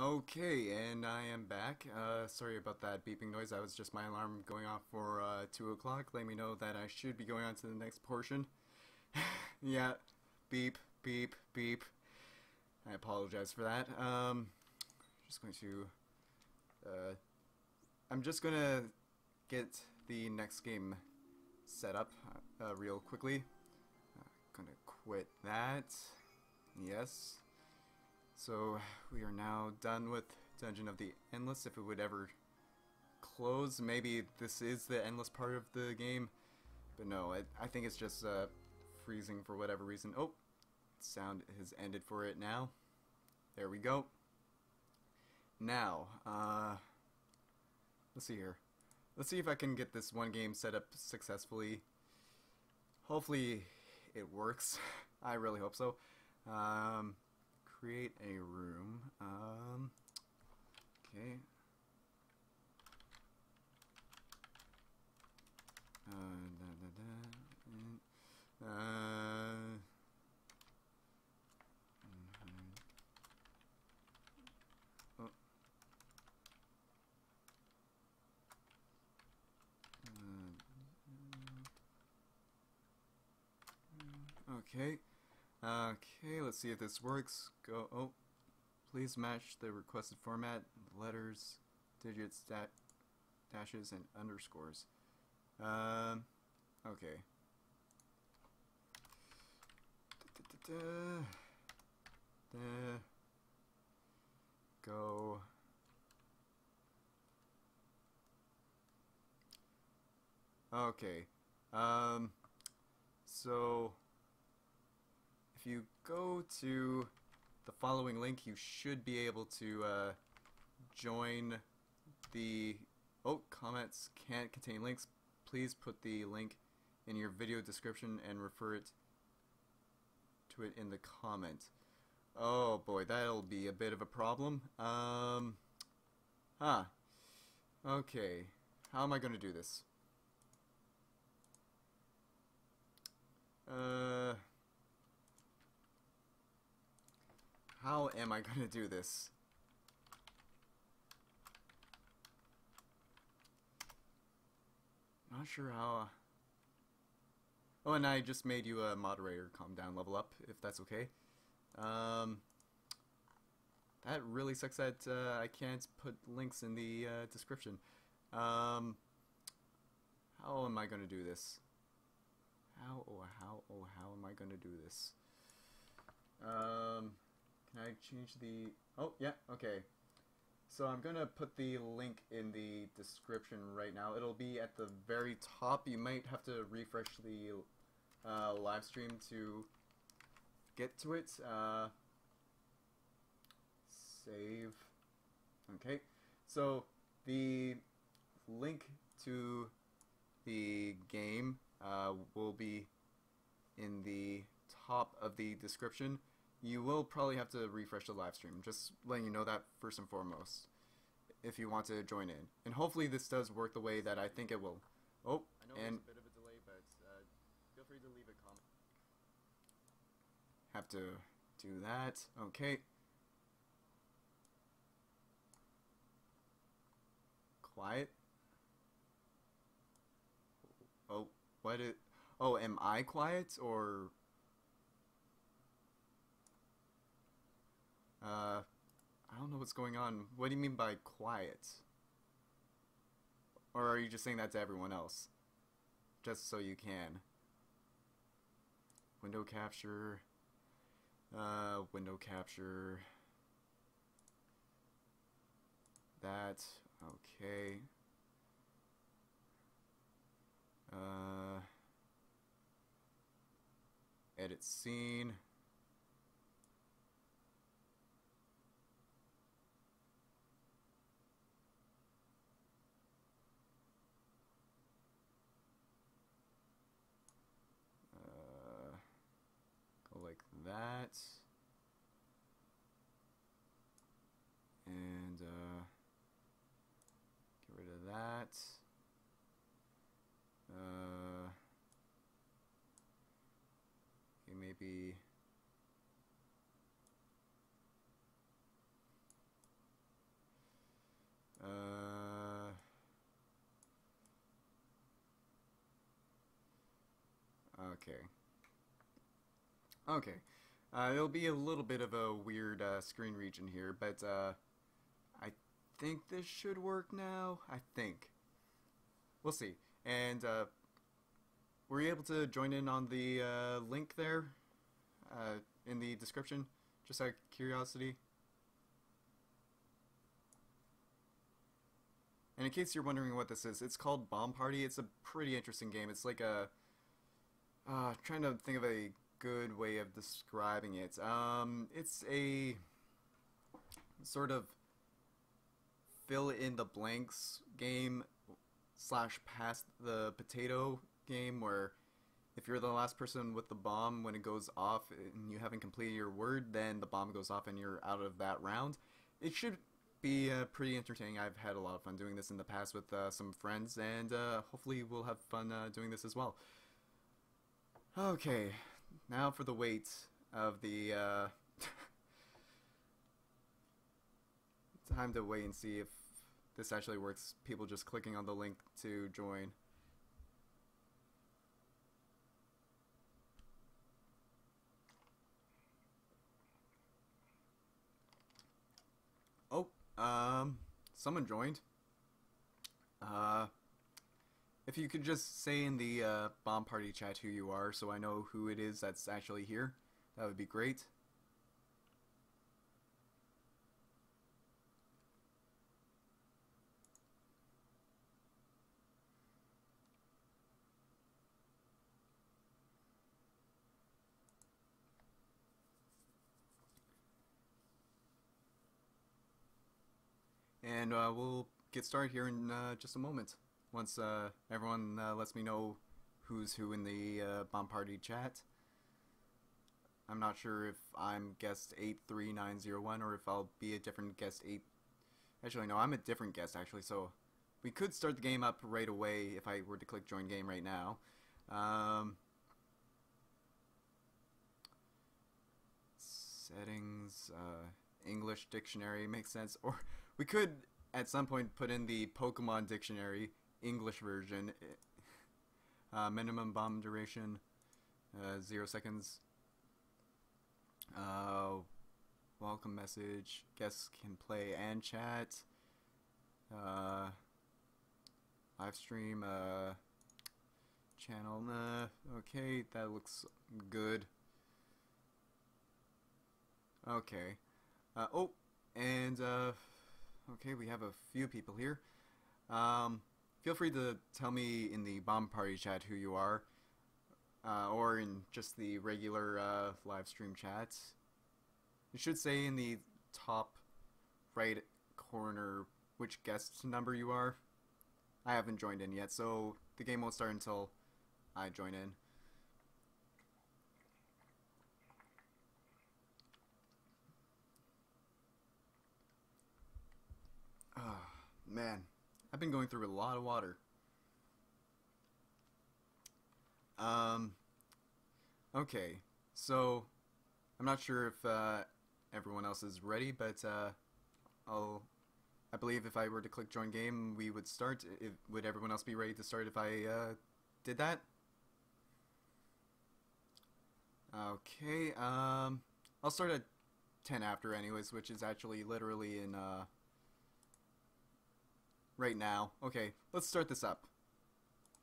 Okay, and I am back. Uh, sorry about that beeping noise. That was just my alarm going off for uh, 2 o'clock, letting me know that I should be going on to the next portion. yeah, beep, beep, beep. I apologize for that. Um, just going to... Uh, I'm just gonna get the next game set up uh, real quickly. Uh, gonna quit that. Yes. So we are now done with Dungeon of the Endless. If it would ever close, maybe this is the endless part of the game. But no, I, I think it's just uh, freezing for whatever reason. Oh, sound has ended for it now. There we go. Now, uh, let's see here. Let's see if I can get this one game set up successfully. Hopefully it works. I really hope so. Um, create a room. Um, okay. Uh, da, da, da, uh, mhm. oh. Uh, okay. Okay, let's see if this works. Go. Oh, please match the requested format: letters, digits, da dashes, and underscores. Um. Okay. Da, da, da, Go. Okay. Um. So you go to the following link, you should be able to uh, join the... Oh, comments can't contain links. Please put the link in your video description and refer it to it in the comment. Oh boy, that'll be a bit of a problem. Um, huh. Okay. How am I going to do this? Uh... How am I going to do this? Not sure how... Oh, and I just made you a moderator. Calm down, level up, if that's okay. Um, that really sucks that uh, I can't put links in the uh, description. Um, how am I going to do this? How, oh, how, oh, how am I going to do this? Um... Can I change the... Oh, yeah, okay. So I'm going to put the link in the description right now. It'll be at the very top. You might have to refresh the uh, live stream to get to it. Uh, save. Okay. So the link to the game uh, will be in the top of the description you will probably have to refresh the live stream. Just letting you know that first and foremost, if you want to join in. And hopefully this does work the way that I think it will. Oh, I know and a bit of a delay, but uh, feel free to leave a comment. have to do that. Okay. Quiet. Oh, what it? Oh, am I quiet or? Uh, I don't know what's going on. What do you mean by quiet? Or are you just saying that to everyone else? Just so you can. Window capture. Uh, window capture. That. Okay. Uh, edit scene. that. And uh, get rid of that. Uh, okay, maybe. Uh, okay. Okay. Uh, it'll be a little bit of a weird uh, screen region here, but uh, I think this should work now. I think. We'll see. And uh, were you able to join in on the uh, link there uh, in the description? Just out of curiosity. And in case you're wondering what this is, it's called Bomb Party. It's a pretty interesting game. It's like a. Trying to think of a good way of describing it. Um, it's a sort of fill in the blanks game slash pass the potato game where if you're the last person with the bomb when it goes off and you haven't completed your word, then the bomb goes off and you're out of that round. It should be uh, pretty entertaining. I've had a lot of fun doing this in the past with uh, some friends, and uh, hopefully we'll have fun uh, doing this as well. Okay, now for the weight of the uh, time to wait and see if this actually works. People just clicking on the link to join. Oh, um, someone joined. Uh, if you could just say in the uh, bomb party chat who you are, so I know who it is that's actually here, that would be great. And uh, we'll get started here in uh, just a moment. Once uh, everyone uh, lets me know who's who in the uh, bomb party chat. I'm not sure if I'm guest 83901 or if I'll be a different guest 8. Actually, no, I'm a different guest actually, so we could start the game up right away if I were to click join game right now. Um, settings, uh, English dictionary makes sense. Or we could at some point put in the Pokemon dictionary English version. Uh, minimum bomb duration, uh, zero seconds. Uh, welcome message. Guests can play and chat. Uh, live stream. Uh, channel. Uh, okay, that looks good. Okay. Uh, oh, and uh, okay, we have a few people here. Um, feel free to tell me in the bomb party chat who you are, uh, or in just the regular uh, live stream chat. It should say in the top right corner which guest number you are. I haven't joined in yet, so the game won't start until I join in. Ah, man. I've been going through a lot of water. Um, okay, so I'm not sure if uh, everyone else is ready, but uh, I'll. I believe if I were to click join game, we would start. If, would everyone else be ready to start if I uh, did that? Okay, um, I'll start at 10 after anyways, which is actually literally in, uh, right now. Okay, let's start this up.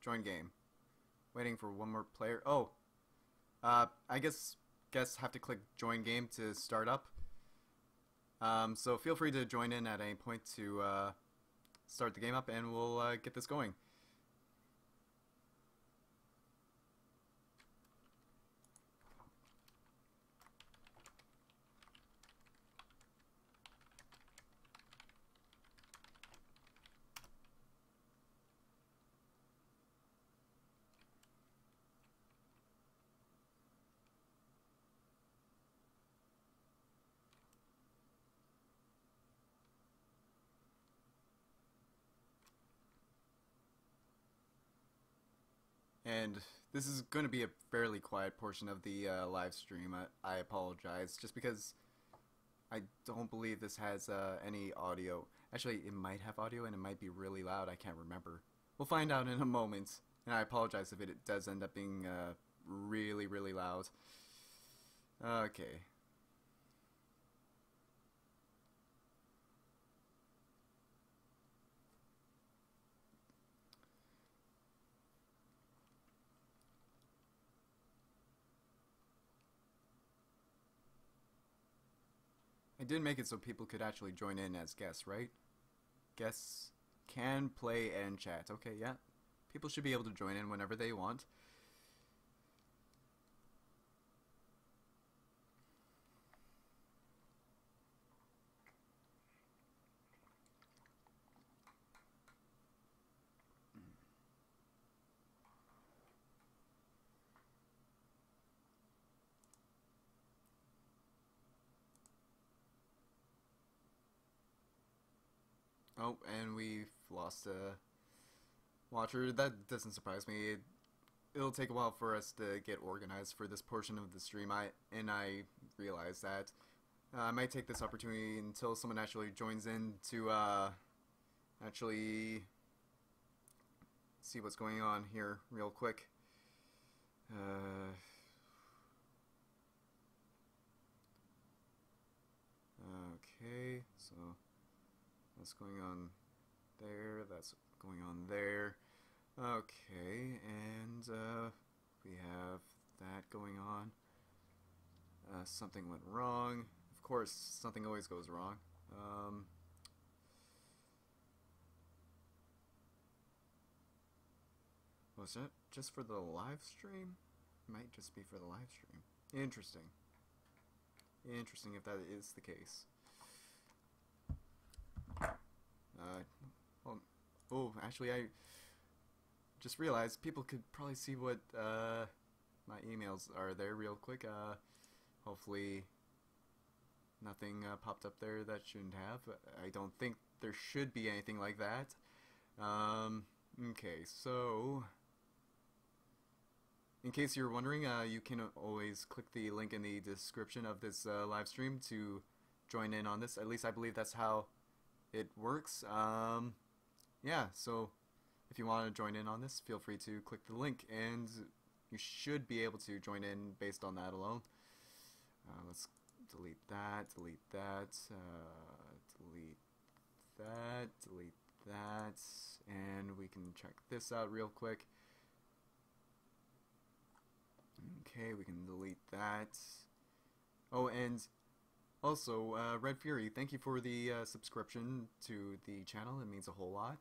Join game. Waiting for one more player. Oh, uh, I guess guests have to click join game to start up. Um, so feel free to join in at any point to uh, start the game up, and we'll uh, get this going. And this is going to be a fairly quiet portion of the uh, live stream. I, I, apologize, just because I don't believe this has uh, any audio. Actually, it might have audio and it might be really loud. I can't remember. We'll find out in a moment. And I apologize if it does end up being uh, really, really loud. Okay. Did make it so people could actually join in as guests, right? Guests can play and chat. Okay, yeah. People should be able to join in whenever they want. Oh, and we've lost a watcher. That doesn't surprise me. It, it'll take a while for us to get organized for this portion of the stream. I and I realize that. Uh, I might take this opportunity until someone actually joins in to uh, actually see what's going on here real quick. Uh, okay, so that's going on there, that's going on there. Okay, and uh, we have that going on. Uh, something went wrong. Of course, something always goes wrong. Um, was that just for the live stream? Might just be for the live stream. Interesting. Interesting if that is the case. Uh, well, oh, actually, I just realized people could probably see what uh, my emails are there real quick. Uh, hopefully, nothing uh, popped up there that shouldn't have. I don't think there should be anything like that. Um, okay, so in case you're wondering, uh, you can always click the link in the description of this uh, live stream to join in on this. At least I believe that's how it works. Um, yeah, so if you want to join in on this, feel free to click the link, and you should be able to join in based on that alone. Uh, let's delete that, delete that, uh, delete that, delete that, and we can check this out real quick. Okay, we can delete that. Oh, and also, uh, Red Fury, thank you for the uh, subscription to the channel. It means a whole lot.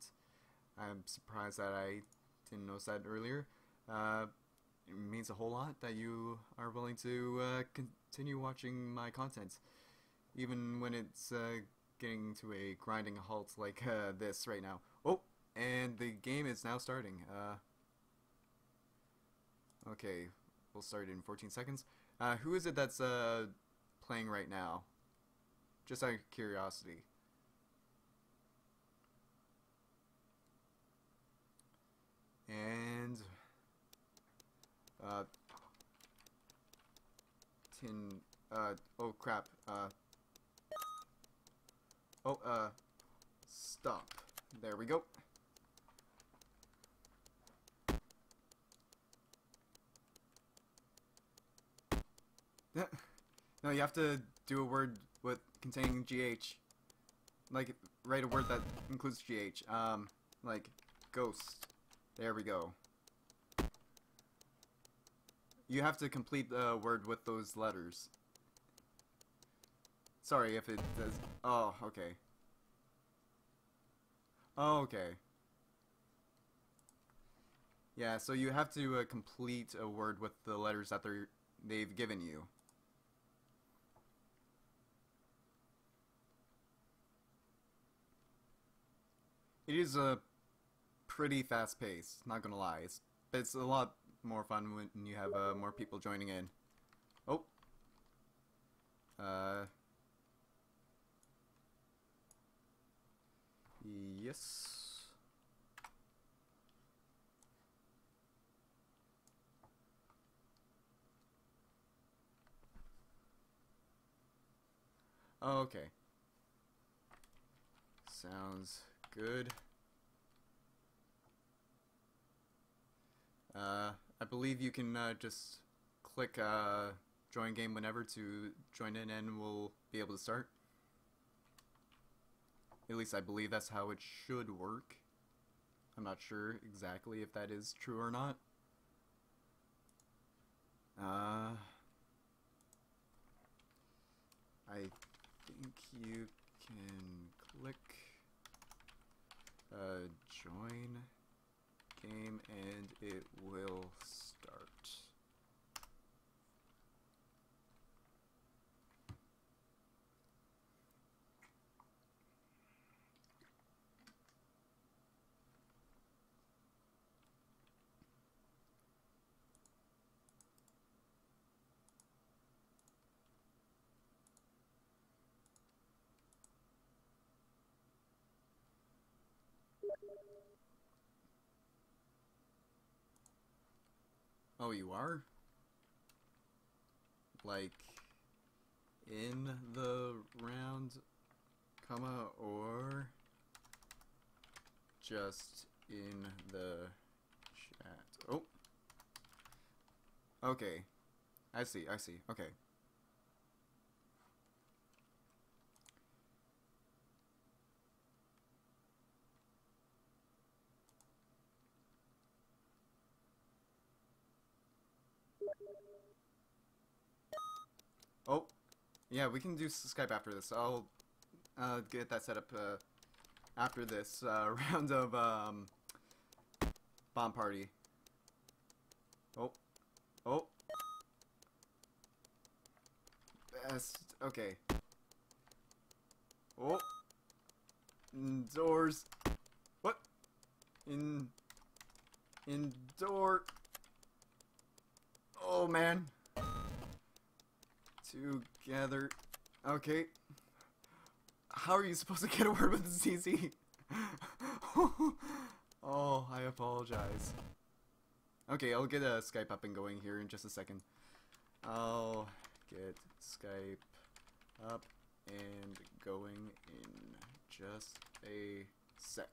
I'm surprised that I didn't notice that earlier. Uh, it means a whole lot that you are willing to uh, continue watching my content, even when it's uh, getting to a grinding halt like uh, this right now. Oh, and the game is now starting. okay, we'll start in 14 seconds. who is it that's playing right now? Just out of curiosity. And uh tin uh oh crap. Uh Oh uh stop. There we go. no, you have to do a word containing GH. Like, write a word that includes GH. Um, like, ghost. There we go. You have to complete the word with those letters. Sorry if it does. Oh, okay. Oh, okay. Yeah, so you have to uh, complete a word with the letters that they're, they've given you. It is a pretty fast pace, not gonna lie. It's, it's a lot more fun when you have uh, more people joining in. Oh. Uh. Yes. Okay. Sounds good. Uh, I believe you can uh, just click uh, join game whenever to join in and we'll be able to start. At least I believe that's how it should work. I'm not sure exactly if that is true or not. Uh, I think you can click uh, join game and it will start. Oh, you are? Like, in the round, comma, or just in the chat? Oh. Okay. I see, I see. Okay. Oh, yeah, we can do Skype after this. I'll uh, get that set up uh, after this uh, round of um, bomb party. Oh, oh. Best. Okay. Oh. Indoors. What? In. Indoor. Oh man together. Okay. How are you supposed to get a word with ZZ? oh, I apologize. Okay, I'll get a Skype up and going here in just a second. I'll get Skype up and going in just a sec.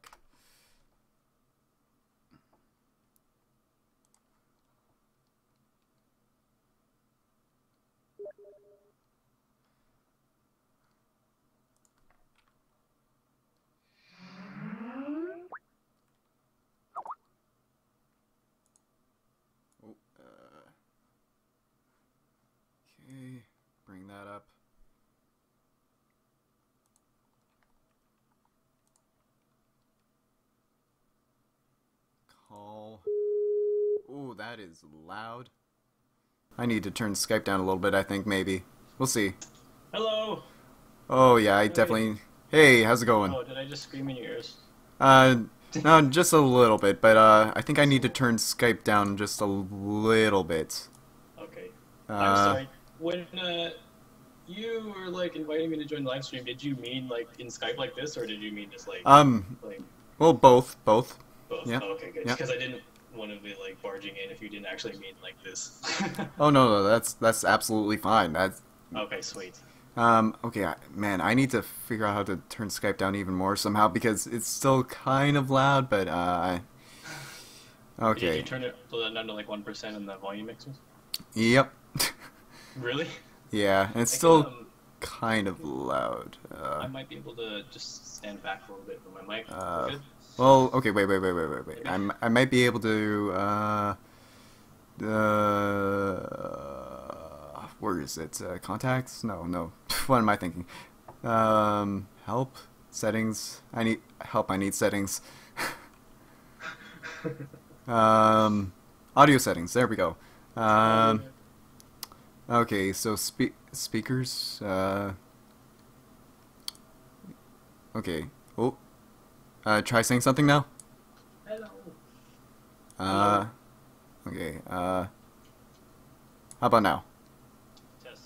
bring that up. Call. Ooh, that is loud. I need to turn Skype down a little bit, I think, maybe. We'll see. Hello! Oh, yeah, I definitely... Hey, how's it going? Oh, did I just scream in your ears? Uh, no, just a little bit, but uh, I think I need to turn Skype down just a little bit. Okay. Uh, I'm sorry. When uh, you were like inviting me to join the live stream, did you mean like in Skype like this, or did you mean just like Um, like well, both, both. Both? yeah. Oh, okay, good. Yeah. Because I didn't want to be like barging in if you didn't actually mean like this. Oh no, no, that's that's absolutely fine. That's okay, sweet. um okay, I, man. I need to figure out how to turn Skype down even more somehow because it's still kind of loud. But uh, okay. Did you turn it down to like one percent in the volume mixers? yep, Really? yeah, and it's I still um, kind of loud. I Uh, might be able to just stand back a little bit from my mic. Uh? Well, okay, wait, wait, wait, wait, wait, wait. I'm I might be able to uh, uh, where is it? Uh, contacts? No, no. what am I thinking? Um, help settings. I need help. I need settings. um, audio settings. There we go. Um, okay, so spe- speakers. Uh, okay. Uh, try saying something now. Hello. Uh, okay. Uh, how about now? Test.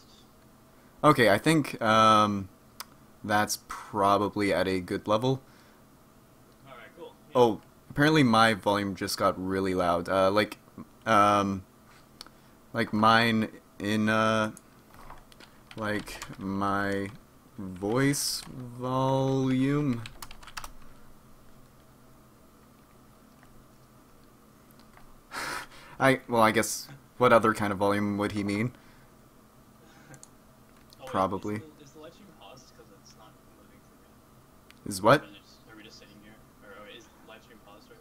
Okay, I think um, that's probably at a good level. All right, cool. Yeah. Oh, apparently my volume just got really loud. Uh, like, um, like mine in uh, like my voice volume. I well, I guess what other kind of volume would he mean? Oh, Probably. Is the, is the live stream paused because it's not moving? Is what? Are, we just, are we just sitting here? Or, or is the live stream paused right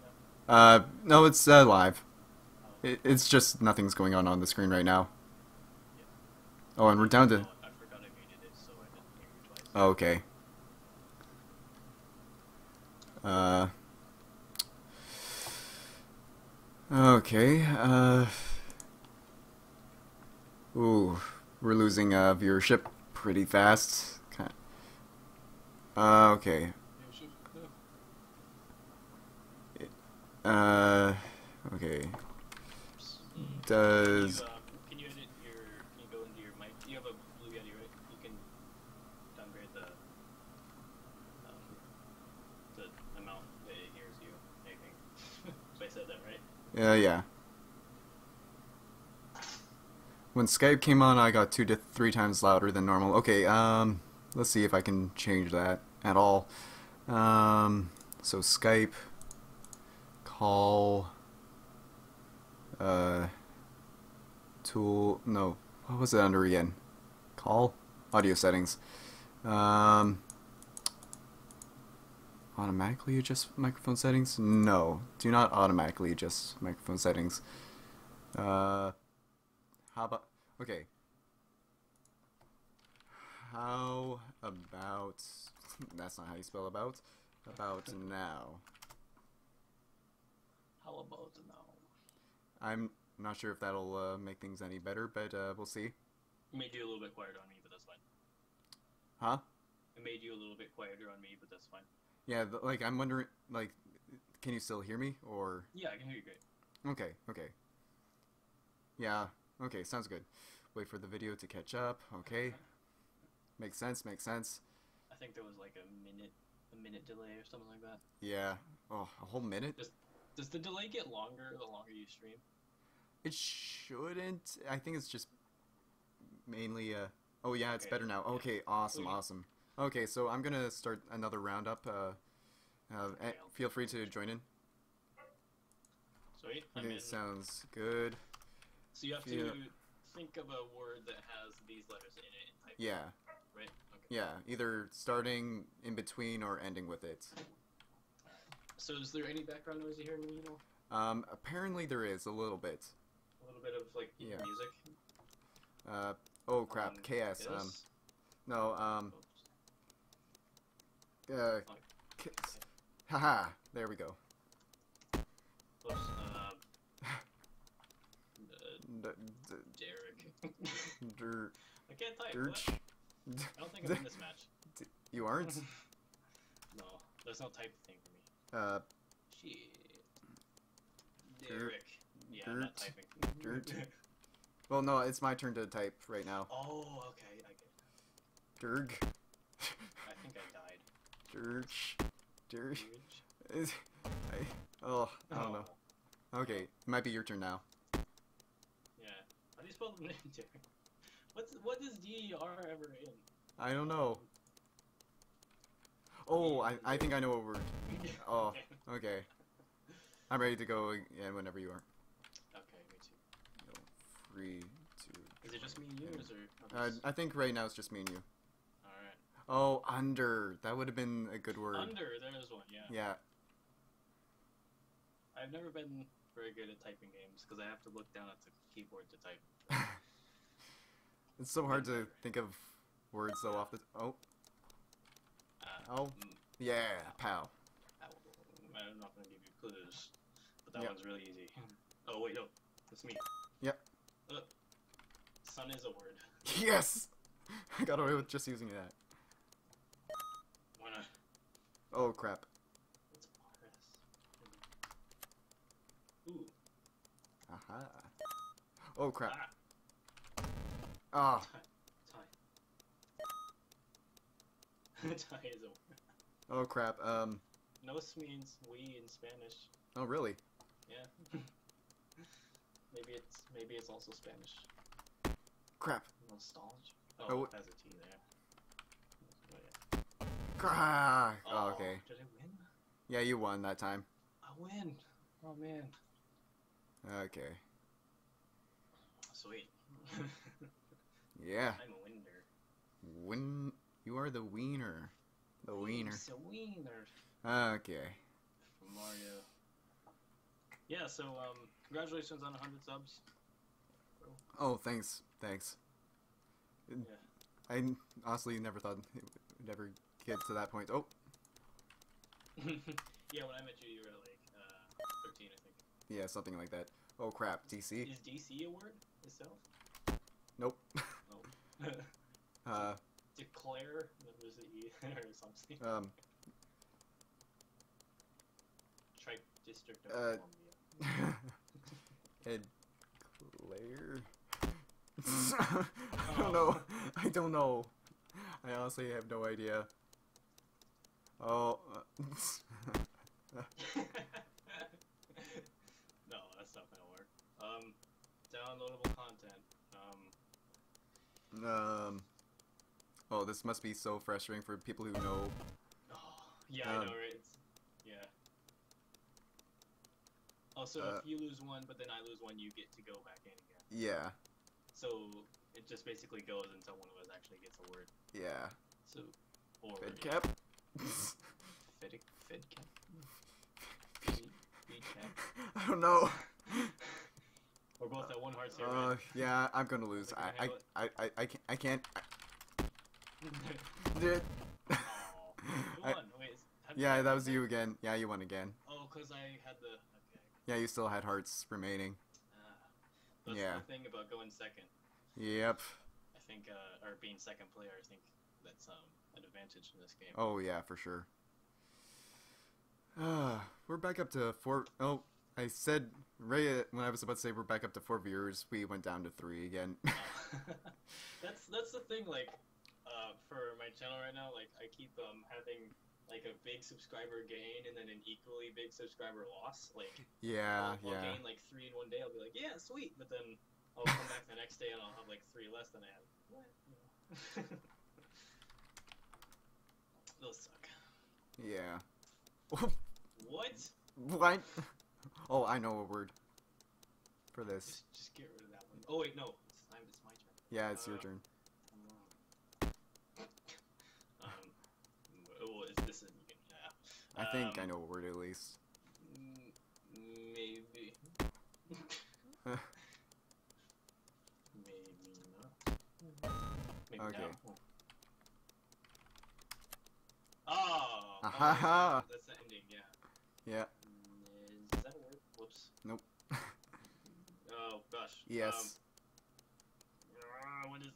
now? Uh, no, it's uh, live. It, it's just nothing's going on on the screen right now. Oh, and we're down to. Oh, I forgot I muted it, so I didn't hear you twice. Oh, okay. Uh. Okay. Uh. Ooh, we're losing uh, viewership pretty fast. Uh, okay. Uh. Okay. Does. Can you, um, can you edit your? Can you go into your mic? You have a Blue Yeti, right? You can downgrade the um, the amount that it hears you. I think. if I said that Yeah, yeah. When Skype came on, I got two to three times louder than normal. Okay, um, let's see if I can change that at all. Um, so Skype, call, uh, tool, no, what was it under again? Call, audio settings. Um, automatically adjust microphone settings? No, do not automatically adjust microphone settings. Uh, how about okay? How about that's not how you spell about. About now. How about now? I'm not sure if that'll uh, make things any better, but uh, we'll see. It made you a little bit quieter on me, but that's fine. Huh? It made you a little bit quieter on me, but that's fine. Yeah, like I'm wondering, like, can you still hear me or? Yeah, I can hear you great. Okay, okay. Yeah, okay, sounds good. Wait for the video to catch up. Okay, makes sense. Makes sense. I think there was like a minute, a minute delay or something like that. Yeah. Oh, a whole minute? Does the delay get longer the longer you stream? It shouldn't. I think it's just mainly. Uh. Oh yeah, it's Okay, better now. Okay, awesome, awesome. Okay, so I'm gonna start another roundup. Uh, uh, eh, feel free to join in. Sweet. I'm Okay, in. sounds good. So you have Yeah. to think of a word that has these letters in it it, Yeah, right? Okay. yeah. Either starting in between or ending with it. So is there any background noise you hear me, you know? Um, apparently there is a little bit. A little bit of like Yeah. music. Uh, oh crap, Um, KS. Um, no, um, Oops. Uh, Oh, haha. There we go. Oops. Uh, uh, Derek. dirt, I can't type. dirt. What? I don't think I'm in this match. You aren't? No, there's no type thing for me. Uh, Shit. Dirt. Derek. Yeah, I'm not typing. Dirt. well, no, it's my turn to type right now. oh, okay. I get. Dirg, I think I died. Dirch, dirch. Huge. Is- I, oh, I don't know. Okay, it might be your turn now. Yeah. How do you spell the name, Derek? What's what is D E R ever in? I don't know. Oh, I, I think I know what word. Oh, okay. I'm ready to go again whenever you are. Okay, me too. Three, two. Is it just me and you, or is there Uh. I think right now it's just me and you. Oh, under. That would have been a good word. Under, there's one, yeah. Yeah. I've never been very good at typing games because I have to look down at the keyboard to type. It's so hard to think of words so off the. Oh, Uh, oh, mm, yeah, pow. ow. I'm not gonna give you clues, but that Yep. one's really easy. Oh wait, no, that's me. Yep. Uh, sun is a word. Yes! I got away with just using that. Oh crap. it's RS. Ooh. Aha. Oh crap. Ah. Ah. Tie. Tie is word. Oh crap. Um. Nos means we in Spanish. Oh really? Yeah. maybe it's maybe it's also Spanish. Crap. Nostalgia. Oh, Oh, has a T there. Oh, Oh, okay. Did I win? Yeah, you won that time. I win. Oh man. Okay. sweet. Yeah. I'm a winner. When you are the wiener. The wiener. It's a wiener Okay. from Mario. Yeah, so um, congratulations on 100 subs. Oh, thanks. Thanks. Yeah. I honestly never thought it would ever get to that point. Oh, yeah, when I met you, you were like uh, 13, I think. yeah, something like that. Oh crap, DC? Is DC a word itself? Nope. Oh. Uh, Declare that was the E or something. um, Tripe District of Uh, Columbia. Ed Claire? I don't know. I don't know. I honestly have no idea. Oh. uh, no, that's not gonna work. Um, downloadable content. Um, um. Oh, this must be so frustrating for people who know. oh, yeah, I Um, know, right? It's, yeah. Also, Uh, if you lose one, but then I lose one, you get to go back in again. Yeah, So it just basically goes until one of us actually gets a word. yeah. So, or Fed cap. Fed, fed cap. Feed, feed cap. I don't know. We're both at one heart here. Uh, right? yeah, I'm gonna lose. I, I. I, I, I can't. I can't. Dude. I- Wait, is- how did yeah, that was you again. Yeah, you won again. Oh, because I had the. Okay. Yeah, you still had hearts remaining. Ah. That's Yeah. the thing about going second. Yep. I think, uh, or being second player, I think that's um, an advantage in this game. Oh yeah, for sure. Uh, we're back up to four oh I said Ray when I was about to say we're back up to four viewers, we went down to three again. That's that's the thing. Like, uh, for my channel right now, like I keep um having like a big subscriber gain and then an equally big subscriber loss. Like, yeah, I'll, I'll yeah. gain like three in one day. I'll be like, yeah, sweet, but then I'll come back the next day and I'll have like three less than I had. What? Those suck. Yeah. What? what? Oh, I know a word for this. Just, just get rid of that one. Oh wait, no, it's time. It's my turn. Yeah, it's your Uh, turn. Um, well, is this can, yeah. I think I um, know a word at least. Maybe. Maybe not. Maybe Okay. now. Oh! oh, Ahaha. that's, that's the ending, yeah. Yeah. Mm, Is that a word? Whoops. Nope. Oh, gosh. Yes. Um, ah, what is...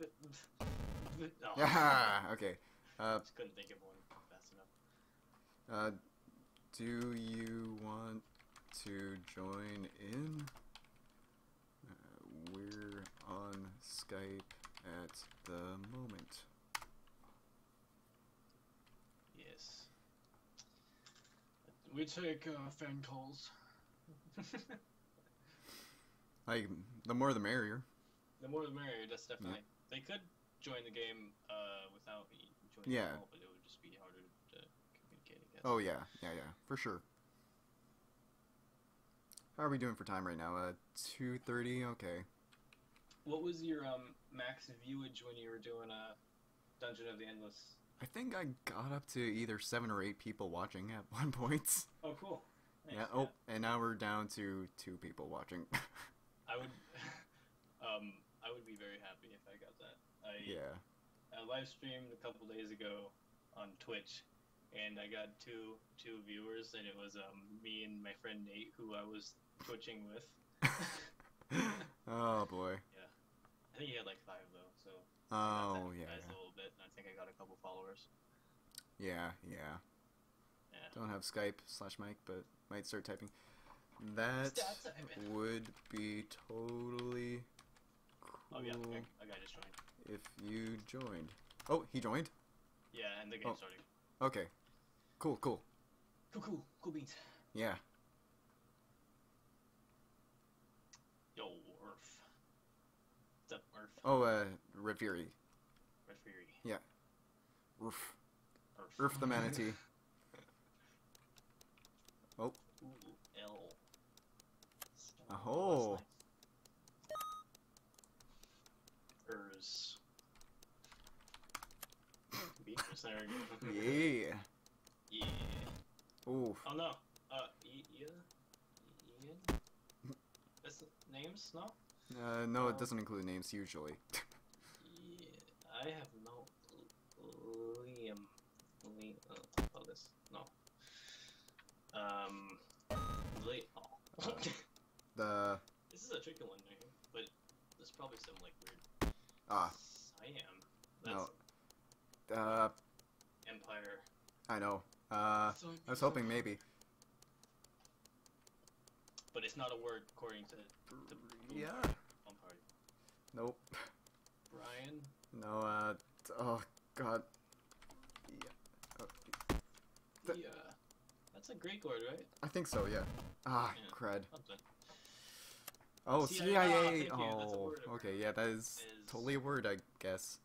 Oh, Yeah. Okay. Uh, Just couldn't think of one fast enough. uh, do you want to join in? Uh, we're on Skype at the moment. Yes. We take uh, fan calls. Like, the more the merrier. the more the merrier, that's definitely. They could join the game uh, without joining Yeah. the call, but it would just be harder to communicate, I guess. Oh yeah, yeah, yeah, for sure. How are we doing for time right now? Uh, two thirty. Okay. What was your um, max viewage when you were doing uh, Dungeon of the Endless? I think I got up to either seven or eight people watching at one point. Oh, cool. Yeah. Oh, and now we're down to two people watching. I would, um, I would be very happy if I got that. I, yeah. I live streamed a couple days ago on Twitch, and I got two two viewers, and it was um me and my friend Nate, who I was twitching with. oh boy. Yeah. I think he had like five though, so Oh that yeah. Got a couple followers. Yeah, yeah. Yeah. Don't have Skype slash mic, but might start typing. That typing. would be totally cool Oh yeah, a guy just joined. if you joined. Oh, he joined. Yeah, and the game Oh. started. Okay. Cool, cool. Cool, cool, cool beans. Yeah. Yo, Earth. What's up, Earth? Oh, uh, Reviri. Red Fury. Roof. Earth. The manatee. Oh. Ooh, L. Oh. Wars, beavers. there we go. Yeah. Yeah. Ooh. Oh no. Uh, I- Ian? Ian? That's names? No? Uh, no, it Oh. doesn't include names usually. Yeah. I have no. Liam. Liam. Uh, oh, this. No. Um. Li- oh. the this is a tricky one, I think, but there's probably some like weird. ah Siam. No. Uh Empire. I know. Uh, I was hoping maybe. But it's not a word according to the Yeah. Party. Nope. Brian. No. Uh. Oh God. Yeah. Oh, The- Yeah. That's a Greek word, right? I think so. Yeah. Ah, Yeah. cred. Something. Oh, CIA. CIA. Ah, thank you, that's a Oh, okay. Yeah, that is Is- totally a word, I guess.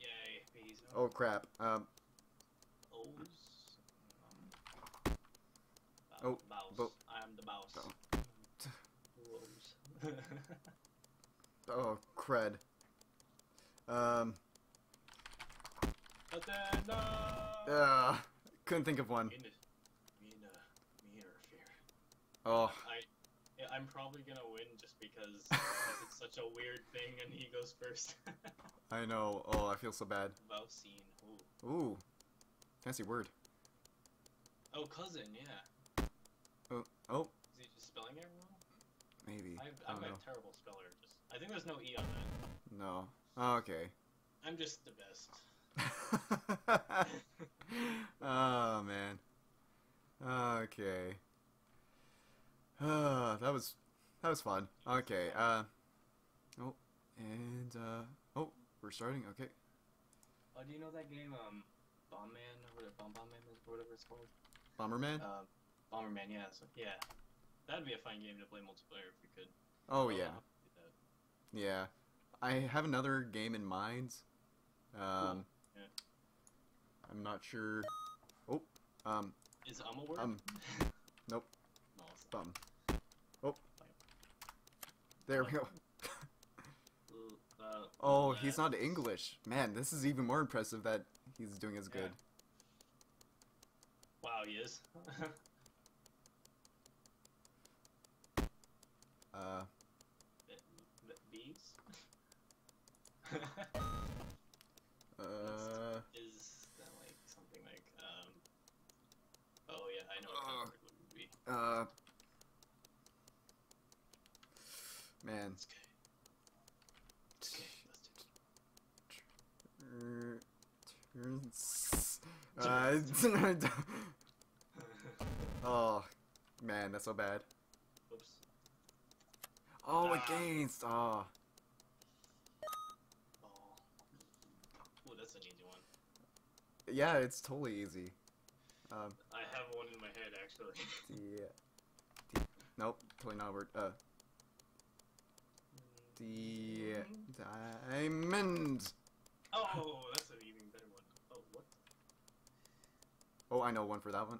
Yay. Oh crap. Um. O's. Um, Oh, Mouse. bo- I am the mouse. Oh. Oh crud. Um. but then, no! Uh, couldn't think of one. Me and, uh, me interfere. Oh. I, I'm probably gonna win just because it's such a weird thing and he goes first. I know. Oh, I feel so bad. Mousine. Ooh. Ooh. Fancy word. Oh, cousin, yeah. Oh. Oh. Is he just spelling it wrong? Maybe. I, don't a know. terrible speller. Just I think there's no E on that. No. Okay. I'm just the best. oh man. Okay. Uh, that was that was fun. Okay. Uh. Oh, and uh. Oh, we're starting. Okay. Oh, do you know that game, um, Bombman or whatever, Bomb Bombman is or whatever it's called? Bomberman. Um, Bomberman, yeah, so, yeah. That'd be a fun game to play multiplayer if we could. oh Well, yeah. I'll do that. Yeah. I have another game in mind. Um. Yeah. I'm not sure. Oh. Um. Is um a word? Um, nope. No, it's. Bum. Oh. There we go. Uh, Oh, he's not English. Man, this is even more impressive that he's doing as Yeah. good. Wow, he is. Uh, Bees? uh, is that like something like, um. Oh, yeah, I know what kind of Uh. would be. uh. Man. It's okay. It's okay, let's do it. Uh, oh, man, that's so bad. Oops. Oh, Ah. against. Oh, Oh. Ooh, that's an easy one. yeah, it's totally easy. Um, I have one in my head, actually. the, the, nope, totally not a word. Uh, the diamond. Oh, that's an even better one. Oh, what? Oh, I know one for that one.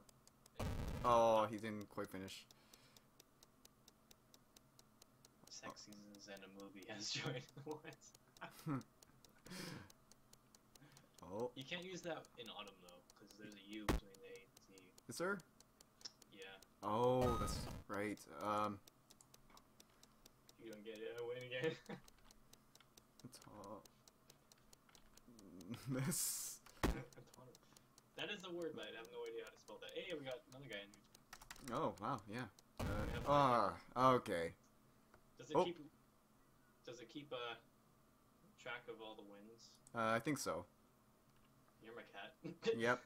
Oh, he didn't quite finish. Sex seasons and a movie has joined. what? Oh, You can't use that in autumn though, because there's a U between the A and T. is there? Yeah, Oh, that's right. Um, you don't get it, I win again. top. This. that is a word, but I have no idea how to spell that. Hey, we got another guy in here. Oh wow, yeah. We have Uh, ah, okay. Does it Oh. keep? Does it keep uh track of all the wins? Uh, I think so. You're my cat. Yep.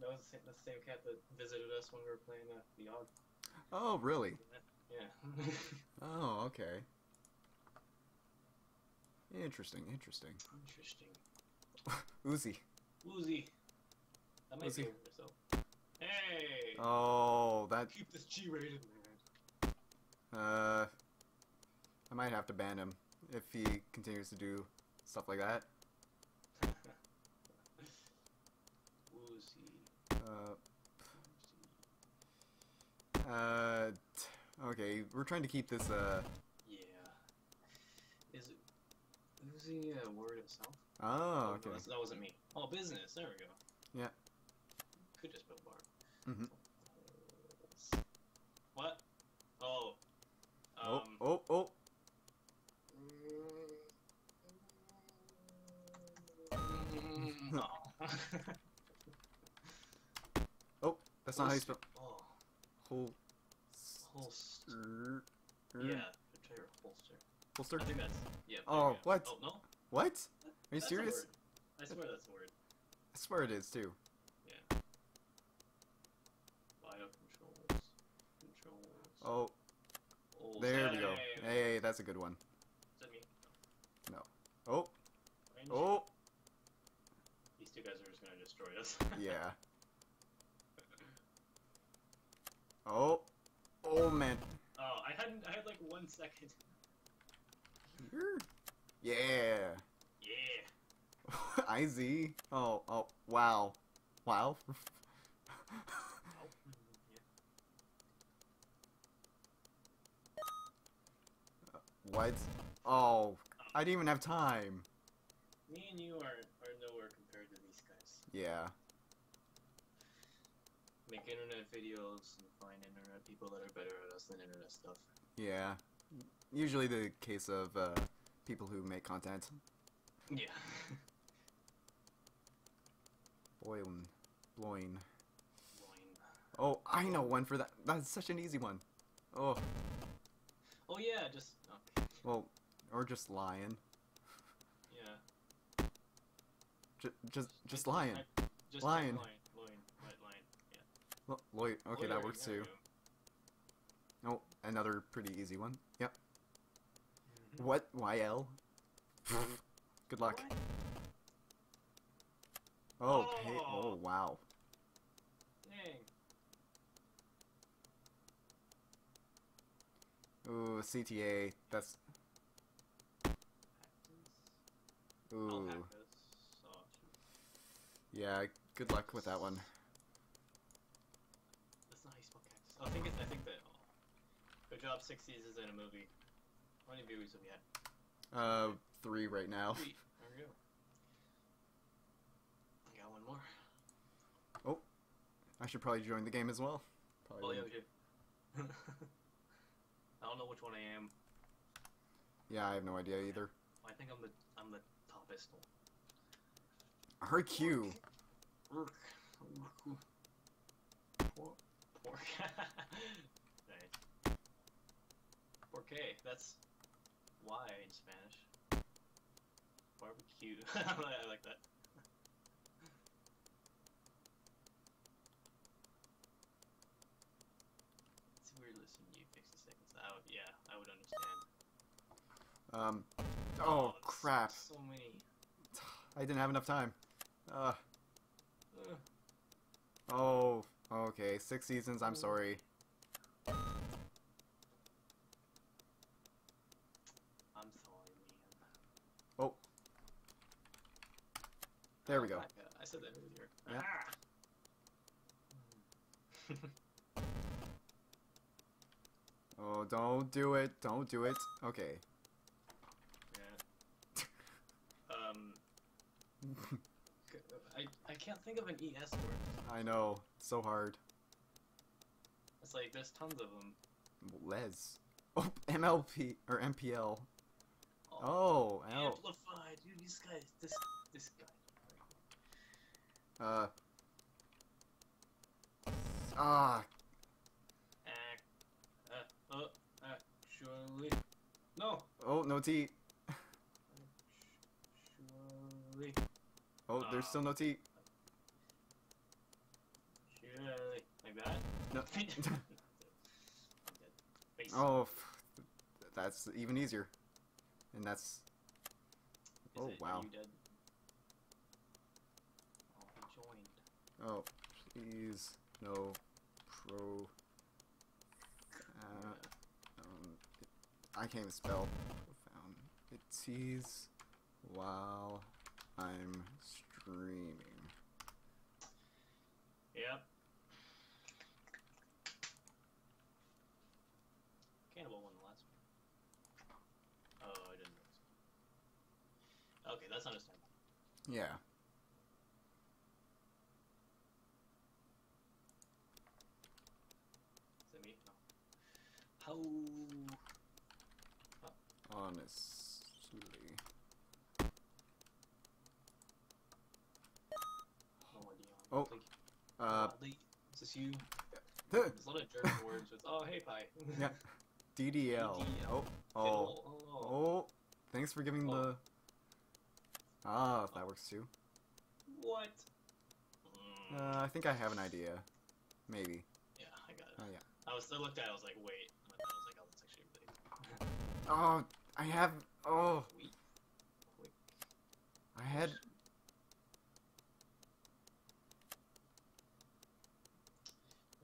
That was the same, the same cat that visited us when we were playing uh, the odd. Oh, really? Yeah. Oh, okay. Interesting, interesting. Interesting. Uzi. Woozy. That might Woozy. be over, so. Hey! Oh, that. Keep this G rated, man. Uh, I might have to ban him if he continues to do stuff like that. Uh, uh, okay, we're trying to keep this. Uh, Yeah. Is it... the uh, word itself. Oh, no, okay. that's- that wasn't me. Oh, business. There we go. Yeah. Could just spell bar. Mhm. What? Oh. Oh, Um. oh, oh. no. That's not how you spell. Oh, Hol. holster. er- er- Yeah, holster. Holster. I think that's yeah. Oh, what? Oh no. What? Are you That's serious? I swear that's a word. I swear it is too. Yeah. Bio controls. Controls. Oh, Oh, there we go. hey. Hey, that's a good one. Is that me? Oh, Range? oh, These two guys are just gonna destroy us. yeah. Oh, oh man. oh, I hadn't. I had like one second. You're- Yeah. Yeah. Iz. Oh, oh, wow. Wow. Oh. what? Oh, I didn't even have time. Me and you are are nowhere compared to these guys. Yeah. Make internet videos and find internet people that are better at us than internet stuff. Yeah. Usually the case of uh, people who make content. Yeah. Boiling. Blowing. Loin. Oh, I know one for that. That's such an easy one. Oh, Oh yeah, just okay. well, or just lion. Yeah. J- just, just lion. Just Lion. Lion. Loin. Right, lion. Yeah. Lo- Lloyd. Okay, that works too. go. Oh, another pretty easy one. Yep. Mhm. What? YL? Good luck. What? Oh, pay- Oh. oh, wow. Dang. Ooh, CTA. That's. Ooh. Oh, shoot. Yeah, good luck with that one. That's not how you I think it's, I think that. Good job, 60s is in a movie. How many viewers have we had? Uh, three right now. Three. There we go. I got one more. Oh, I should probably join the game as well. Probably Oh yeah. I don't know which one I am. yeah, I have no idea either. I think I'm the I'm the toppest one. Her Q. Urk. Urk. Pork. Pork. nice. Porque. That's why in Spanish. Barbecue. I like that. It's weird listening to you 60 seconds out. Yeah, I would understand. Um. Oh that's crap! So many. I didn't have enough time. Uh. Ugh. Oh. Okay. Six seasons. I'm sorry. I'm sorry, man. Oh. There we go. I, I said that earlier. Yeah. Ah. Oh, don't do it. Don't do it. Okay. yeah. Um. c- I I can't think of an ES word. I know. So hard. It's like there's tons of them. Les. Oh, MLP or MPL. Oh, L. amplified, dude. These guys, this this guy. Uh. Ah. Uh, uh, actually, no. Oh, no T. Actually, Oh, there's still no T. surely, like that. No. I'm dead. Face. Oh, that's even easier. And that's. Is oh, it- wow. Oh. Oh, please. No. Pro. Uh, um, I can't even spell profound. It's while I'm streaming. Yep. Cannibal won the last one. Oh, I didn't notice. that's understandable. Yeah. Is it me? No. How? Honestly. Oh, Dion. Oh. Uh, Lee, is this you? There's a lot of German words with, oh, hey, pie. Yeah. DDL. Oh, oh, Oh. oh. Thanks for giving Oh. the. Ah, if that works too. What? Uh, I think I have an idea. Maybe. yeah, I got it. Oh yeah. I was, I looked at it, I was like, wait. And I was like, oh, that's actually really Oh, I have. Oh, Wait. Quick. I had.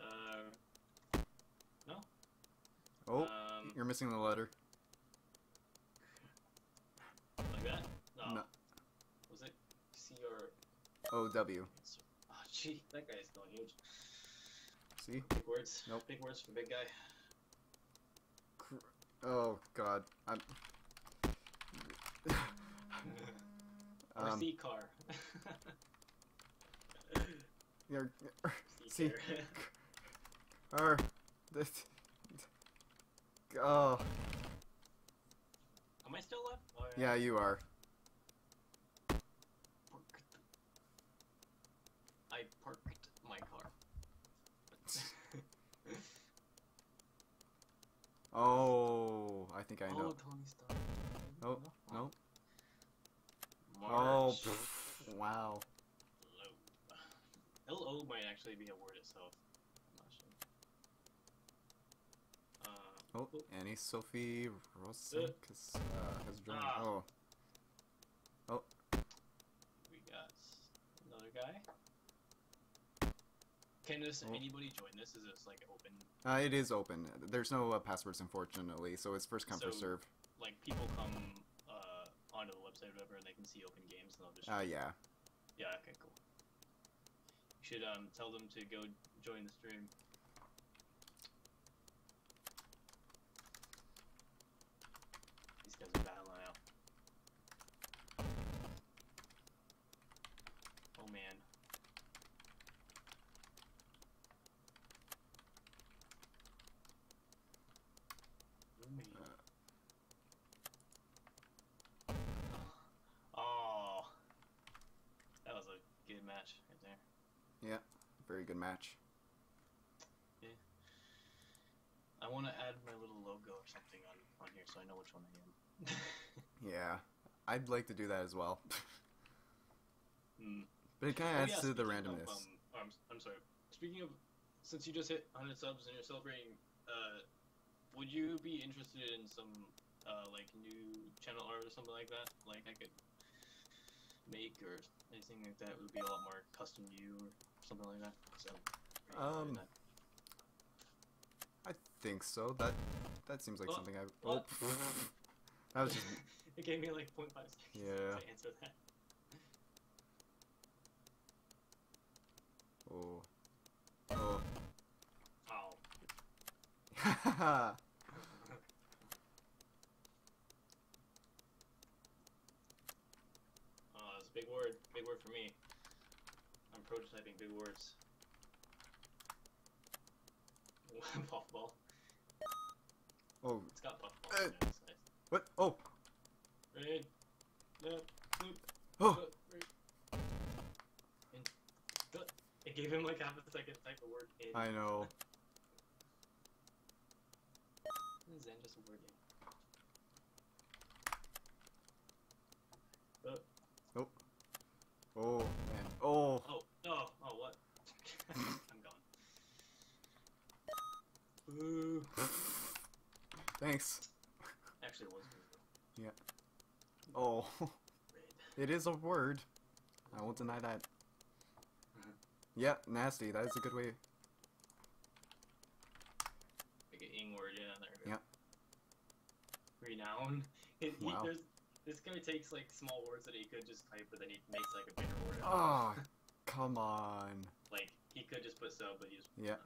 Uh, no. Oh, um, you're missing the letter. like that? No. No. Was it C or? O W. Oh, gee, that guy's going huge. See? Big words. Nope. Big words from big guy. Cr- Oh God. I'm. or Um, C car. you're, car. or this. Oh, Am I still left? Oh, yeah, you are. Parked. I parked my car. Oh, I think I know. Oh, Tony Stark. Oh, no. Oh, pff, wow. Low. LO might actually be a word itself. I'm not sure. Uh, Oh, Annie Sophie Rosenkus uh, has joined. Ah. Oh, we got another guy. Can this Oh. anybody join this? Is this like open? uh, it is open. There's no uh, passwords, unfortunately, so it's first come first So- serve. Like people come uh, onto the website or whatever, and they can see open games, and they'll just. Uh, yeah. Yeah. Okay. Cool. You should um tell them to go join the stream. These guys are battling out. Oh man. Oh, man. Oh, that was a good match right there. Match. I want to add my little logo or something on, on here so I know which one I am. Yeah, I'd like to do that as well. Hmm. But it kind Oh, of adds yeah, to the speaking of, randomness. um, I'm, I'm sorry. Speaking of, since you just hit 100 subs and you're celebrating, uh, would you be interested in some uh, like new channel art or something like that? Like I could make or anything like that would be a lot more custom to you or something like that. So, are you into Um, that? I think so. That that seems like Oh, something I. Oh, what? that was just. it gave me like 0.5 seconds Yeah. to answer that. Oh. Oh. Oh. Haha. Oh, that's a big word. Big word for me. Prototyping big words. puffball. oh. It's got puffball. Uh, it, nice. What? Oh. Raid. No. Boop. Oh. But, raid. In. But. It gave him like half a second type the word in. I know. Zen just a word in. Oh man. Oh. Oh. Oh, what? I'm gone. Thanks. Actually, it was me. Yeah. Oh. Raid. It is a word. I won't deny that. Mhm. Yeah, nasty. That is a good way. Like an ing word, yeah, there we go. Yeah. Renown. It, Wow. this guy takes like small words that he could just type, but then he makes like a bigger word. Oh, come on. Like he could just put sub, but he just. Yeah.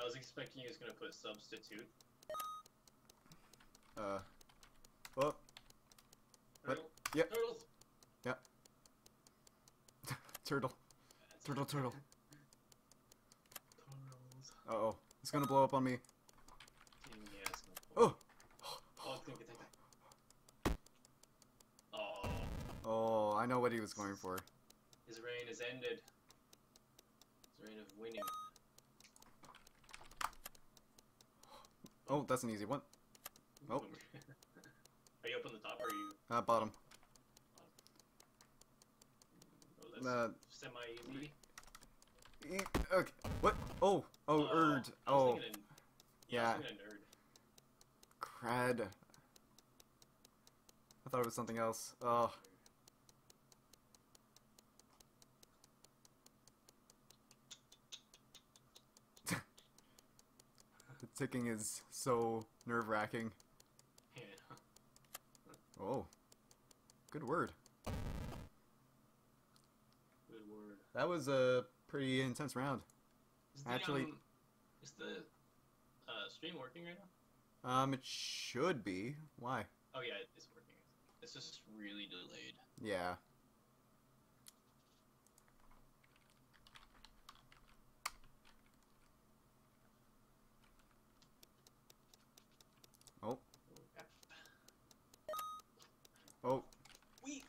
I was expecting he was gonna put substitute. Uh. Oh. What? Turtle. Yep. Turtles. Turtle. Turtle, turtle. Turtles. Uh oh. It's gonna blow up on me. Yeah, it's gonna Oh! Oh, it's gonna that. Oh, Oh, I know what he was going for. his reign is ended. His reign of winning. Oh, that's an easy one. Oh. are you up on the top or are you? Uh, bottom. Oh, that's Uh, semi-easy. okay. What? Oh, oh, Uh, Erd. Oh, an- yeah. Yeah. was thinking a nerd. crad. I thought it was something else. Oh, ticking is so nerve wracking. Yeah. Oh, good word. Good word. That was a pretty intense round. Is the, Actually- um, is the uh, stream working right now? Um, it should be. Why? Oh yeah, it's working. It's just really delayed. Yeah. Oh, oh, We.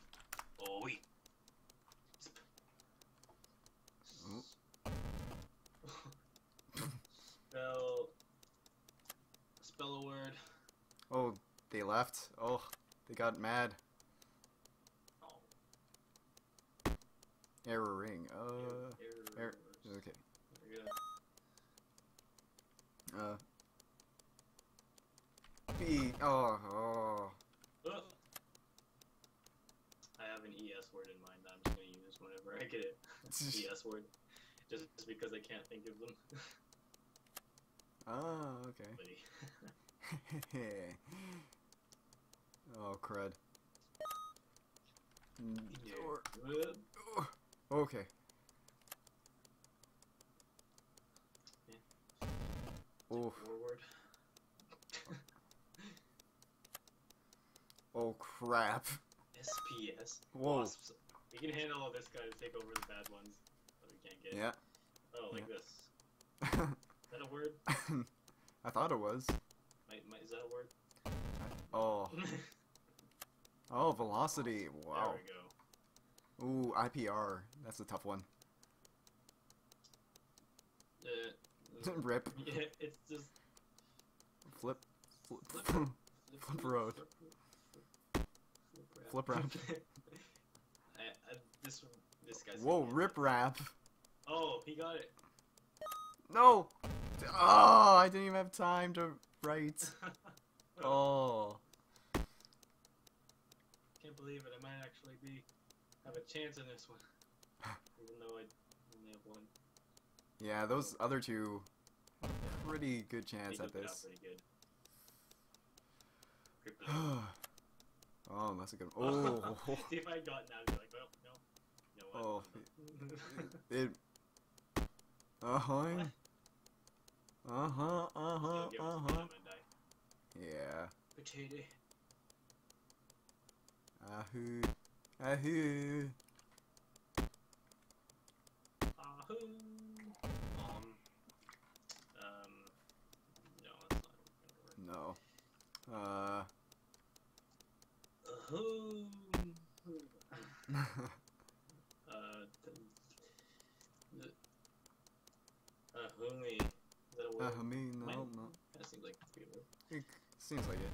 Oh we. Oh. Spell. Spell a word. oh, they left. Oh, they got mad. Oh. Erroring. Uh, error. er- okay. We're Uh. B. Oh, oh. Ugh. I have an ES word in mind that I'm just gonna use whenever I get it. ES word. Just because I can't think of them. oh, okay. oh, crud. Or- Ugh. oh, okay. Oh, Forward. oh, crap. SPS. Whoa. Wasps. We can handle all this guy to take over the bad ones that we can't get. Yeah. Oh, like Yeah. this. That a word? I thought it was. Might, might, is that a word? Oh. Oh, velocity. Wow. There we go. Ooh, IPR. That's a tough one. Uh, Rip. yeah, it's just Flip. Flip. Flip. Flip flip, road. Flip, Flip round. I, I, this this guy's. Whoa, rip rap. Oh, he got it. No! Oh, I didn't even have time to write. Oh. Can't believe it. I might actually be have a chance in this one, even though I only have one. Yeah, those other two, pretty good chance at took it out this. good. Ripped it out. oh, that's a good Oh. See if I had gotten out, I'd be like, well, no. Know Oh. It. Uh huh. Uh huh. Uh huh. You'll give us Uh a huh. minute, I'm gonna die. Yeah. Potato. Ahoo. Ahoo. Ahoo. Um. Um. No, that's not gonna work. No. Uh. Ahoo. Uh. th- th- Ahoomy. Is that a word? Ahumi. No, Mine- no. That seems like it a word. It seems like it.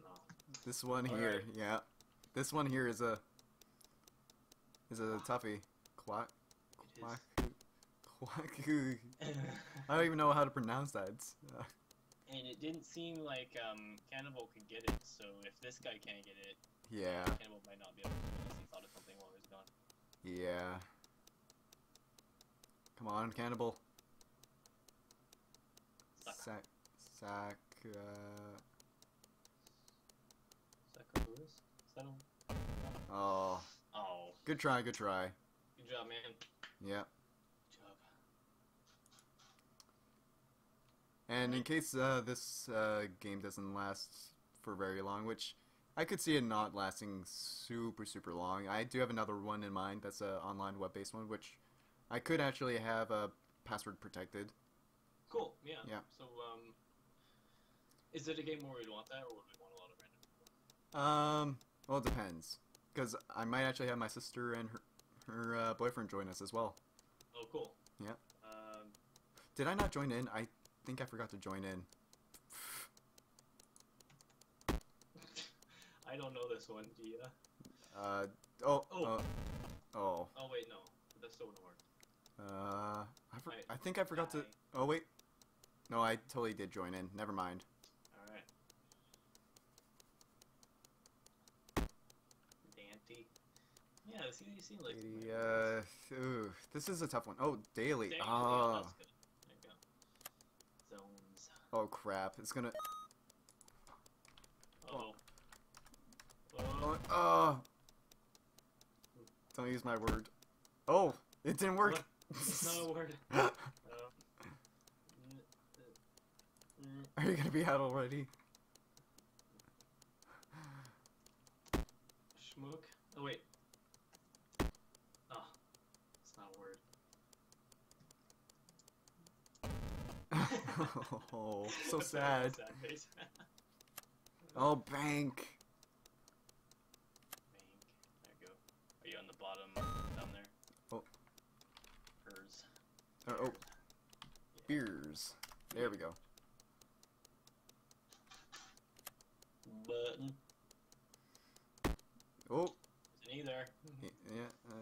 No. This one All here, right. yeah. This one here is a is a toughie. Quack quack quack. I don't even know how to pronounce that. Uh, and it didn't seem like um, Cannibal could get it, so if this guy can't get it, yeah, Cannibal might not be able to unless he thought of something while he was gone. yeah. Come on, cannibal. Sac sac. Uh, Is that a... oh, Oh, good try, good try. good job, man. Yeah. Good job. And in case uh, this uh, game doesn't last for very long, which I could see it not lasting super super long. I do have another one in mind that's a online web based one, which I could actually have a password protected. Cool. Yeah. Yeah. So, um, is it a game where we'd want that, or would we want a lot of random people? Um, well, it depends, because I might actually have my sister and her her uh, boyfriend join us as well. Oh, cool. Yeah. Um, Did I not join in? I think I forgot to join in. I don't know this one. Do you? Uh oh Oh. oh oh Oh wait, no. That still wouldn't work. uh I, for- I- I think I forgot to. Oh wait, no, I totally did join in. Never mind. All right. Dante. Yeah, see, you seem like. The, uh, ooh, this is a tough one. Oh, daily. Dante, yeah, Ah, that's good. There you go. Zones. oh crap! It's gonna. Oh. Oh, Oh. oh. Don't use my word. Oh, it didn't work. It's not a word. Um, n- uh, mm, Are you gonna be out already? Schmook? Oh, wait. Oh, it's not a word. oh, so sad. Oh, bank. Bank. There you go. Are you on the bottom down there? Oh. Hers. Uh, oh, beers. There we go. Button. Oh, Isn't he there? yeah. Uh,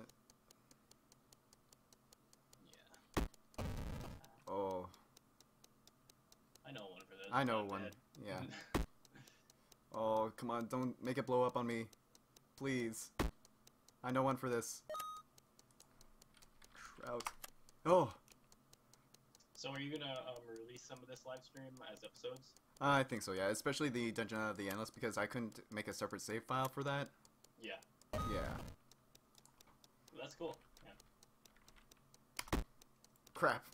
Yeah. oh, I know one for this. I know one. bad. Yeah. Oh, come on! Don't make it blow up on me, please. I know one for this. Trout. Oh, so are you gonna um, release some of this live stream as episodes? I think so. Yeah, especially the Dungeon of the Endless because I couldn't make a separate save file for that. Yeah. Yeah. That's cool. Yeah. Crap.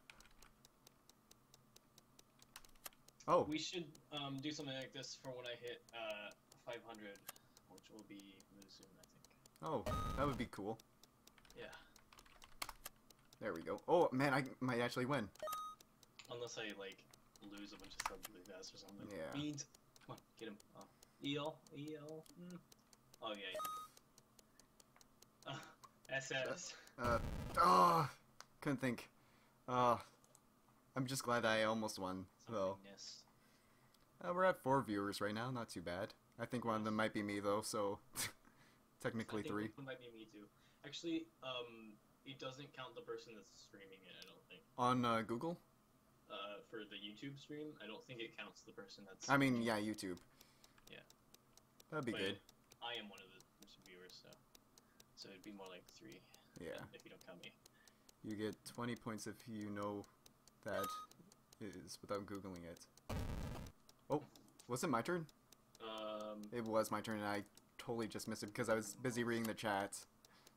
Oh, We should um, do something like this for when I hit uh, 500, which will be really soon, I think. oh, that would be cool. Yeah. There we go. Oh man, I might actually win. Unless I like lose a bunch of stuff really fast or something. Yeah. Beans. Come on, get him. Oh. Eel. EL. Mm. Oh yeah. Uh, SS. Uh, oh, couldn't think. Uh, I'm just glad I almost won. Though uh, we're at four viewers right now, not too bad. I think one of them might be me though, so technically I think three. It might be me too. Actually, um, it doesn't count the person that's streaming it. I don't think. On uh, Google? Uh, for the YouTube stream, I don't think it counts the person that's. I mean, yeah, YouTube. Yeah. That'd be But good. I am one of the viewers, so so it'd be more like three Yeah. if you don't count me. You get 20 points if you know that is without googling it. Oh, was it my turn? Um, It was my turn, and I totally just missed it because I was busy reading the chat.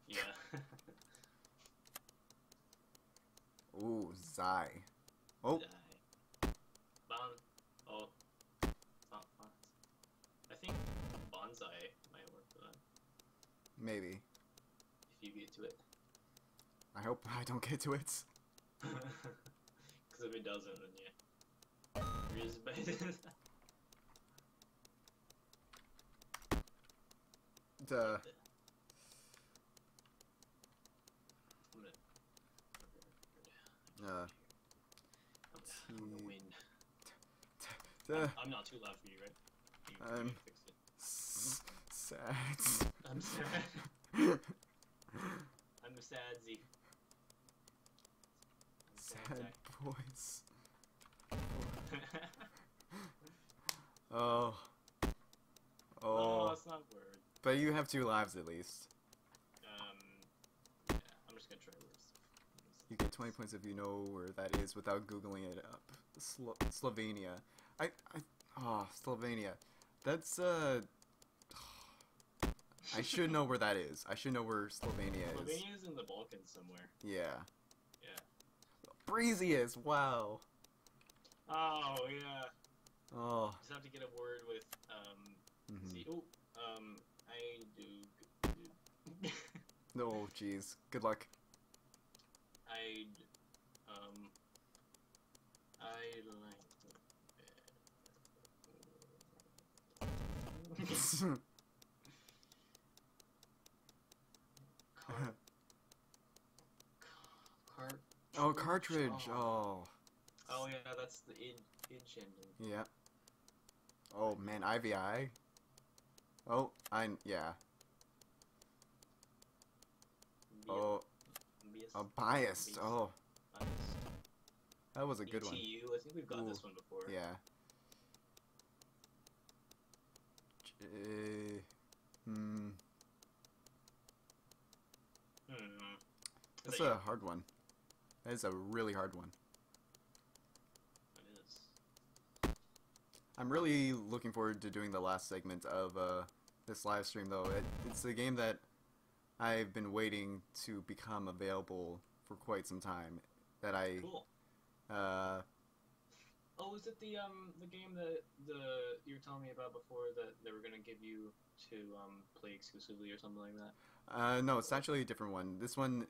yeah. Ooh, Zai. Oh, Bon. Oh. I think bonsai might work for that maybe. if you get to it. I hope I don't get to it. Because if it doesn't, then yeah. Respect. Duh. I'm gonna. Uh, Uh, I'm I'm gonna T- win. duh. I'm not too loud for you, right? You, I'm- fixed it. S- sad. I'm sad. I'm a sad Z. I'm sad boys. Oh. oh, Oh. it's not word. But you have two lives at least. Um, yeah, I'm just gonna try words. You get 20 points if you know where that is without googling it up. Slo- Slovenia. I, I, oh, Slovenia. That's, uh, I should know where that is. I should know where Slovenia is. Slovenia's in the Balkans somewhere. Yeah. Yeah. Breezy is, wow. Oh yeah. Oh. Just have to get a word with um. mhm. See, oh, Um, I do. No, jeez. Good luck. I um. I like. Car- Cart. oh, cartridge. Oh, Oh yeah, that's the id id engine. yeah. Oh man, IVI. Oh, I yeah. Oh, Bias- a biased. Biased. Oh, biased. that was a good one. I think we've got this one before. Yeah. J- hmm. Hmm. That's that a you? hard one. That is a really hard one. It is. I'm really looking forward to doing the last segment of uh, this live stream, though. It, it's a game that I've been waiting to become available for quite some time. That I, Cool. uh, Oh, is it the um the game that the you were telling me about before that they were gonna give you to um play exclusively or something like that? uh, no, it's actually a different one. This one,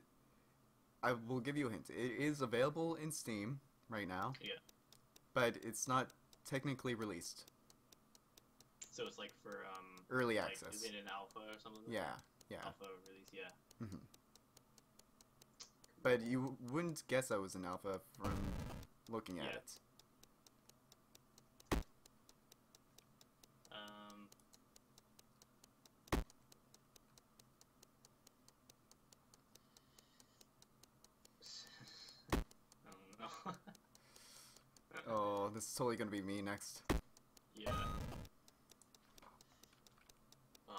I will give you a hint. It is available in Steam right now. Yeah. But it's not technically released. So it's like for um Early like, access. Is it an alpha or something? Like Yeah, that? Yeah. Alpha release, yeah. hmm But you wouldn't guess I was an alpha from looking at Yeah. it. Um. I don't know. Oh, this is totally gonna be me next. Yeah. Ugh.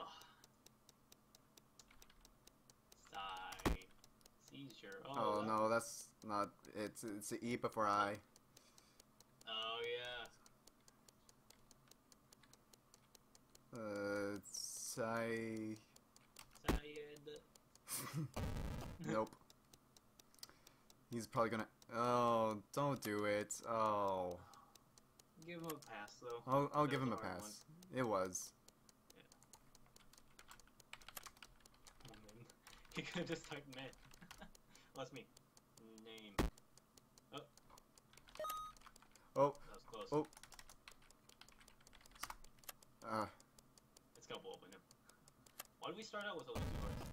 Sigh. Seizure. Oh, Oh, that- no, that's not. It's a E before I. Oh yeah. Uh, Sai. Syed. nope. He's probably gonna. Oh, don't do it. Oh, Give him a pass though. I'll I'll That give him a pass. It was. Then he could have just typed man. oh, that's me. Name. Oh, That was close. Oh. uh, It's gonna blow in him. Why did we start out with only two hearts?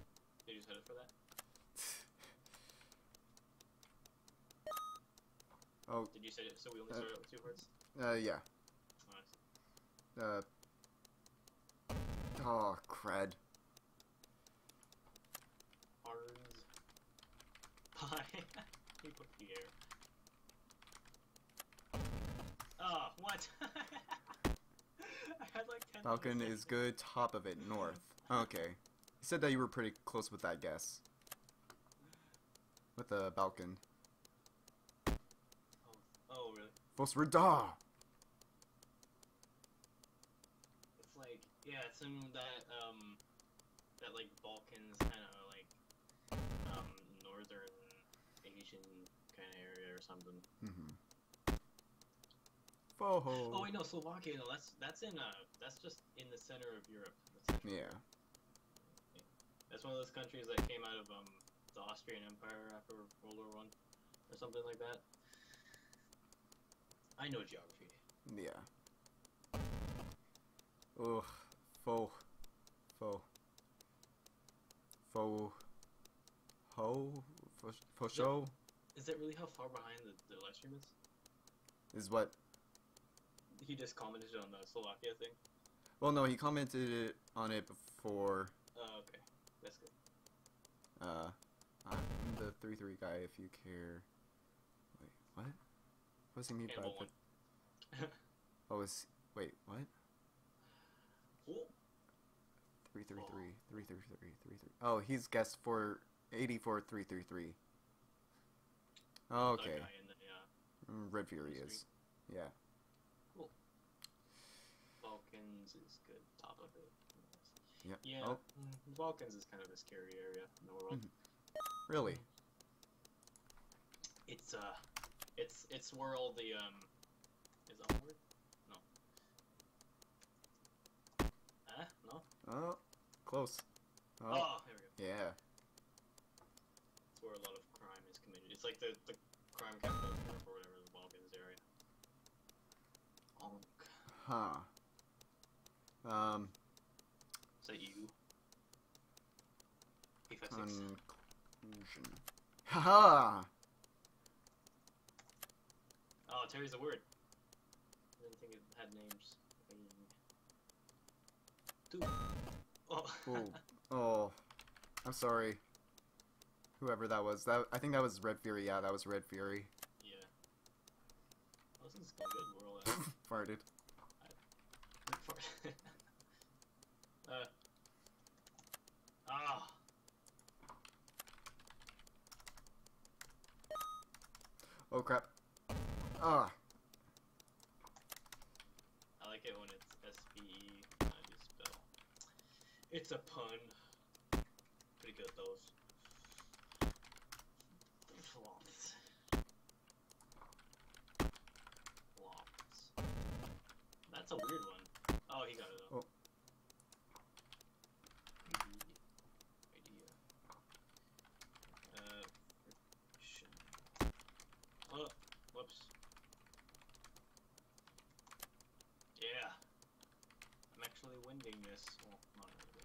Did you just hit it for that? oh, Did you say it? So we only Uh, started out with two hearts? uh, yeah. Nice. Uh. Oh, cred. Arns. Pie. he put the air. Oh, what? I had like 10 Balkan is good. Top of it, north. Okay. You said that you were pretty close with that guess. With the Balkan. Oh, oh, really? Fosrida! It's like, yeah, it's in that, um, that, like, Balkans kind of, like, um, northern Asian kind of area or something. Mm-hmm. Foho. Oh, wait, no, Slovakia, no, that's, that's in, uh, that's just in the center of Europe. Yeah. That's one of those countries that came out of, um, the Austrian Empire after World War One, or something like that. I know geography. Yeah. Ugh. Fo. Fo. Fo. Ho? Fo- Fo show? Is that really how far behind the, the live stream is? Is what? He just commented on the Slovakia thing. Well, no, he commented it on it before. Oh, okay. That's good. Uh, I'm the 3 3 guy if you care. Wait, what? What does he mean by the. Oh, is. Wait, what? Cool. 333. 333. 33. Oh, he's guessed for 84 333. Okay. That guy the, uh, Mm, Red Fury is. Yeah. Balkans is good. Top of it. Yeah. Yeah. Oh, Balkans is kind of a scary area in the world. Mhm. really? It's uh, it's it's where all the um, is that a word? No. Eh? No. Oh, close. Oh, Oh, there we go. yeah. It's where a lot of crime is committed. It's like the, the crime capital or whatever, the Balkans area. Onk. Huh. Um, Is that you? P56. conclusion. Haha! Oh, Terry's a word. I didn't think it had names. Two. Oh. Oh, oh, I'm sorry. Whoever that was, that I think that was Red Fury. Yeah, that was Red Fury. yeah. Oh, this is good. We're all at. Farted. uh. Ah. Oh crap. Ah. I like it when it's S P E. I just spell. It's a pun. Pretty good those. Flomps. Flomps. That's a weird one. Oh, he got it. Though. Oh. Idea. Uh. friction. Oh, whoops. Yeah. I'm actually winding this. Well, not really.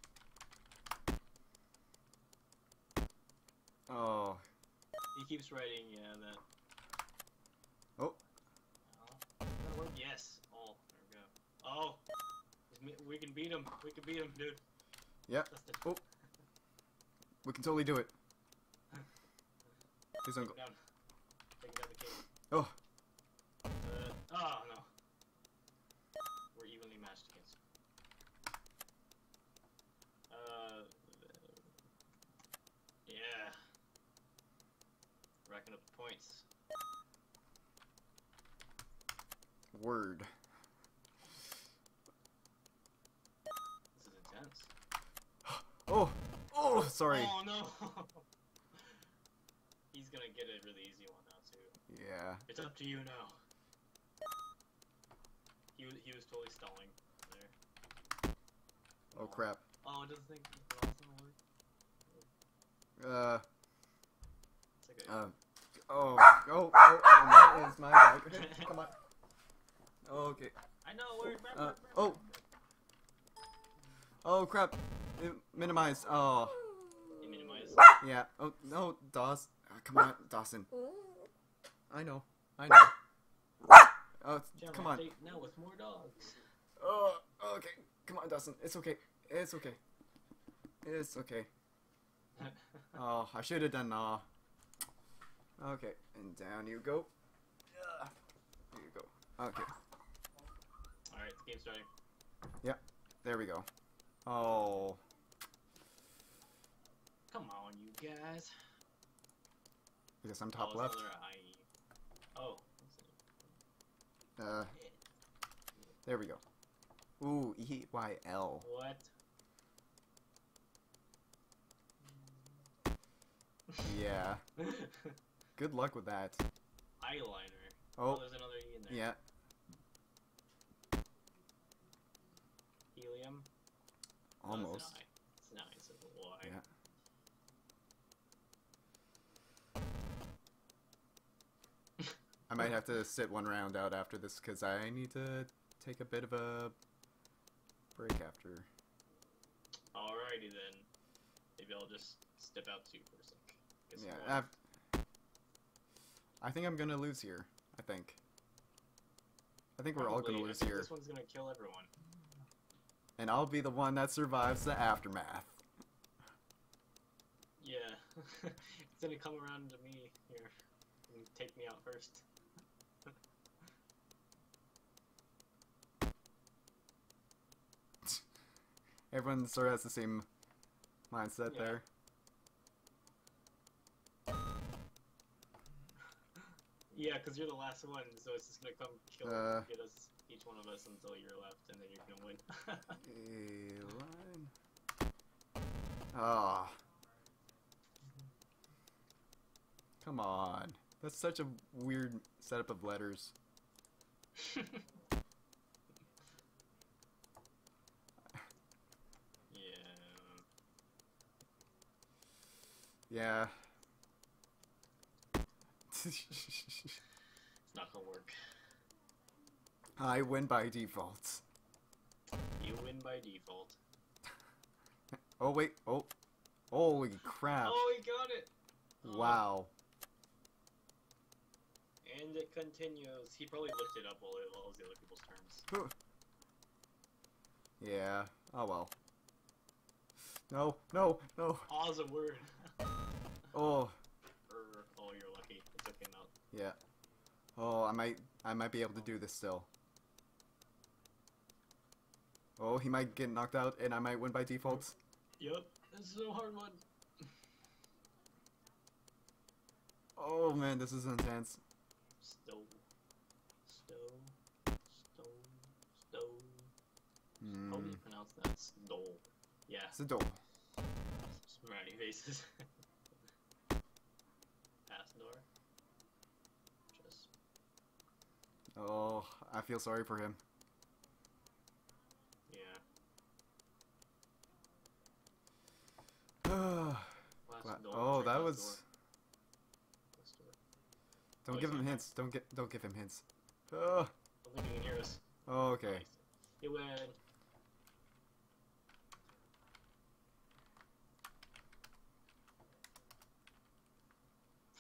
Oh. He keeps writing, yeah, that. Oh. Oh? Yes. Oh, there we go. Oh! We can beat him. We can beat him, dude. The. Oh. We can totally do it. Please don't Take go. him down. Down. Oh. Uh, oh, no. We're evenly matched against. Uh. Yeah. Racking up the points. Word. This is intense. Oh. Oh, sorry. Oh no! He's gonna get a really easy one now too. Yeah. It's up to you now. He was, he was totally stalling there. Oh crap. Oh, it doesn't think it also work. Uh. It's okay. Uh. Oh. Oh. Oh. And that is my bag. Come on. Okay. I know where. Uh, oh. Oh crap. It minimized. Oh. Yeah. Oh no, Dawes. Uh, come on, Dawson. I know. I know. Oh, come on. Now with more dogs. Oh, okay. Come on, Dawson. It's okay. It's okay. It's okay. Oh, I should have done uh. Okay, and down you go. Yeah. Here you go. Okay, Alright, game starting. Yep, there we go. Oh, Come on, you guys. I guess I'm oh, top it's left. Oh. Uh, there we go. Ooh, E Y L. What? Yeah. Good luck with that. Eyeliner. Oh, there's another E in there. yeah. Helium. Oh, Almost. I. It's an I, it's a Y. Yeah. I might have to sit one round out after this because I need to take a bit of a break after. Alrighty then. Maybe I'll just step out too for a sec. Yeah. I've, I think I'm gonna lose here. I think. I think we're all gonna I lose here, This one's gonna kill everyone. and I'll be the one that survives the aftermath. Yeah. it's gonna come around to me here and take me out first. Everyone sort of has the same mindset Yeah. there. Yeah, because you're the last one, so it's just gonna come kill Uh. get us each one of us until you're left, and then you're gonna win. A line. Ah. Come on. That's such a weird setup of letters. yeah. Yeah. It's not gonna work. I win by default. You win by default. Oh wait, oh. Holy crap. Oh, he got it! Wow. And it continues. He probably looked it up while it was the other people's turns. Yeah. Oh well. No, no, no. Aw's a word. Oh, Er, oh, you're lucky. It took him out. yeah. Oh, I might I might be able to do this still. Oh, he might get knocked out and I might win by default. Yep, This is a hard one. Oh man, this is intense. Stow. Stow. Stow. Stow. Hmm. How do you pronounce that? Stow. Yeah. Sidol. Smiley faces. Pass door. Just. Oh, I feel sorry for him. Yeah. Last door. oh, that was. door. Last door. Oh, Don't he's give him hints. Don't get. Don't give him hints. Oh, I don't think he can hear us. oh, okay. Nice. You win.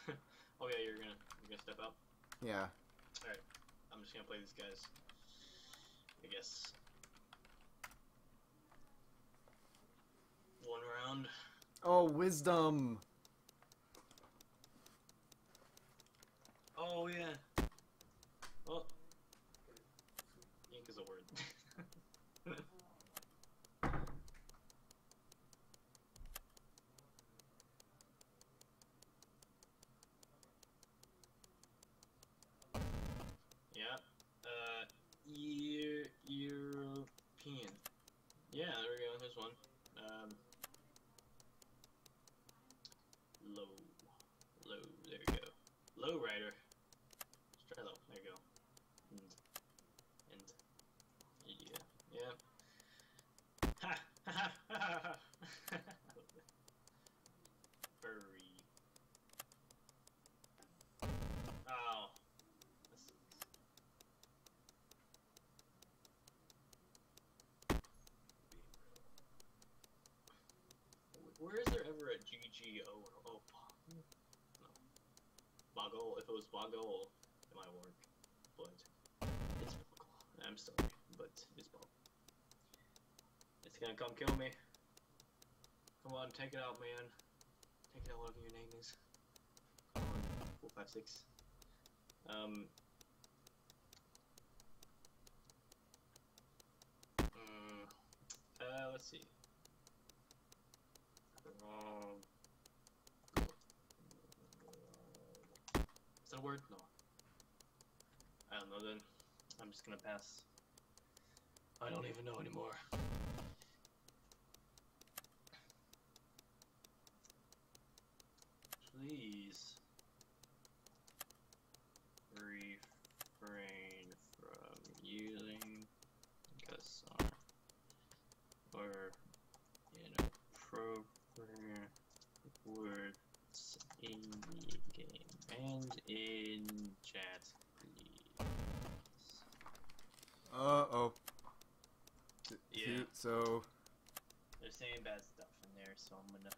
oh yeah, you're gonna you're gonna step up. Yeah. Just gonna play these guys. I guess. One round. Oh, wisdom. Oh yeah. Ink is a word. yeah. Uh, Ear European. Yeah, there we go. There's one. Um, low, low. There you go. Low rider. Let's try low. There you go. And, and yeah, yeah. Ha ha ha ha ha. Furry. Oh. That sucks. Wh- Where is there ever a GGO? Oh, no. Boggle. If it was Boggle, it might work. But it's Boggle. I'm sorry, but it's Boggle. It's gonna come kill me. Come on, take it out, man. Take it out, whatever your name is. Come on, four, five, six. Um. mm, uh, let's see. Um, is that word? No. I don't know then. I'm just gonna pass. I don't even know anymore. Please refrain from using Kasar or inappropriate words in the game and in chat, please. Uh oh. Yeah. So They're saying bad stuff in there, so I'm gonna.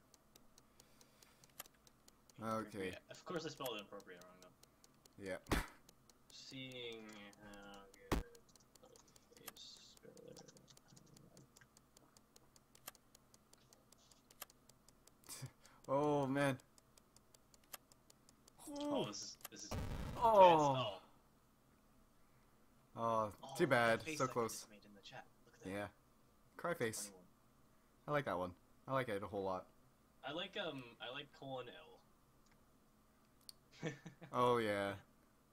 Okay. Of course, I spelled it inappropriate wrong though. yeah. Seeing how good speller. Oh man. Oh, this is this is. Oh. oh. Oh, Oh, too bad. So close. made in the chat. Look at that. Yeah. Cry face. I like that one. I like it a whole lot. I like um I like colon L. Oh yeah.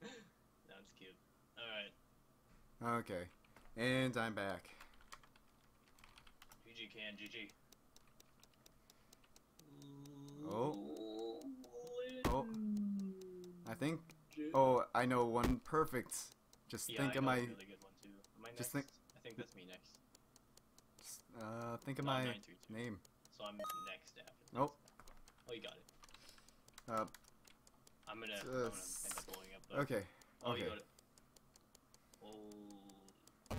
That's cute. Alright. Okay. And I'm back. GG can GG. Oh. Oh. I think. Oh, I know one perfect. Just Yeah, think I of my. really good one too. Am I next? Just think- I think that's me next. just, Uh, think of No, my 932. name. So I'm next after. Nope. Oh, you got it. Uh, I'm gonna, Uh, I'm gonna end up blowing up though. okay. Oh, you okay. got it. Oh.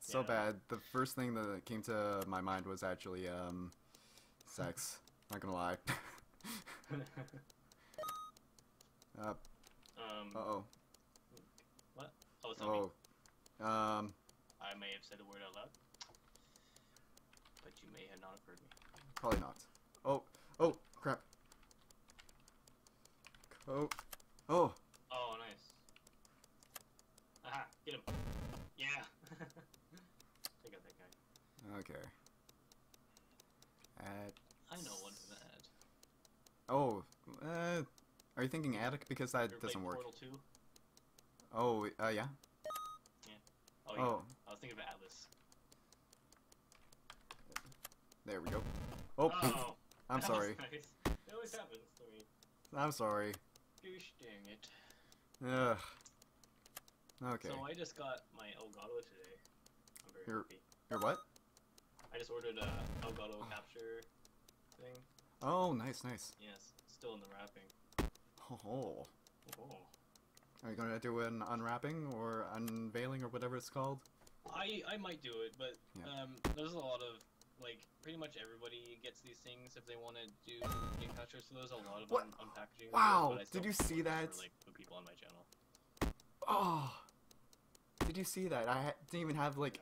So bad. The first thing that came to my mind was actually um, sex. Not gonna lie. uh um. oh. Oh, it's not me. Oh. Um. I may have said a word out loud, but you may have not heard me. Probably not. Oh. Oh. Crap. Oh. Oh. Oh, nice. Aha! Get him. Yeah. Take out that guy. Okay. At. I know one for that. Oh. Uh. Are you thinking attic? Because that doesn't work. Portal 2? Oh. Uh. Yeah. Oh, yeah. Oh. I was thinking of Atlas. There we go. Oh. Oh, I'm that sorry. Nice. It always happens to me. I'm sorry. Gosh dang it. Ugh. Okay. So I just got my Elgato today. I'm very You're- happy. You're what? I just ordered a Elgato Oh. capture thing. Oh, nice, nice. Yes, still in the wrapping. Oh. Oh. Are you gonna do an unwrapping or unveiling or whatever it's called? I I might do it, but Yeah. um, there's a lot of like pretty much everybody gets these things if they want to do game captures. So there's a lot of What? un- unpackaging. videos, Wow, I did you see that? For, like the people on my channel. Oh. Did you see that? I didn't even have like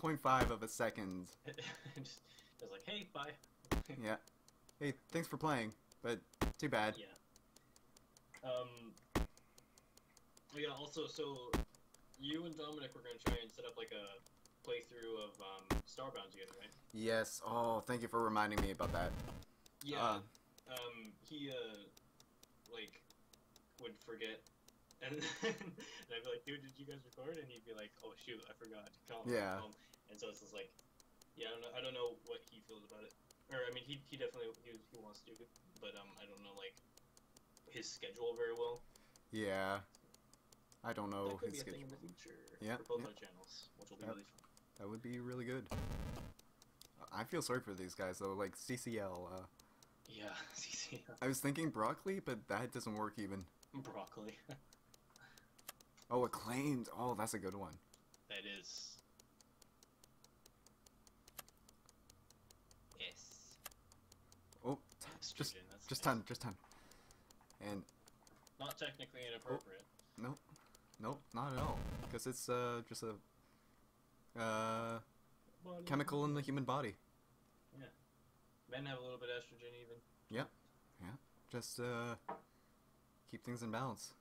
0.5 of a second. Just, just like hey bye. Yeah. Hey, thanks for playing, but too bad. Yeah. Um. Yeah. Also, so you and Dominic were gonna try and set up like a playthrough of um, Starbound together, right? Yes. Oh, thank you for reminding me about that. Yeah. Uh, um. He uh, like, would forget. And, then, and I'd be like, dude, did you guys record? And he'd be like, oh shoot, I forgot. Call him, Yeah. call him. And so it's just like, yeah, I don't know. I don't know what he feels about it. Or I mean, he, he definitely he, he wants to, but um, I don't know like his schedule very well. Yeah. I don't know that could his be a thing schedule. in the future Yeah, for both yeah. our channels, which will be Yep. really fun. That would be really good. I feel sorry for these guys though, like CCL. Uh, Yeah, CC I was thinking broccoli, but that doesn't work even. broccoli. Oh, acclaimed. Oh, that's a good one. that is. Yes. Oh, just just nice. ten, just ten. And Not technically inappropriate. nope, nope, not at all. Because it's uh just a uh But, chemical in the human body. Yeah, men have a little bit of estrogen even. Yeah, yeah, just uh keep things in balance.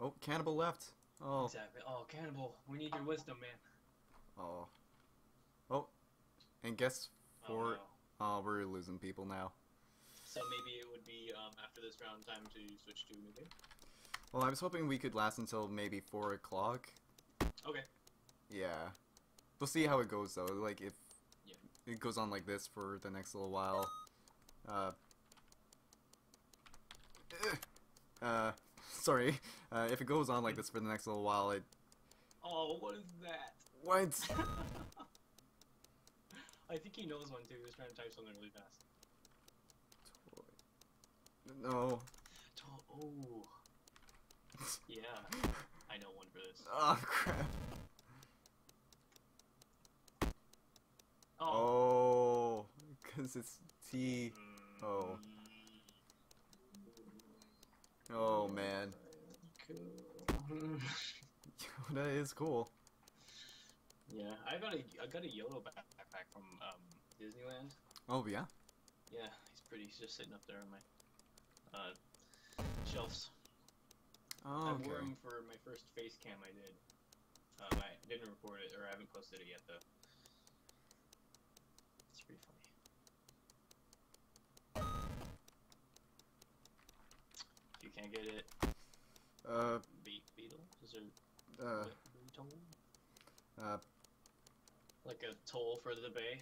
Oh, cannibal left. Oh, Exactly. Oh, cannibal, we need your wisdom, man. oh, oh. And guess Oh, for no. oh, we're losing people now. So maybe it would be um, after this round time to switch to movie. Well, I was hoping we could last until maybe four o'clock. Okay. Yeah. We'll see how it goes though. Like if Yeah. it goes on like this for the next little while. Uh uh sorry. Uh if it goes on like this for the next little while, it Oh, what is that? What? I think he knows one too. He was trying to type something really fast. No. Oh. Yeah, I know one for this. Oh crap. Oh. Oh, cuz it's T. oh. Oh man. Mm. that is cool. yeah, I got a I got a Yoda backpack from um, Disneyland. Oh yeah. Yeah, he's pretty. He's just sitting up there on my uh, shelves. Oh, I okay. wore him for my first face cam I did. Um, I didn't record it, or I haven't posted it yet though. It's pretty funny. You can't get it, Uh Be- Beetle? Is there uh Be- toll? uh Like a toll for the bay?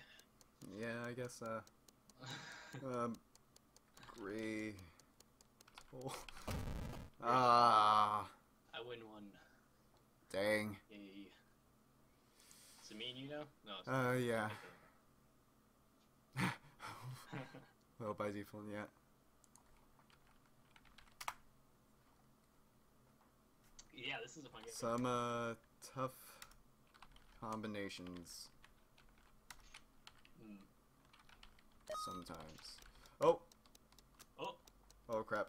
yeah, I guess uh um gray four. Ah. I win one. Dang. Yay. Does it mean you now. No. Oh uh, yeah. well, by default, yeah. Yeah, this is a fun game. Some uh, tough combinations. Mm. Sometimes. Oh. Oh. Oh crap.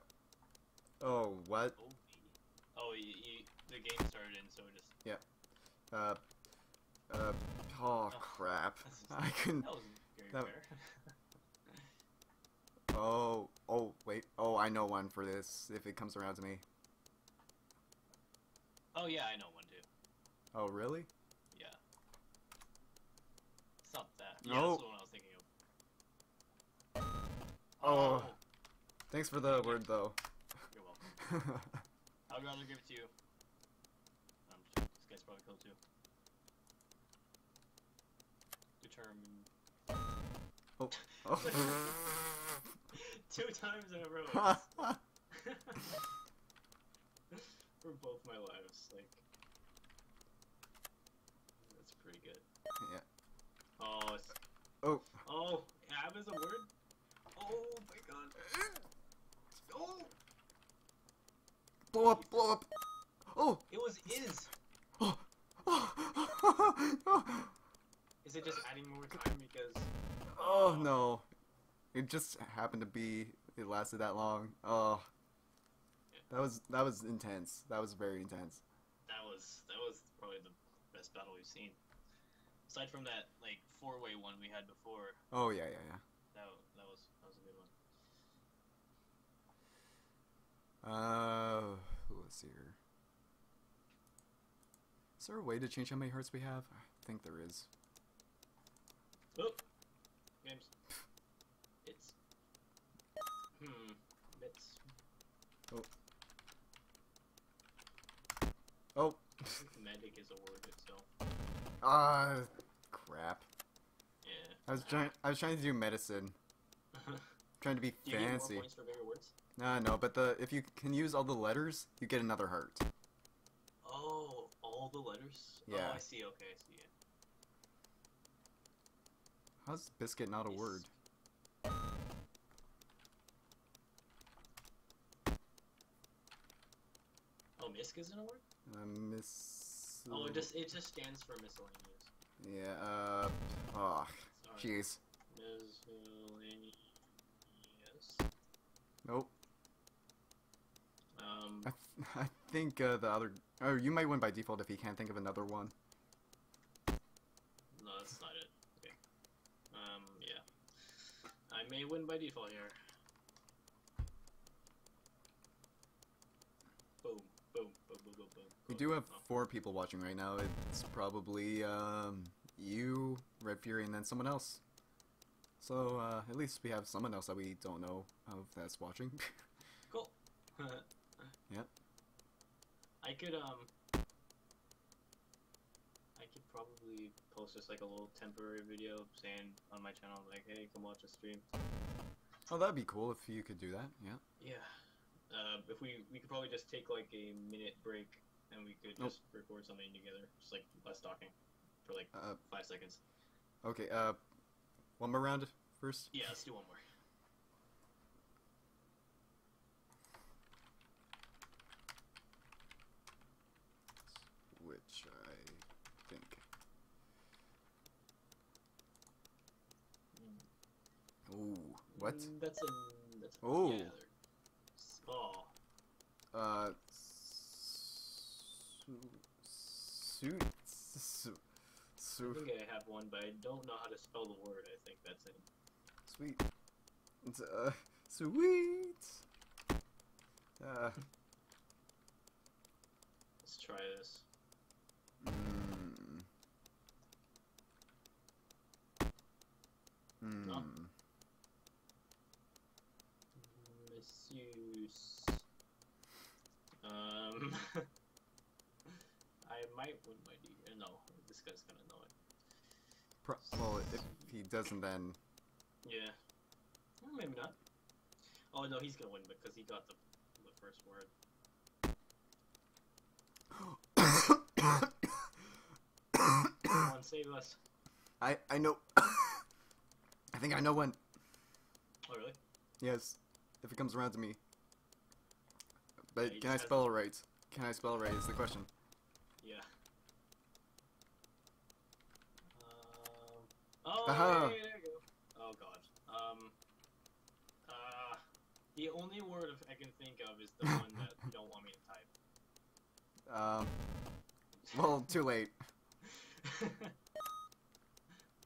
Oh, what? oh, oh, you, you, the game started in, so it just Yeah. Uh, uh, oh crap. Just- I couldn't. that was very That- fair. Oh, oh, wait. Oh, I know one for this if it comes around to me. oh yeah, I know one too. Oh, really? Yeah. It's not that. Yeah, No. that's the one I was thinking of. Oh. Thanks for the word, though. You're welcome. I would rather give it to you. Um, this guy's probably cool too. Determined. oh. Two times in a row. For both my lives, like. That's pretty good. Yeah. Oh, it's, oh. oh, ab is a word. Oh my god. Oh, Blow up, blow up. Oh. it was is. Oh. Is it just adding more time because? Oh no. It just happened to be it lasted that long. Oh. That was that was intense. That was very intense. That was that was probably the best battle we've seen. Aside from that like four way one we had before, Oh yeah, yeah, yeah. that wa- that was that was a good one. Uh let's see here. Is there a way to change how many hearts we have? I think there is. Oh, games. It's hmm. It's Oh. I think medic is a word itself. Ah crap. Yeah. I was trying I was trying to do medicine. Trying to be Do you fancy. more points for bigger words? Nah, no, but the if you can use all the letters, you get another heart. Oh, all the letters. Yeah. Oh, I see. Okay, I see. it. How's biscuit not a word? Oh, misc isn't a word. Uh, miss. Oh, it just it just stands for miscellaneous. Yeah. Uh. Oh, jeez. Miscellaneous. Nope. Um. I, th- I think uh, the other. Oh, you might win by default if you can't think of another one. No, that's not it. Okay. Um, yeah. I may win by default here. Boom, boom, boom, boom, boom, boom. We do have four people watching right now. It's probably um you, Red Fury, and then someone else. So uh, at least we have someone else that we don't know of that's watching. Cool. Yep. I could, um... I could probably post just like a little temporary video saying on my channel, like, hey, come watch a stream. oh, that'd be cool if you could do that. Yeah. Yeah. Uh, if we we could probably just take like a minute break and we could Nope. just record something together, just like less talking, for like Uh, five seconds. okay. Uh, one more round first. Yeah, let's do one more. Which I think. Ooh, what? Mm, That's a that's a, Oh. Yeah, there- s- Uh, su- suit. I think I have one, but I don't know how to spell the word. I think that's it. sweet. It's, uh, sweet. Uh, Let's try this. mm. No. Mm. Misuse. Um, I might win my D. uh, No, this guy's gonna know it. Well, if he doesn't, then Yeah. Or maybe not. Oh no, he's gonna win because he got the the first word. Come on, save us. I I know. I think I know when. Oh really? Yes, if it comes around to me. But he can I spell it right? can I spell right? Is the question. Yeah. Oh, Aha. hey, there you go. Oh god. Um. Uh. The only word I can think of is the one that you don't want me to type. Um. Well, too late.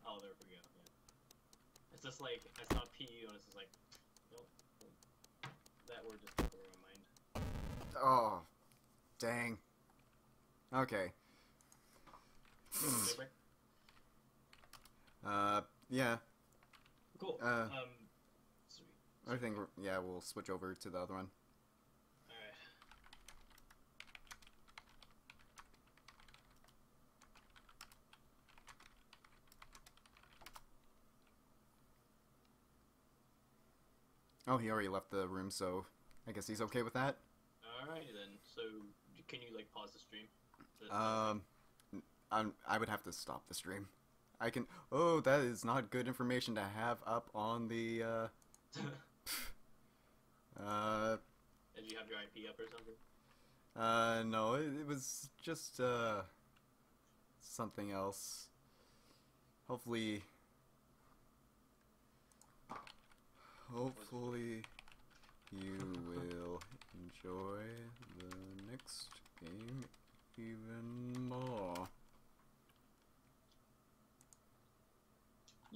oh, there we go. Yeah. It's just like I saw PU and it's just like, nope. That word just over my mind. Oh, dang. Okay. Uh, yeah. Cool. Uh, um. Sweet. I think yeah we'll switch over to the other one. All right. Oh, he already left the room, so I guess he's okay with that. Alrighty then. So, can you like pause the stream? So- Um, I'm, I would have to stop the stream. I can. Oh, that is not good information to have up on the. Uh, uh, Did you have your IP up or something? uh, no, it, it was just uh, something else. Hopefully. Hopefully, you will enjoy the next game even more.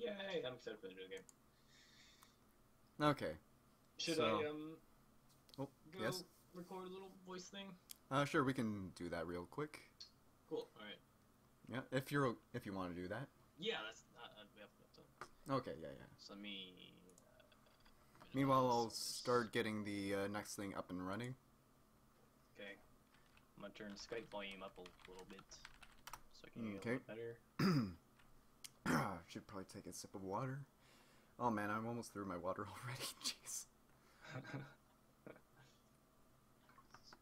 Yay! I'm excited for the new game. Okay. Should So- I um Oh, go yes. record a little voice thing? Uh, sure, we can do that real quick. Cool. All right. Yeah, if you're if you want to do that. Yeah, that's not. Uh, we have to. Okay, yeah, yeah. So let me. Uh, Meanwhile, I'll start getting the uh, next thing up and running. Okay. I'm gonna turn Skype volume up a little bit so I can hear you a little better. I should probably take a sip of water. Oh man, I'm almost through my water already. Jeez.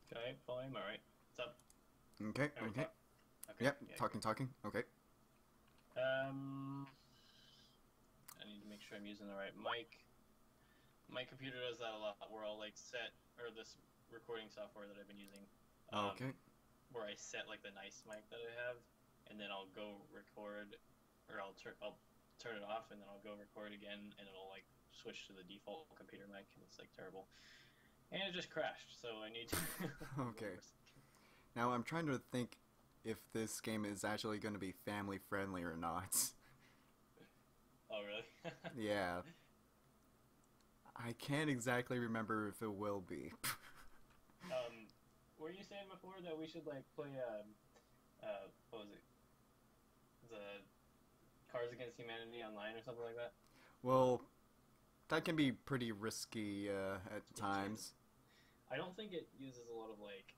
Skype volume. All right. What's up? Okay, okay. Okay. Yep, yeah, talking, talking. Okay. Um, I need to make sure I'm using the right mic. My computer does that a lot, where I'll like set or this recording software that I've been using. um, Okay. Where I set like the nice mic that I have, and then I'll go record, or I'll turn I'll turn it off, and then I'll go record again, and it'll like switch to the default computer mic, and it's like terrible. And it just crashed, so I need to. Okay. Now I'm trying to think if this game is actually going to be family friendly or not. Oh really? yeah. I can't exactly remember if it will be. Um, were you saying before that we should like play um, uh, what was it? The Cards Against Humanity online or something like that? well, that can be pretty risky uh, at times. I don't think it uses a lot of like.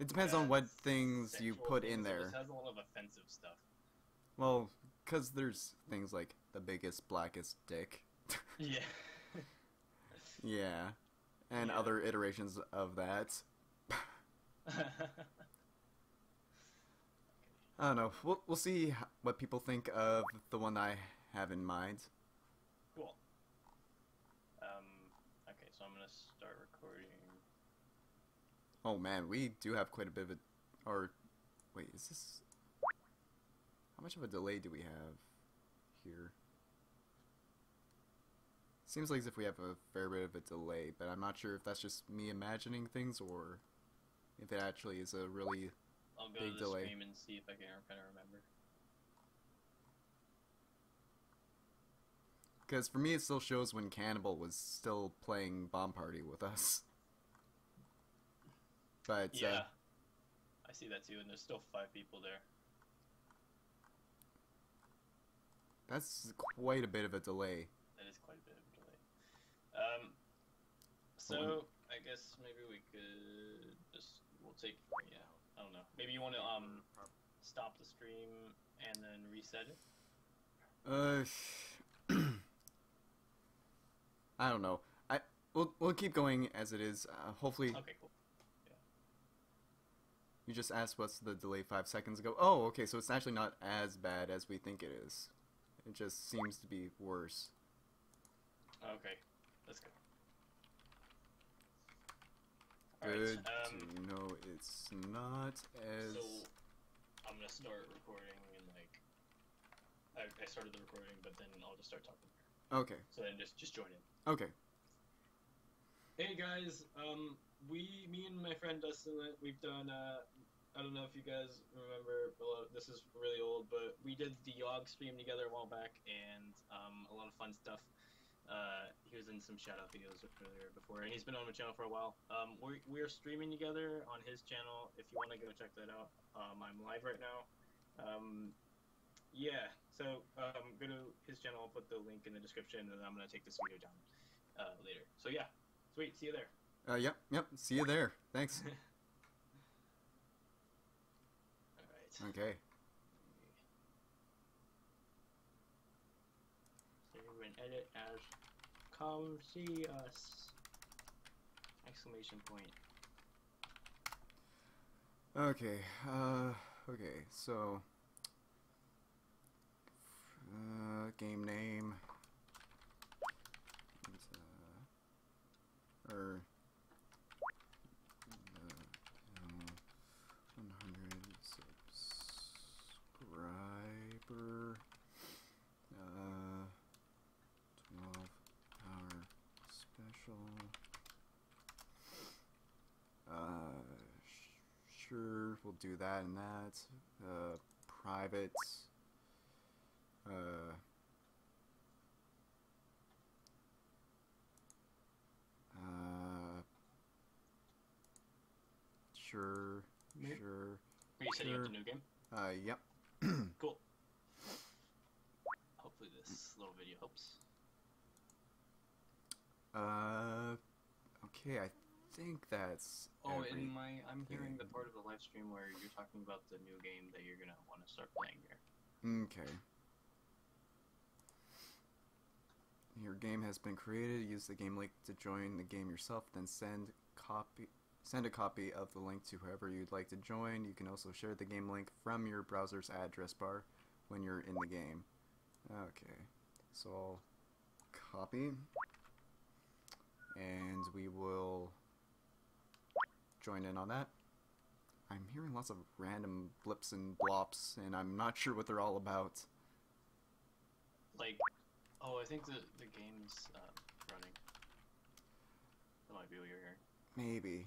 It depends on what things you put in there. just has a lot of offensive stuff. Well, because there's things like the biggest, blackest dick. Yeah. yeah. And Yeah. other iterations of that. I don't know. We'll, we'll see what people think of the one I have in mind. cool. Um. Okay, so I'm gonna start recording. Oh man, we do have quite a bit of a. Or. Wait, is this. How much of a delay do we have here? Seems like as if we have a fair bit of a delay, but I'm not sure if that's just me imagining things or if it actually is a really. I'll go Big to the delay. stream and see if I can kind of remember. Because for me, it still shows when Cannibal was still playing Bomb Party with us. But yeah. uh, I see that too, and there's still five people there. that's quite a bit of a delay. That is quite a bit of a delay. Um, so I guess maybe we could just we'll take yeah I don't know maybe you want to um stop the stream and then reset it. Uh, I don't know. I we'll we'll keep going as it is. Uh, hopefully, Okay, cool. you just asked what's the delay five seconds ago. Oh, okay. So it's actually not as bad as we think it is. It just seems to be worse. Okay, let's go. Alright, Good um, to know it's not as. So I'm gonna start recording and like I, I started the recording, but then I'll just start talking. Okay, So then just just join in. okay. Hey guys, um, we, me and my friend Dustin, uh, we've done. Uh, I don't know if you guys remember. Well, this is really old, but we did the Yogg stream together a while back, and um, a lot of fun stuff. Uh, he was in some shout out videos earlier before, and he's been on my channel for a while. Um, we're, we're streaming together on his channel. If you want to go check that out, um, I'm live right now. Um, yeah, so um, go to his channel. I'll put the link in the description, and I'm gonna take this video down uh, later. So yeah, sweet. See you there. Uh, yep, yep. See you there. Thanks. All right. Okay. Save and edit as come see us. Exclamation point. Okay. Uh. Okay. So. Uh, game name. Uh, or. Uh, One hundred subscriber. Uh. Twelve hour special. Uh, sh- sure, we'll do that and that. Uh, private. Uh, uh, sure, Maybe- sure. Are you setting up Sure. the new game? Uh, yep. Cool. Hopefully this little video helps. Uh, okay, I think that's. Oh, and my I'm hearing the part of the live stream where you're talking about the new game that you're gonna want to start playing here. Okay. Your game has been created. Use the game link to join the game yourself. Then send copy send a copy of the link to whoever you'd like to join. You can also share the game link from your browser's address bar when you're in the game. Okay. So I'll copy and we will join in on that. I'm hearing lots of random blips and blops, and I'm not sure what they're all about. Like, oh, I think the the game's uh, running. That might be what you're hearing. Maybe,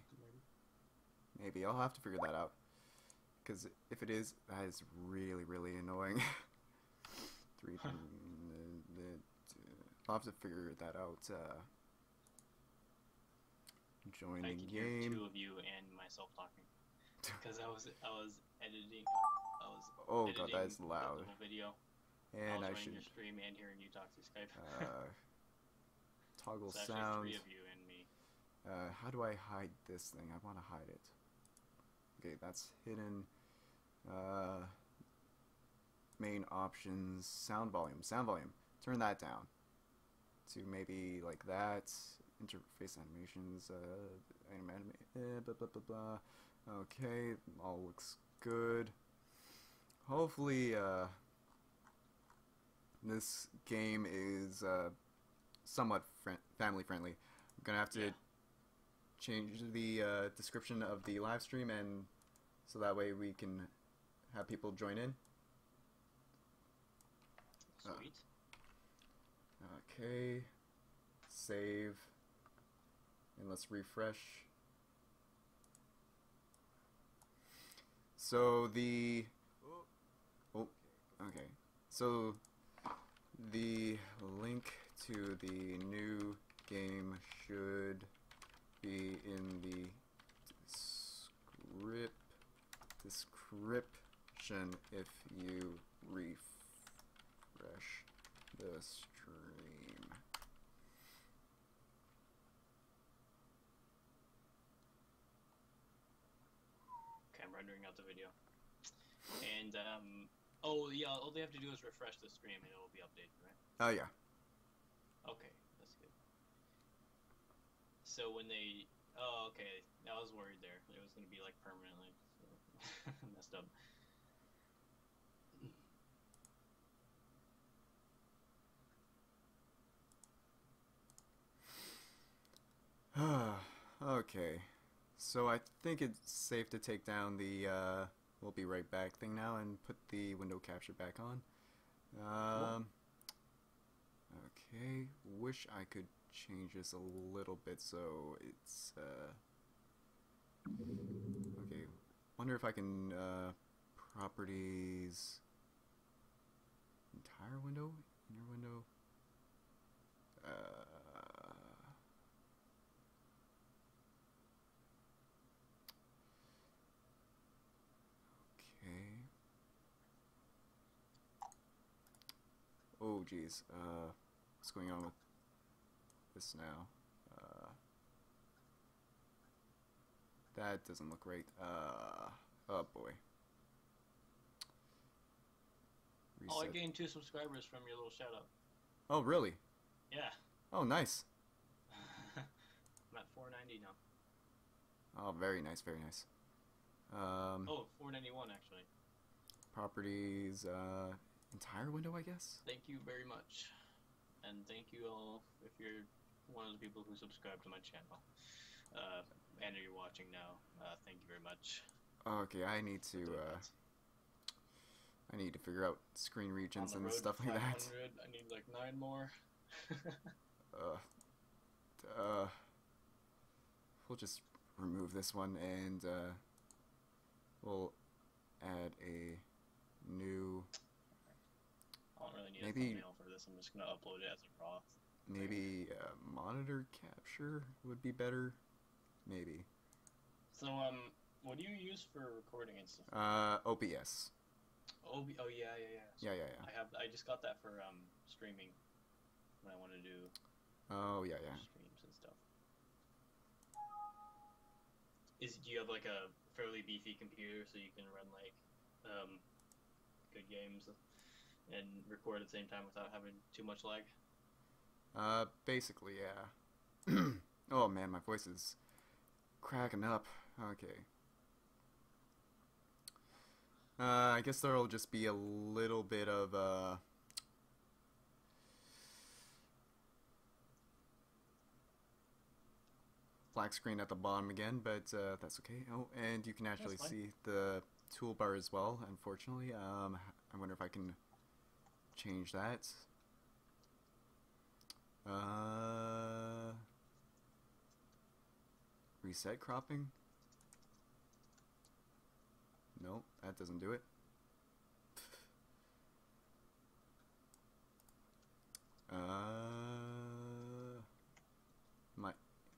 maybe I'll have to figure that out. Because if it is, that is really, really annoying. Three. Huh. I'll have to figure that out. Uh, join I the can hear game. two of you and myself talking because I was I was editing. I was Oh god, that is loud. video. I And was I should your stream and hearing you talk through Skype. uh, toggle so sound. three of you and me. Uh, how do I hide this thing? I want to hide it. Okay, that's hidden. Uh, main options, sound volume, sound volume. Turn that down to maybe like that. Interface animations, uh, anim anima- eh, blah blah blah blah. Okay, all looks good. Hopefully, uh, this game is uh, somewhat fri family friendly. I'm gonna have to Yeah. change the uh, description of the live stream and so that way we can have people join in. Uh. Sweet. Okay. Save. And let's refresh. So the Oh, okay. So the link to the new game should be in the script description if you refresh the stream. Okay, I'm rendering out the video. And um, oh yeah, all they have to do is refresh the stream and it will be updated, right? Oh yeah. Okay, that's good. So when they, oh okay, I was worried there. It was gonna be like permanently so messed up. okay. So I think it's safe to take down the uh, "we'll be right back" thing now and put the window capture back on. Um, okay. Wish I could change this a little bit so it's uh, okay. Wonder if I can uh, properties entire window inner window. Uh, Oh, geez. Uh, what's going on with this now? Uh, that doesn't look right. Uh, oh boy. Oh, I gained two subscribers from your little shout out. Oh, really? Yeah. Oh, nice. I'm at 490 now. Oh, very nice, very nice. Um, Oh, 491 actually. properties, uh, entire window, I guess. Thank you very much. And thank you all if you're one of the people who subscribe to my channel. Uh, and you're watching now. Uh, thank you very much. Okay, I need to, uh. I need to figure out screen regions and road stuff like that. I need like nine more. Uh, uh, we'll just remove this one and, uh, we'll add a new, really need Maybe- a thumbnail for this. I'm just gonna upload it as a raw. maybe, uh, monitor capture would be better. Maybe. So um, what do you use for recording and stuff? Uh, OBS. Oh, oh yeah, yeah, yeah. Yeah, yeah, yeah. I have. I just got that for um streaming when I want to do Oh, yeah, yeah. streams and stuff. Is do you have like a fairly beefy computer so you can run like um good games and record at the same time without having too much lag? Uh, basically, yeah. oh man, my voice is cracking up. Okay. Uh, I guess there'll just be a little bit of, uh... Black screen at the bottom again, but uh, that's okay. Oh, and you can actually see the toolbar as well, unfortunately. Um, I wonder if I can change that. Uh, reset cropping? No, that doesn't do it. Uh, am I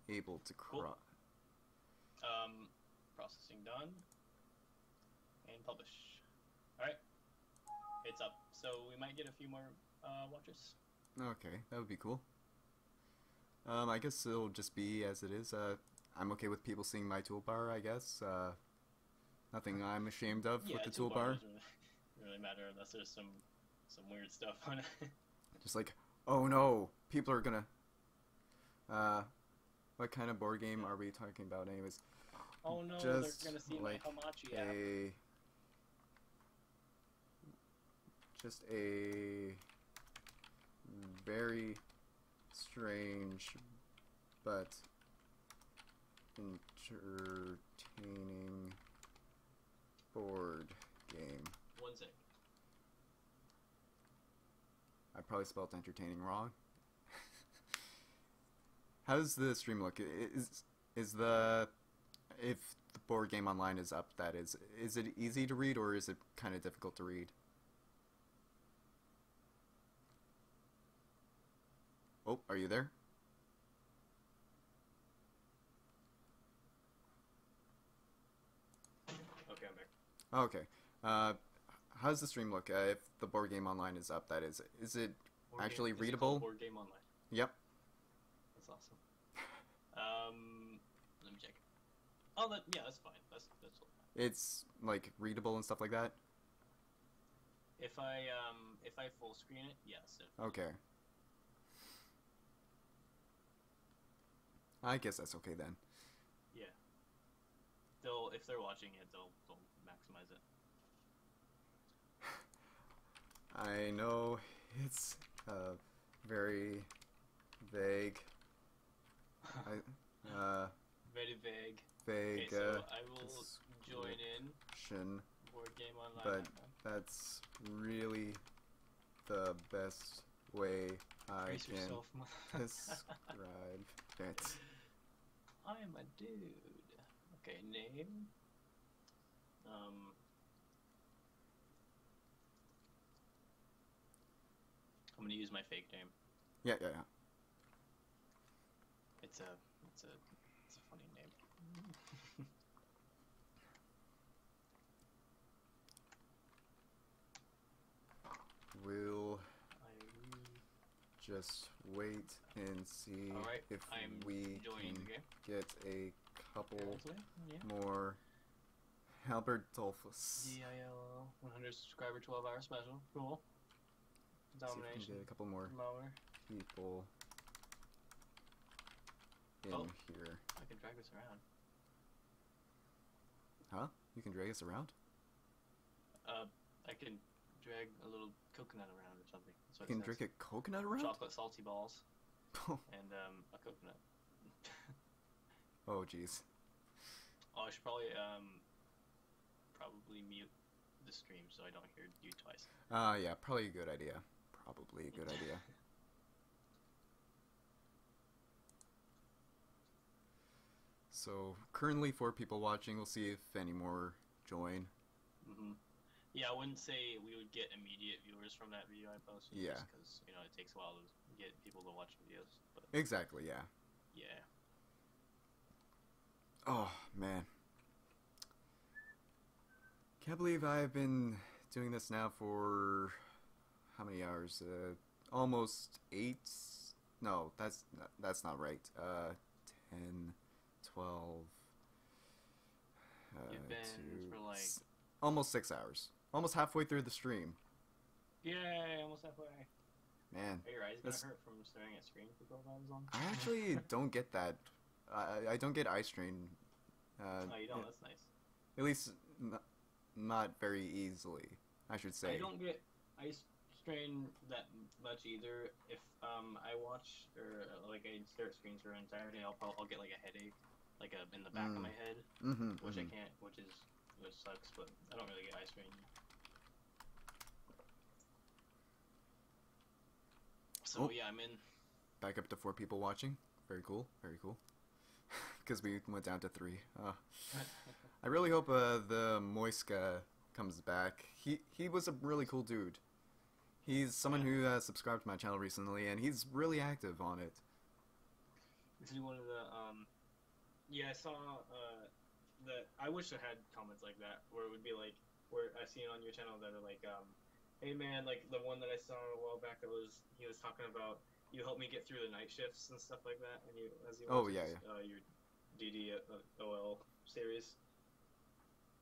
able to Cool. crop? Um, processing done. And publish. Alright. It's up. So we might get a few more uh, watchers. Okay, that would be cool. Um, I guess it'll just be as it is. Uh, I'm okay with people seeing my toolbar. I guess. Uh, nothing I'm ashamed of yeah, with the toolbar toolbar. doesn't really, matter unless there's some some weird stuff on it. Just like, oh no, people are gonna. Uh, what kind of board game are we talking about, anyways? oh no, Just they're gonna see like my Hamachi app. A. Just a very strange but entertaining board game. One sec. I probably spelled entertaining wrong. How does the stream look? Is is the if the board game online is up? That is, is it easy to read or is it kind of difficult to read? Oh, are you there? Okay, I'm back. Okay. Uh, how does the stream look? Uh, if the board game online is up, that is, is it? Board Actually game, is it readable? Board game online. Yep. That's awesome. Um, let me check. Oh, that yeah, that's fine. That's that's all fine. It's like readable and stuff like that. If I um if I full screen it, yes. It, Okay. I guess that's okay then. Yeah. They'll if they're watching it, they'll they'll maximize it. I know it's uh, very vague. I, uh, Very vague. Vague. Okay, so uh, I will join in board game online. But- That's really the best way I Brace can yourself. describe it. I am a dude. Okay, name. Um. I'm gonna use my fake name. Yeah, yeah, yeah. It's a, it's a, it's a funny name. We'll I, just wait and see Alright, if I'm we can the game. get a couple yeah. more Albert Dolphus. DILL 100 subscriber 12 hour special. Cool. See if we Domination. get a couple more Mower. people in Oh. here. I can drag this around. Huh? You can drag us around? Uh, I can drag a little coconut around or something. That's You can drink a coconut around? Chocolate salty balls and um, a coconut. oh, jeez. Oh, I should probably um, probably mute the stream so I don't hear you twice. Ah, yeah, probably a good idea. Probably a good idea. So, currently four people watching. We'll see if any more join. hmm Yeah, I wouldn't say we would get immediate viewers from that video I posted. Yeah. Because you know it takes a while to get people to watch videos. But Exactly, yeah. yeah. Oh, man. Can't believe I've been doing this now for how many hours? Uh, almost eight. No, that's that's not right. Uh, 10, 12. Uh, You've been two, for, like- almost six hours. Almost halfway through the stream. Yay! Almost halfway. Man, Are your eyes gonna hurt from staring at screen for 12 hours long? I actually don't get that. I, I don't get eye strain. Uh, Oh, you don't. That's nice. At least n- not very easily, I should say. I don't get eye strain that much either. If um I watch or uh, like I stare at screens for an entire day, I'll prob- I'll get like a headache, like a in the back of Mm. my head, Mm-hmm, which I can't, which is which sucks. But I don't really get ice strain. So Oh. yeah, I'm in. Back up to four people watching. Very cool. Very cool. Because we went down to three. Uh, I really hope uh, the Moiska comes back. He he was a really cool dude. He's someone Yeah. who uh, subscribed to my channel recently, and he's really active on it. Is he one of the um, yeah, I saw uh, that. I wish I had comments like that where it would be like where I seen on your channel that are like um, hey man, like the one that I saw a while back that was he was talking about you helped me get through the night shifts and stuff like that, and you as you Oh, yeah, this, Uh, your DD uh, OL series.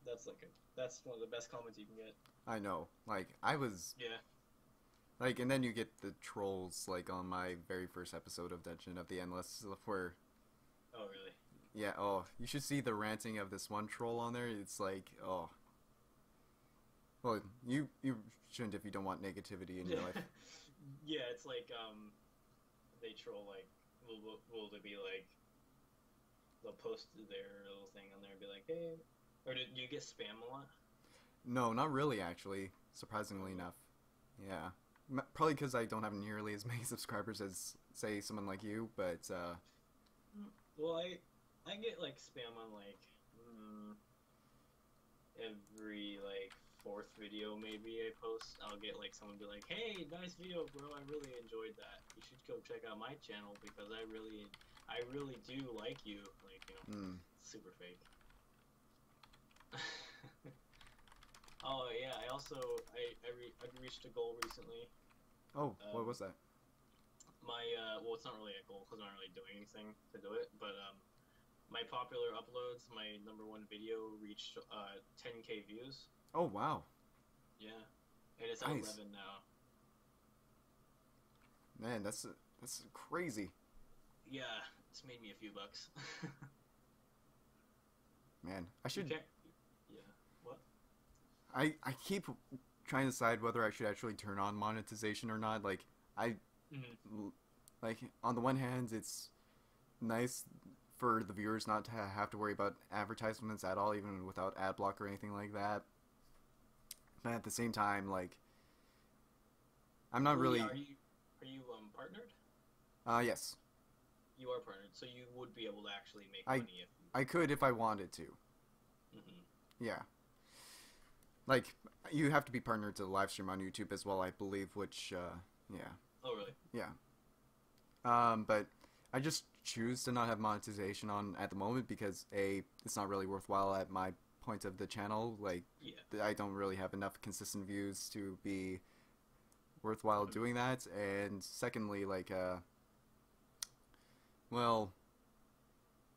That's like a, that's one of the best comments you can get. I know. Like I was Yeah. like, and then you get the trolls like on my very first episode of Dungeon of the Endless, where Oh really? Yeah, oh, you should see the ranting of this one troll on there. It's like, oh. Well, you you shouldn't if you don't want negativity in your life. yeah, it's like um, they troll like will will, will they be like they'll post their little thing on there and be like, hey, or do you get spam a lot? No, not really, actually. Surprisingly enough. Yeah. Probably because I don't have nearly as many subscribers as, say, someone like you, but, uh, Well, I I get like spam on like mm, every like fourth video maybe I post. I'll get like someone be like, hey, nice video, bro. I really enjoyed that. You should go check out my channel because I really I really do like you. Like you know. mm, super fake. oh yeah, I also I I, re- I reached a goal recently. oh, what Um, was that? My uh, well, it's not really a goal because I'm not really doing anything to do it, but um, my popular uploads, my number one video reached uh 10k views. Oh, wow. Yeah, and it's at Nice. 11 now. Man, that's, that's crazy. Yeah, it's made me a few bucks. Man, I should, Yeah. What? I, I keep trying to decide whether I should actually turn on monetization or not. Like, I Mhm. like on the one hand it's nice for the viewers not to have to worry about advertisements at all, even without ad block or anything like that. But at the same time, like, I'm not really. Are you are you um partnered? Uh, yes, You are partnered, so you would be able to actually make I- money if. I could if I wanted to. hmm Yeah. Like, you have to be partnered to live stream on YouTube as well, I believe, which, uh, yeah. Oh really? Yeah. Um, but I just choose to not have monetization on at the moment because A, it's not really worthwhile at my point of the channel. Like, Yeah. I don't really have enough consistent views to be worthwhile doing that. And secondly, like, uh, well,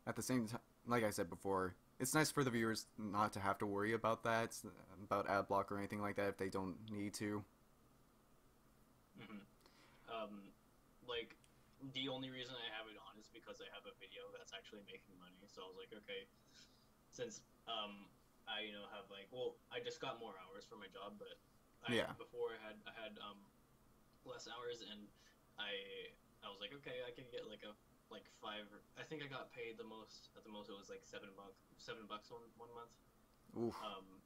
at the same time, like I said before, it's nice for the viewers not to have to worry about that, about ad block or anything like that if they don't need to. hmm Um, like the only reason I have it on is because I have a video that's actually making money. So I was like, okay, since um I you know have like well I just got more hours for my job, but I, Yeah. before I had I had um less hours and I I was like okay I can get like a like five I think I got paid the most at the most it was like seven bucks seven bucks one one month. Oof. Um,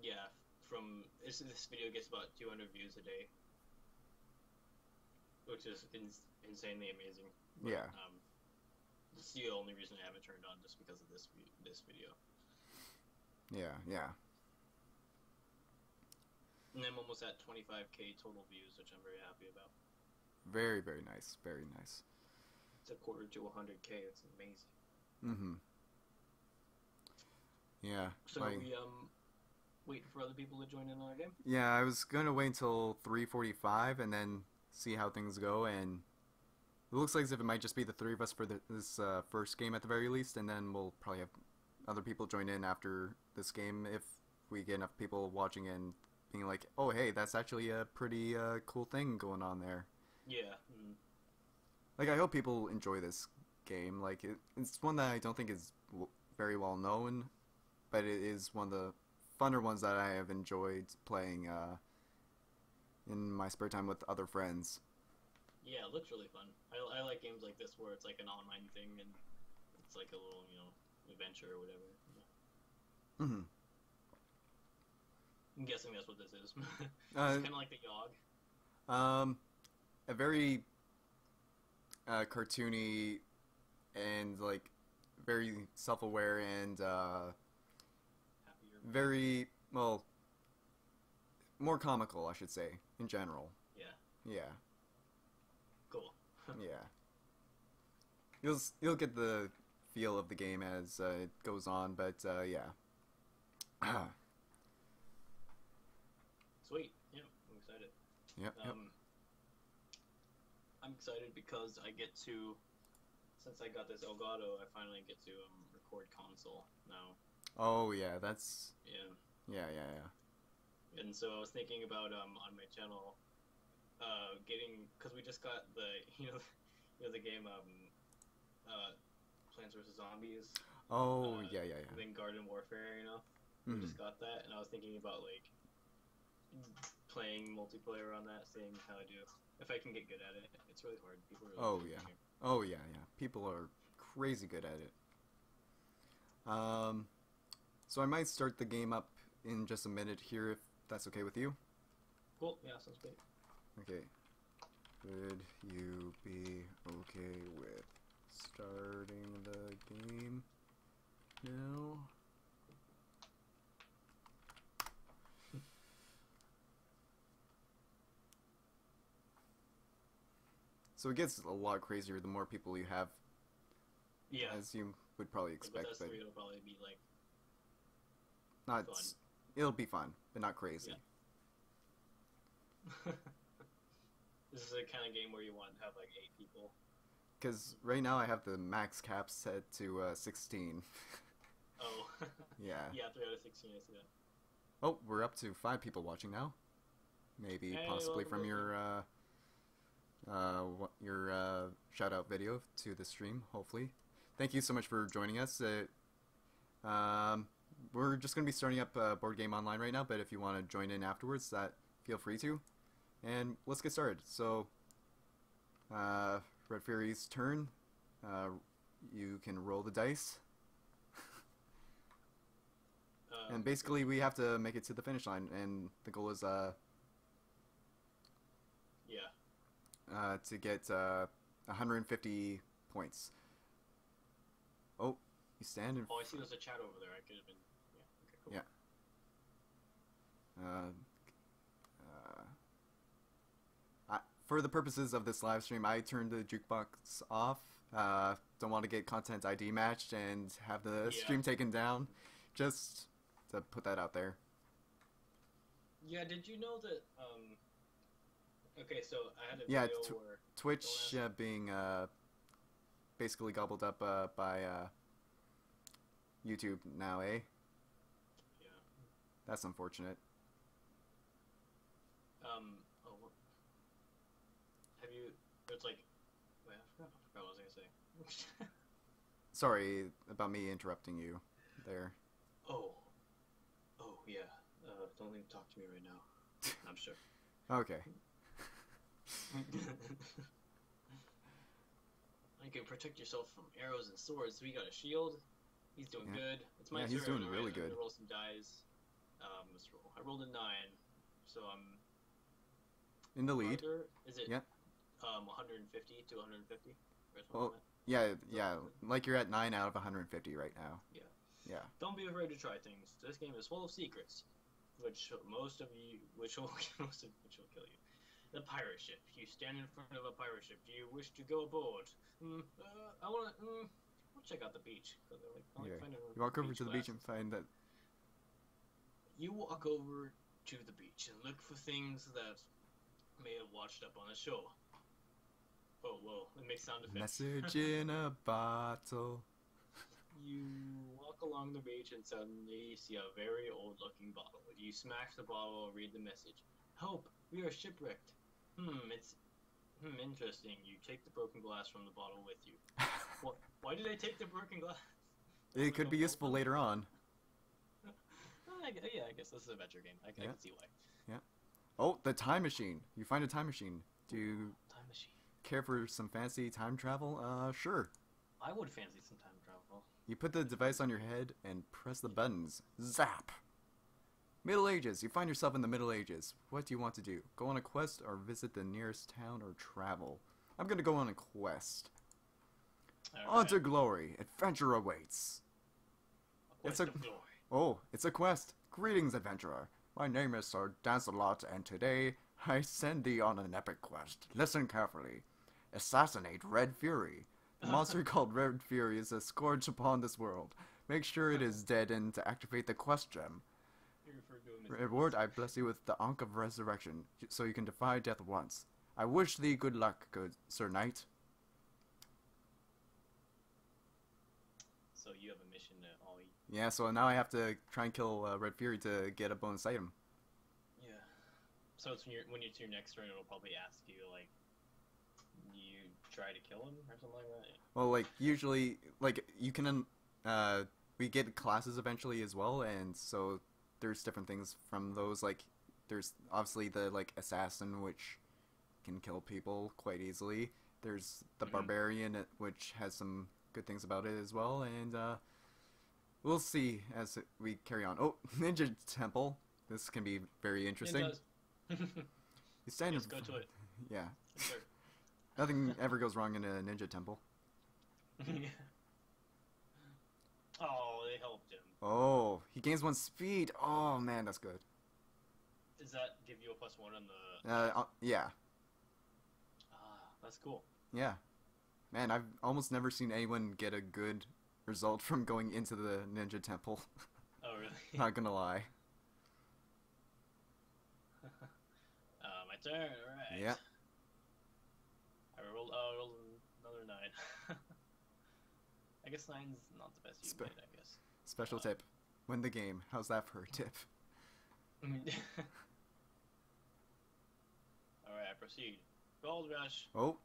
yeah, from this, this video gets about 200 views a day, which is ins- insanely amazing. But, Yeah. Um, this is the only reason I haven't turned on just because of this this video. Yeah, yeah. And I'm almost at 25k total views, which I'm very happy about. Very, very nice. Very nice. It's a quarter to 100k. It's amazing. Mm-hmm. Yeah. So like- we um wait for other people to join in on our game. yeah, I was gonna wait until 3:45 and then see how things go, and it looks like as if it might just be the three of us for the, this uh, first game at the very least, and then we'll probably have other people join in after this game if we get enough people watching and being like, "Oh, hey, that's actually a pretty uh, cool thing going on there." Yeah. Mm. like I hope people enjoy this game. Like it, it's one that I don't think is w- very well known, but it is one of the funner ones that I have enjoyed playing uh, in my spare time with other friends. Yeah, it looks really fun. I, I like games like this where it's like an online thing and it's like a little, you know, adventure or whatever. Yeah. hmm I'm guessing that's what this is. Uh, it's kind of like the Yogg. um, a very uh, cartoony and like very self-aware and uh, very well more comical, I should say, in general. Yeah, Yeah. cool. Yeah. You'll you'll get the feel of the game as uh, it goes on, but uh, yeah. Sweet. Yeah, I'm excited. yep. Yep. Um, I'm excited because I get to, since I got this Elgato, I finally get to um, record console now. Oh yeah, that's Yeah. yeah yeah yeah. And so I was thinking about um on my channel, uh, getting because we just got the you know, you know the game um, uh, Plants vs Zombies, Oh Uh, yeah yeah yeah. then Garden Warfare, you know. We Mhm. just got that, and I was thinking about like playing multiplayer on that, seeing how I do. If I can get good at it, it's really hard. People really Oh, yeah. Oh yeah yeah. People are crazy good at it. Um, so I might start the game up in just a minute here, if that's okay with you. Cool. Yeah, sounds great. Okay. Would you be okay with starting the game now? So it gets a lot crazier the more people you have, Yeah. as you would probably expect. But three, it'll probably be like not. It'll be fun, but not crazy. Yeah. this is the kind of game where you want to have like eight people. Because right now I have the max cap set to uh, 16. Oh. yeah. yeah, three out of sixteen. I see that. Oh, we're up to five people watching now. Maybe Hey, possibly from your uh, uh, wha- your uh, shout out video to the stream. Hopefully, thank you so much for joining us. Uh, um, we're just gonna be starting up uh, board game online right now, but if you want to join in afterwards, that feel free to. And let's get started. So, uh, Red Fury's turn. Uh, you can roll the dice, Um, and basically we have to make it to the finish line, and the goal is uh, yeah. uh to get uh 150 points. Oh, you stand in Oh, I see. There's a chat over there. I could have been. Yeah. Okay. Cool. Yeah. Uh, uh, I, for the purposes of this live stream, I turned the jukebox off. Uh, don't want to get content ID matched and have the Yeah. stream taken down. Just to put that out there. Yeah. Did you know that? Um. Okay, so I had a Yeah, video where. Twitch uh, being uh, basically gobbled up uh, by uh, YouTube now, eh? That's unfortunate. Um. Oh. What, have you? It's like. Wait, I forgot. I forgot what I was gonna say. Sorry about me interrupting you there. oh. Oh yeah. Uh, don't even talk to me right now. I'm sure. Okay. you can protect yourself from arrows and swords. We got a shield. He's doing Yeah. good. It's my Yeah, turn. he's doing really good. roll some dice. Um, let's roll. I rolled a nine, so I'm In the lead. farther. Is it? Yeah. Um, 150 to 150. Or Well. Yeah, yeah. Like you're at 9 out of 150 right now. Yeah. Yeah. Don't be afraid to try things. This game is full of secrets, which most of you, which will most of which will kill you. The pirate ship. You stand in front of a pirate ship. Do you wish to go aboard? Mm, uh, I want to. Mm, I'll check out the beach. like, I like. You walk over to the beach and find that. You walk over to the beach and look for things that may have washed up on the shore. Oh, whoa! It makes sound effects. Message in a bottle. You walk along the beach and suddenly you see a very old looking bottle. You smash the bottle and read the message. Help! We are shipwrecked. Hmm, it's hmm, interesting. You take the broken glass from the bottle with you. What, why did I take the broken glass? it could be useful later on. I yeah, I guess this is an adventure game. I, I Yeah. can see why. Yeah. Oh, the time machine. You find a time machine. Do you Time machine. care for some fancy time travel? Uh, sure. I would fancy some time travel. You put the device on your head and press the buttons. Zap! Middle Ages. You find yourself in the Middle Ages. What do you want to do? Go on a quest or visit the nearest town or travel? I'm gonna go on a quest. On to glory. Adventure awaits. it's a- Quest of glory. Oh, it's a quest. Greetings, adventurer. My name is Sir Dancelot, and today I send thee on an epic quest. Listen carefully. Assassinate Red Fury. The monster called Red Fury is a scourge upon this world. Make sure it is dead and to activate the quest gem. You refer to him as Reward, I bless you with the Ankh of Resurrection, so you can defy death once. I wish thee good luck, good Sir Knight. So you have a mission to all eat. Yeah, so now I have to try and kill uh, Red Fury to get a bonus item. Yeah. So it's when you're when you're to your next turn, it'll probably ask you like, you try to kill him or something like that. Well, like usually, like you can, uh, we get classes eventually as well, and so there's different things from those. Like, there's obviously the like assassin, which can kill people quite easily. There's the Mhm. barbarian, uh, which has some good things about it as well, and uh, we'll see as we carry on. Oh, Ninja Temple. This can be very interesting. It does. You stand Just go to it. Yeah, Sure. nothing ever goes wrong in a Ninja Temple. yeah. Oh, they helped him. Oh, he gains one speed. Oh man, that's good. Does that give you a plus one on the? Uh, uh, yeah, Ah, that's cool. yeah. Man, I've almost never seen anyone get a good result from going into the Ninja Temple. Oh, really? Not gonna lie. uh, my turn. All right. Yeah. I rolled. Uh, rolled another nine. I guess nine's not the best you Spe- made. I guess. Special Uh, tip: win the game. How's that for a tip? All right, I proceed. Gold rush. Oh,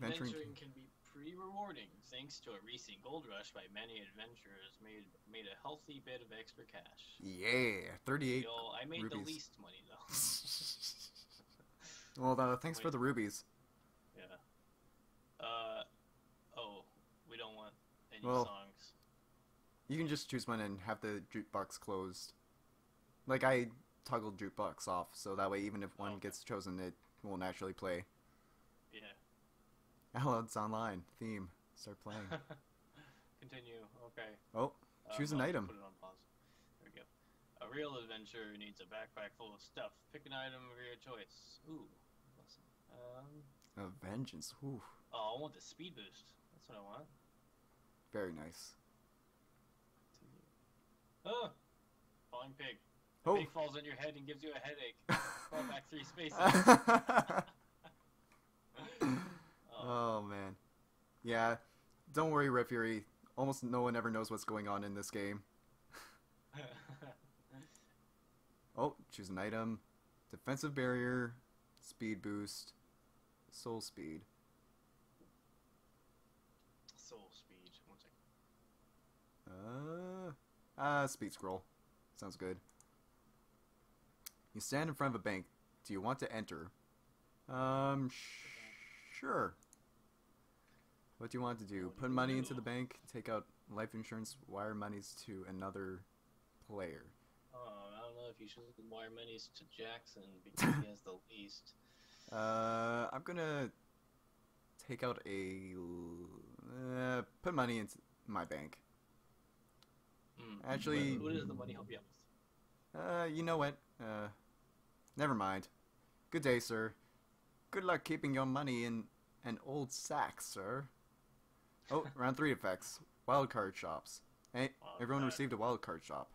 Venturing- Adventuring can be pretty rewarding. Thanks to a recent gold rush by many adventurers, made made a healthy bit of extra cash. yeah, thirty-eight. Yo, I made the least money though. well, uh, thanks for the rubies. yeah. Uh, oh, we don't want Any Well- songs? You can just choose one and have the jukebox closed. Like I toggled jukebox off, so that way even if one Okay. gets chosen, it will naturally play. Yeah. Alex online theme. Start playing. Continue. Okay. oh, Choose an I'll item. Put it on pause. There we go. A real adventure needs a backpack full of stuff. Pick an item of your choice. Ooh. Um. a vengeance. Ooh, Oh, I want the speed boost. That's what I want. very nice. Oh. Falling pig. The Oh. pig falls on your head and gives you a headache. Fall back three spaces. oh. man. Yeah. Don't worry, Red Fury. Almost no one ever knows what's going on in this game. Oh, choose an item. Defensive barrier, speed boost, soul speed. Soul speed. One second. Uh, ah, speed scroll. Sounds good. You stand in front of a bank. Do you want to enter? Um, sh- sure. What do you want to do? Put money into the bank, take out life insurance, wire monies to another player. Oh, I don't know if you should wire monies to Jackson because he has the least. Uh, I'm gonna take out a. Uh, put money into my bank. Hmm. Actually- what, what does the money help you out with? Uh, you know what? Uh, never mind. Good day, sir. Good luck keeping your money in an old sack, sir. Oh, round three effects. Wildcard shops. Hey, Wild everyone card. received a wildcard shop.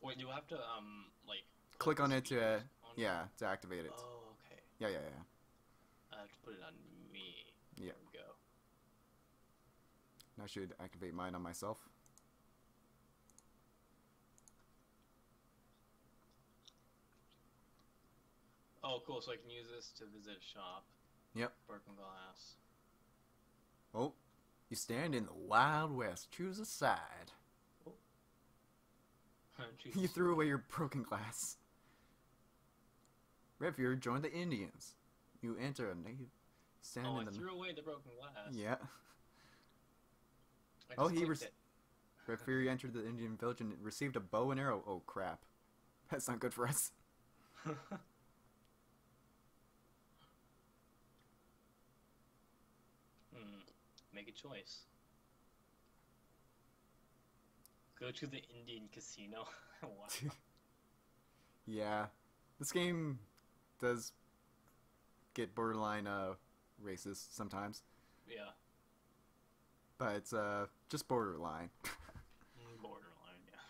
Wait, do I have to um like Click put on it to, uh, on yeah, to activate it. Oh, okay. Yeah, yeah, yeah. I have to put it on me. Yeah. There we go. I should activate mine on myself. Oh, cool. So I can use this to visit a shop. Yep. Broken glass. Oh, you stand in the Wild West. Choose a side. Oh. Choose You threw away your broken glass. Red Fury joined the Indians. You enter a native. Stand Oh, in I the. threw away the broken glass. Yeah. Oh, he clicked rec- it. Red Fury entered the Indian village and received a bow and arrow. Oh crap. That's not good for us. hmm. Make a choice. Go to the Indian casino. wow. yeah. This game does get borderline uh racist sometimes, Yeah. but it's uh just borderline. Mm, Borderline, yeah.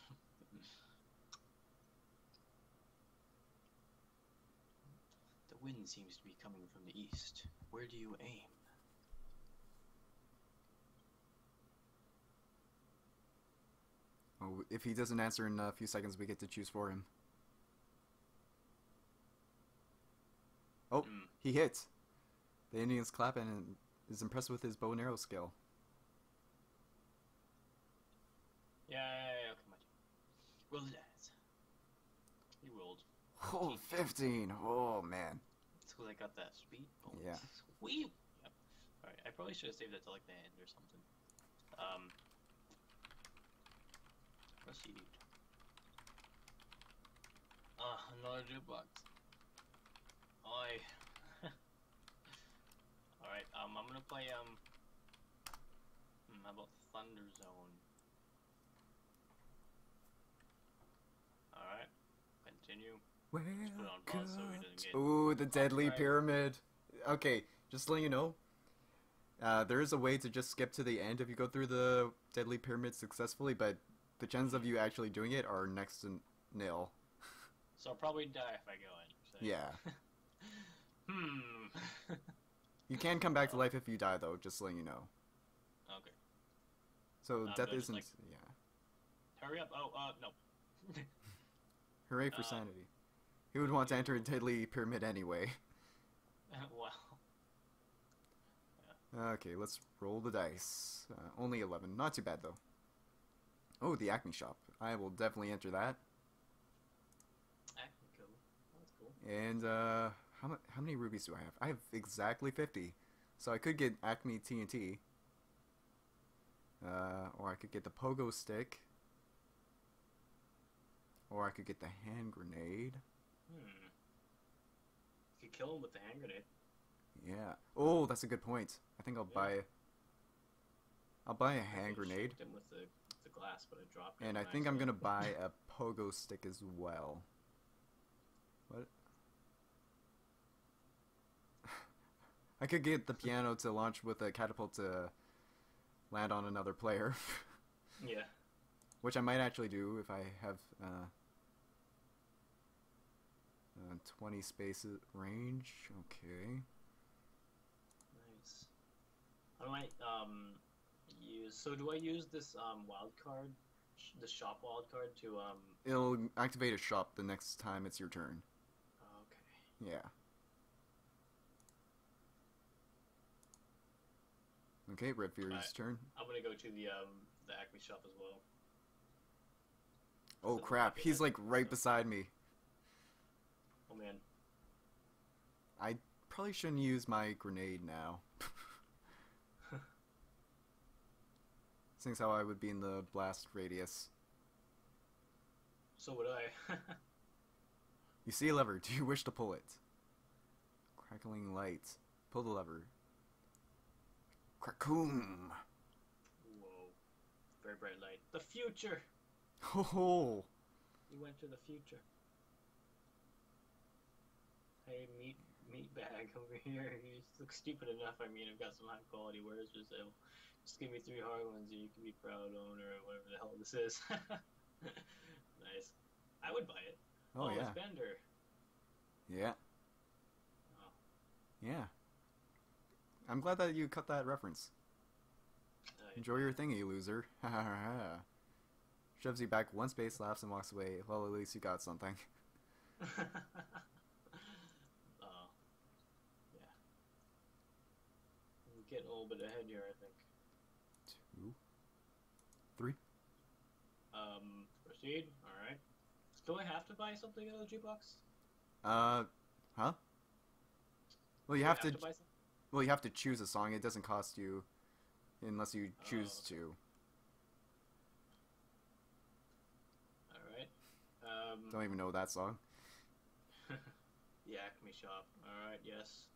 the wind seems to be coming from the east. Where do you aim? Oh, if he doesn't answer in a few seconds, we get to choose for him. Oh, Mm. he hits. The Indians clap and is impressed with his bow and arrow skill. Yeah, yeah, yeah, okay, my turn. Roll dice. You rolled. Oh, 15. Oh, man. That's because I got that speed bonus. Yeah. Sweet. Yep. Alright, I probably should have saved that to like the end or something. Um. Proceed. Ah, another jukebox. Oi. Alright, um, I'm gonna play, um. Hmm, how about Thunder Zone? Alright, continue. pause so get Ooh, the deadly copyright. pyramid. Okay, just to let you know, uh, there is a way to just skip to the end if you go through the deadly pyramid successfully, but the chances of you actually doing it are next to nil. So I'll probably die if I go in. So. Yeah. Hmm. You can come back to life if you die, though, just letting you know. okay. So Uh, death isn't. like- Yeah. Hurry up. Oh, uh, no. Hooray for uh, sanity. Who would want to enter a deadly pyramid anyway? wow. Okay, let's roll the dice. Uh, only 11. Not too bad, though. Oh, the Acme shop. I will definitely enter that. Acme cool. That's cool. And, uh, how, how many rubies do I have? I have exactly 50. So I could get Acme TNT. Uh, or I could get the pogo stick. Or I could get the hand grenade. Hmm. You could kill him with the hand grenade. Yeah. Oh, that's a good point. I think I'll Yeah. buy. I'll buy a hand grenade, Him with the, glass, but I dropped and I think I'm gonna buy a pogo stick as well. What? I could get the piano to launch with a catapult to land on another player, Yeah. which I might actually do if I have uh, uh, 20 spaces range. Okay. Nice. I might um use. So do I use this um wild card, sh- the shop wild card to um? It'll activate a shop the next time it's your turn. Okay. Yeah. Okay, Red Fury's Alright. turn. I'm gonna go to the um the Acme shop as well. Oh crap, he's like right beside me. Oh man. I probably shouldn't use my grenade now. Seeing how I would be in the blast radius. So would I. You see a lever, do you wish to pull it? Crackling light. Pull the lever. Crackoom! Whoa. Very bright light. The future. Ho ho! We went to the future. Hey, meat meat bag over here. You look stupid enough. I mean, I've got some high quality wares for sale. Just give me three hard ones, and you can be proud owner or whatever the hell this is. nice. I would buy it. Oh, yeah. it's Bender. Yeah. Oh. Yeah. I'm glad that you cut that reference. Uh, Enjoy your thingy, loser. Ha ha ha ha. Shoves you back one space, laughs, and walks away. Well, at least you got something. oh. Yeah. I'm getting a little bit ahead here, I think. Two. Three. Um, proceed. All right. Do I have to buy something out of the jukebox? Uh, huh? Well, you I have to. buy something? Well, you have to choose a song. It doesn't cost you, unless you choose Oh. to. All right. Um, Don't even know that song. the Acme shop. All right. Yes.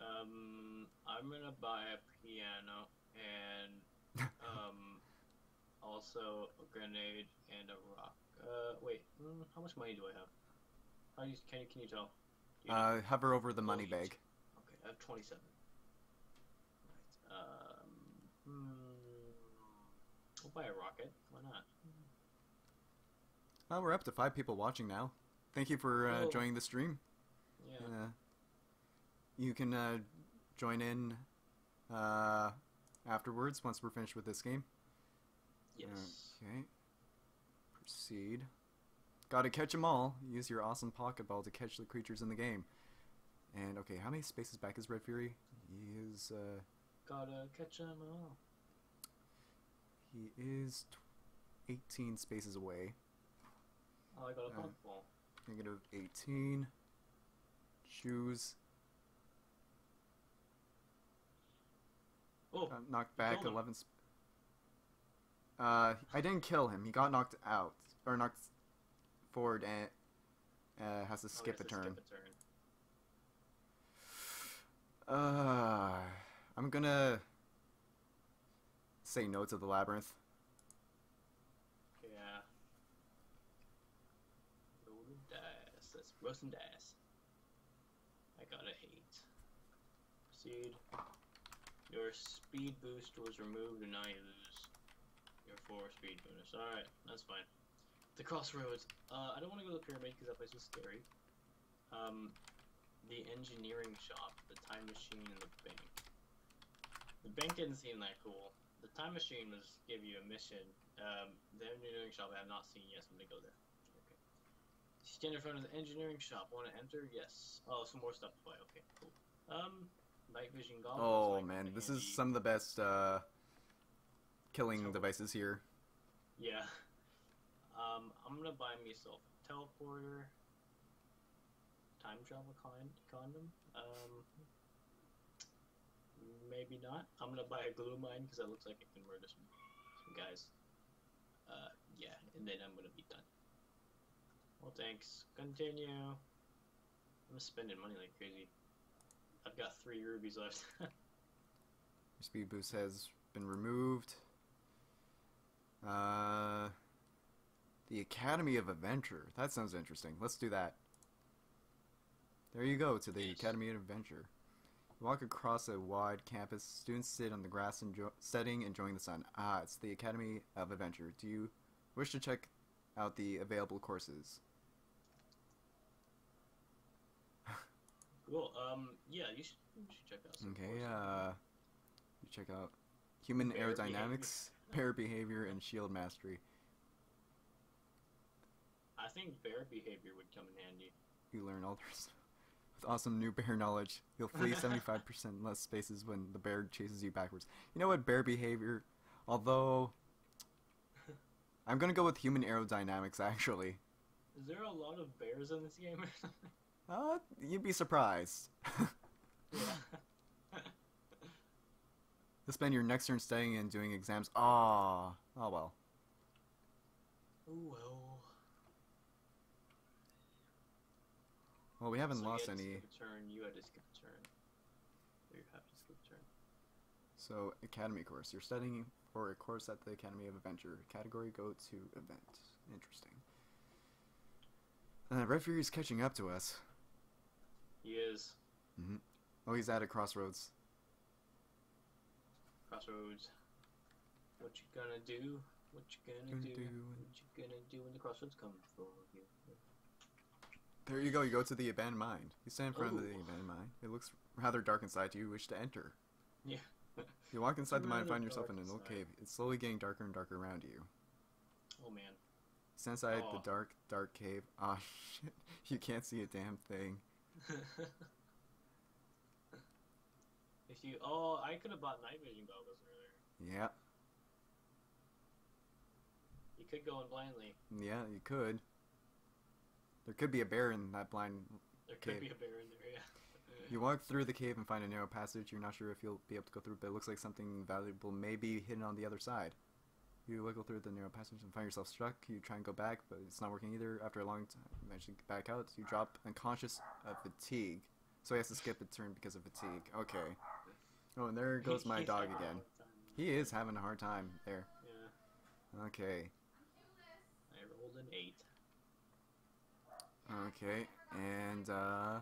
Um, I'm gonna buy a piano and um, also a grenade and a rock. Uh, wait. mm, How much money do I have? How do you, can you can you tell? You? Uh, hover over the Oh, money each. bag. Okay, I have 27. Right. Um, hmm, I'll buy a rocket. Why not? Well, we're up to five people watching now. Thank you for uh, Oh. joining the stream. Yeah. Uh, you can uh, join in uh, afterwards once we're finished with this game. Yes. Okay. Proceed. Gotta catch them all. Use your awesome pocket ball to catch the creatures in the game. And okay, how many spaces back is Red Fury? He is uh, Gotta catch 'em all. he is tw- 18 spaces away. Oh, I got a Uh, pumpball. Negative 18. Choose. Oh, Uh, knocked back 11. Sp- uh, I didn't kill him. He got knocked out or knocked forward and uh, has to oh, skip a turn. Skip a turn. Uh, I'm gonna say no to the labyrinth. Yeah. Roll dice. Let's roll some dice. I got a hate. Proceed. Your speed boost was removed and now you lose your four speed bonus. Alright, that's fine. The crossroads. Uh, I don't want to go to the pyramid because that place is scary. Um, the engineering shop, the time machine, and the bank. The bank didn't seem that cool. The time machine was give you a mission. Um, the engineering shop I have not seen yet, so I'm gonna go there. Okay. Stand in front of the engineering shop. Want to enter? Yes. Oh, some more stuff to buy. Okay, cool. Um, night vision goggles. Oh like man, this is some of the best uh, killing devices here. Yeah. Um, I'm gonna buy myself a teleporter. Time travel con- condom. Um, maybe not. I'm gonna buy a glue mine because that looks like it can murder some, some guys. Uh, yeah, and then I'm gonna be done. Well, thanks. Continue. I'm spending money like crazy. I've got three rubies left. Your speed boost has been removed. Uh, the Academy of Adventure. That sounds interesting. Let's do that. There you go to the Nice. Academy of Adventure. You walk across a wide campus. Students sit on the grass enjo- setting, enjoying the sun. Ah, it's the Academy of Adventure. Do you wish to check out the available courses? cool. Um, yeah, you should, you should check out. Some Okay, courses. uh, you check out Human Aerodynamics, Bear Behavior, and Shield Mastery. I think bear behavior would come in handy. You learn all this. With awesome new bear knowledge, you'll flee 75% less spaces when the bear chases you backwards. You know what, bear behavior? Although, I'm gonna go with human aerodynamics actually. Is there a lot of bears in this game? Uh, you'd be surprised. yeah. You'll spend your next turn studying and doing exams. Ah, oh well. Oh well. Well, we haven't So lost to any. Turn. You had to skip a turn. You have to skip a turn. So, Academy course. You're studying for a course at the Academy of Adventure. Category go to event. Interesting. Uh, referee's catching up to us. He is Oh, he's at a crossroads. Crossroads. What you gonna do? What you gonna, Gonna do? do What you gonna do when the crossroads come for you? There you go. You go to the abandoned mine. You stand in front of the abandoned mine. It looks rather dark inside. Do you wish to enter? Yeah. You walk inside the mine and find yourself in an old cave. It's slowly getting darker and darker around you. Oh man. Stand inside Oh. the dark, dark cave. Ah, shit. You can't see a damn thing. if you oh, I could have bought night vision goggles earlier. Yeah, You could go in blindly. yeah, you could. There could be a bear in that blind. There could be a bear in there. Yeah. You walk through the cave and find a narrow passage. You're not sure if you'll be able to go through, but it looks like something valuable may be hidden on the other side. You wiggle through the narrow passage and find yourself stuck. You try and go back, but it's not working either. After a long time, you eventually get back out. You drop unconscious of fatigue. So he has to skip a turn because of fatigue. Okay. Oh, and there goes my dog again. He is having a hard time there. Yeah. Okay. I rolled an eight. Okay. And, uh.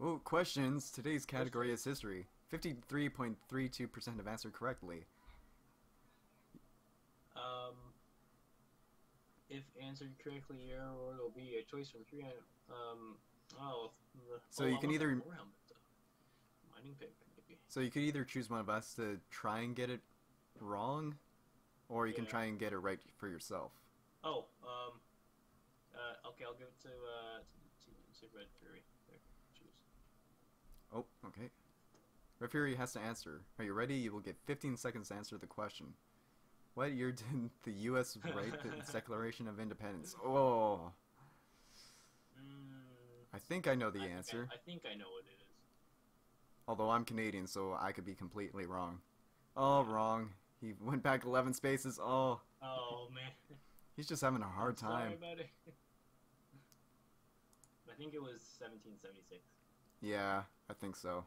Oh, questions. Today's category is history. 53.32% have answered correctly. Um, if answered correctly, your award will be a choice from three. Um, oh. So you can either- helmet, mining pick. So you could either choose one of us to try and get it wrong, or you can try and get it right for yourself. Oh, um, uh, okay, I'll give it to uh to, to, Red Fury. There, choose. Oh, okay. Red Fury has to answer. Are you ready? You will get 15 seconds to answer the question. What year did the U.S. write the Declaration of Independence? Oh, Mm, I think I know the I think I- answer. I, think I know what. Although I'm Canadian, so I could be completely wrong. Oh, wrong. He went back 11 spaces. Oh, Oh man, he's just having a hard sorry time. it. I think it was 1776. Yeah, I think so.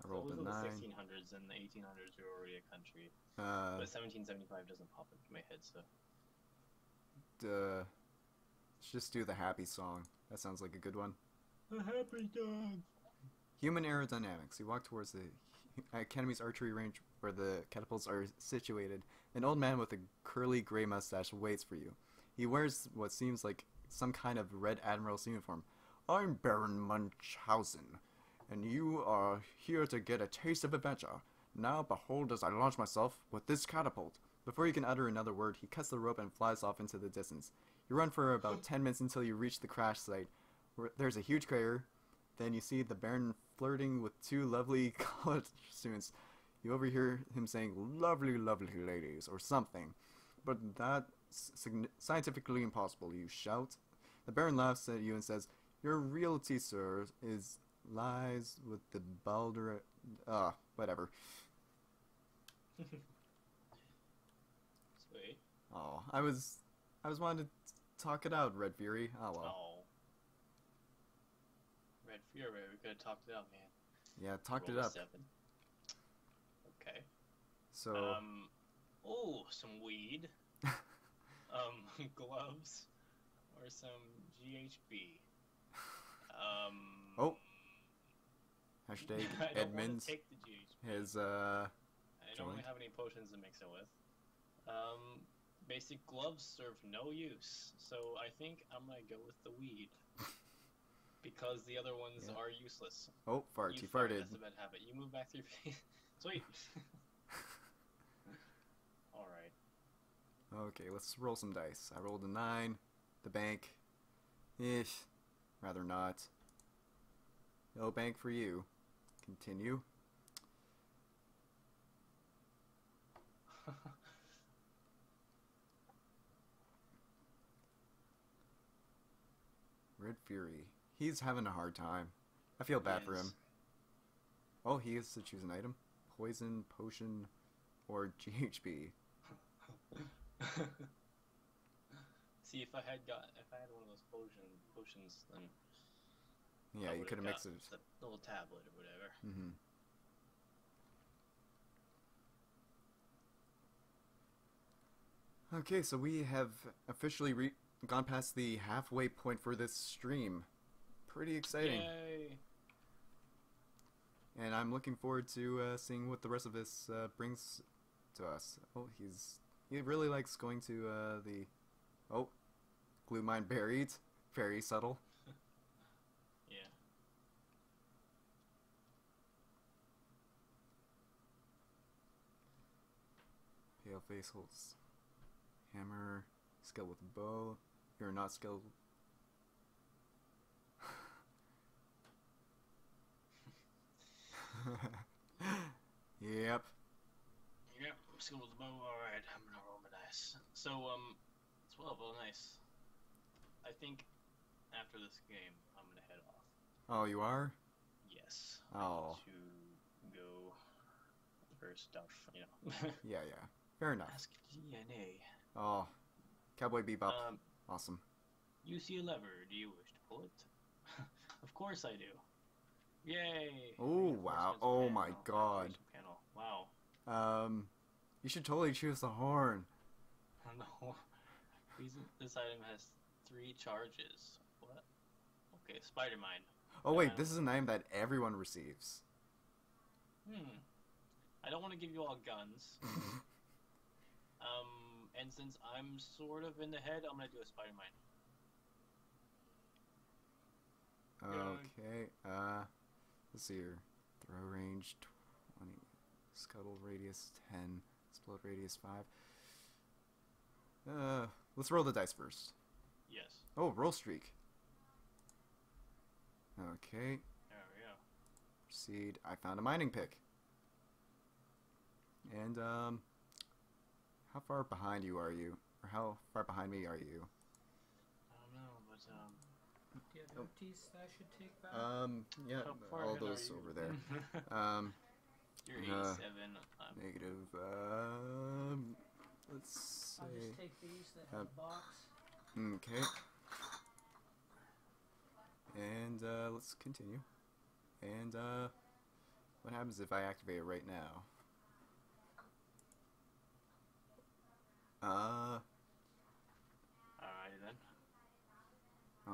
I So it rolled was a in the 1600s and the 1800s were already a country, Uh, but 1775 doesn't pop into my head. So duh. Let's just do the happy song. That sounds like a good one. a happy dog. Human aerodynamics. You walk towards the Academy's archery range where the catapults are situated. An old man with a curly gray mustache waits for you. He wears what seems like some kind of red admiral's uniform. I'm Baron Munchausen, and you are here to get a taste of adventure. Now behold as I launch myself with this catapult. Before you can utter another word, he cuts the rope and flies off into the distance. You run for about 10 minutes until you reach the crash site. There's a huge crater, then you see the Baron flirting with two lovely college students. You overhear him saying, lovely, lovely ladies, or something. But that's scientifically impossible, you shout. The Baron laughs at you and says, Your realty, sir, is lies with the Baldur. Ah, whatever. Sweet. Oh, I was, I was wanting to talk it out, Red Fury. Oh well. Oh. Red Fury, we could have talked it out, man. Yeah, talked Roll it up. Seven. Okay. So, Um. Oh, some weed. um, gloves, or some GHB. Um. Oh, hashtag Edmonds take the GHB. has uh, I don't really have any potions to mix it with. Um, basic gloves serve no use, so I think I'm gonna go with the weed. Because the other ones Yeah. are useless. oh, fart, you fart, farted. That's a bad habit. You move back three feet. Sweet. Alright. Okay, let's roll some dice. I rolled a nine. The bank. Ish. Rather not. No bank for you. Continue. Red Fury. He's having a hard time. I feel bad for him. Oh, he has to choose an item. Poison, potion, or GHB. See, if I had got, if I had one of those potion potions, then Yeah, I you could have got mixed it. The little tablet or whatever. Mm-hmm. Okay, so we have officially re- gone past the halfway point for this stream. Pretty exciting. Yay! And I'm looking forward to uh, seeing what the rest of this uh, brings to us. Oh, he's he really likes going to uh, the oh, glue mine buried. Very subtle. Yeah. Pale face holds hammer. Skill with bow. You're not skilled. yep. Yep, skill with the bow. Alright, I'm gonna roll my dice. So, um, 12, oh, nice. I think after this game, I'm gonna head off. Oh, you are? Yes. Oh. I need to go for stuff, you know. Yeah, yeah. Fair enough. Ask DNA. Oh, Cowboy Bebop. Um, awesome. you see a lever. Do you wish to pull it? of course I do. Yay! Oh, wow. Oh, my panel, God. Panel. Wow. Um, you should totally choose the horn. no. This item has three charges. What? Okay, Spider Mine. Oh wait, Uh, this is an item that everyone receives. Hmm. I don't want to give you all guns. um, and since I'm sort of in the head, I'm gonna do a Spider Mine. Okay. Uh, let's see here. Throw range twenty. Scuttle radius ten. Explode radius five. Uh, let's roll the dice first. Yes. Oh, roll streak. Okay. There we go. Proceed. I found a mining pick. And um, how far behind you are you? Or how far behind me are you? I don't know, but um. Do you have Oh. empties that I should take back? Um, yeah, how far all ahead are those you? over there. Um, You're Uh, 87. I'm negative. Um, let's see. I'll just take these that have uh, a box. Okay. And uh, let's continue. And uh, what happens if I activate it right now? Uh, Alright then.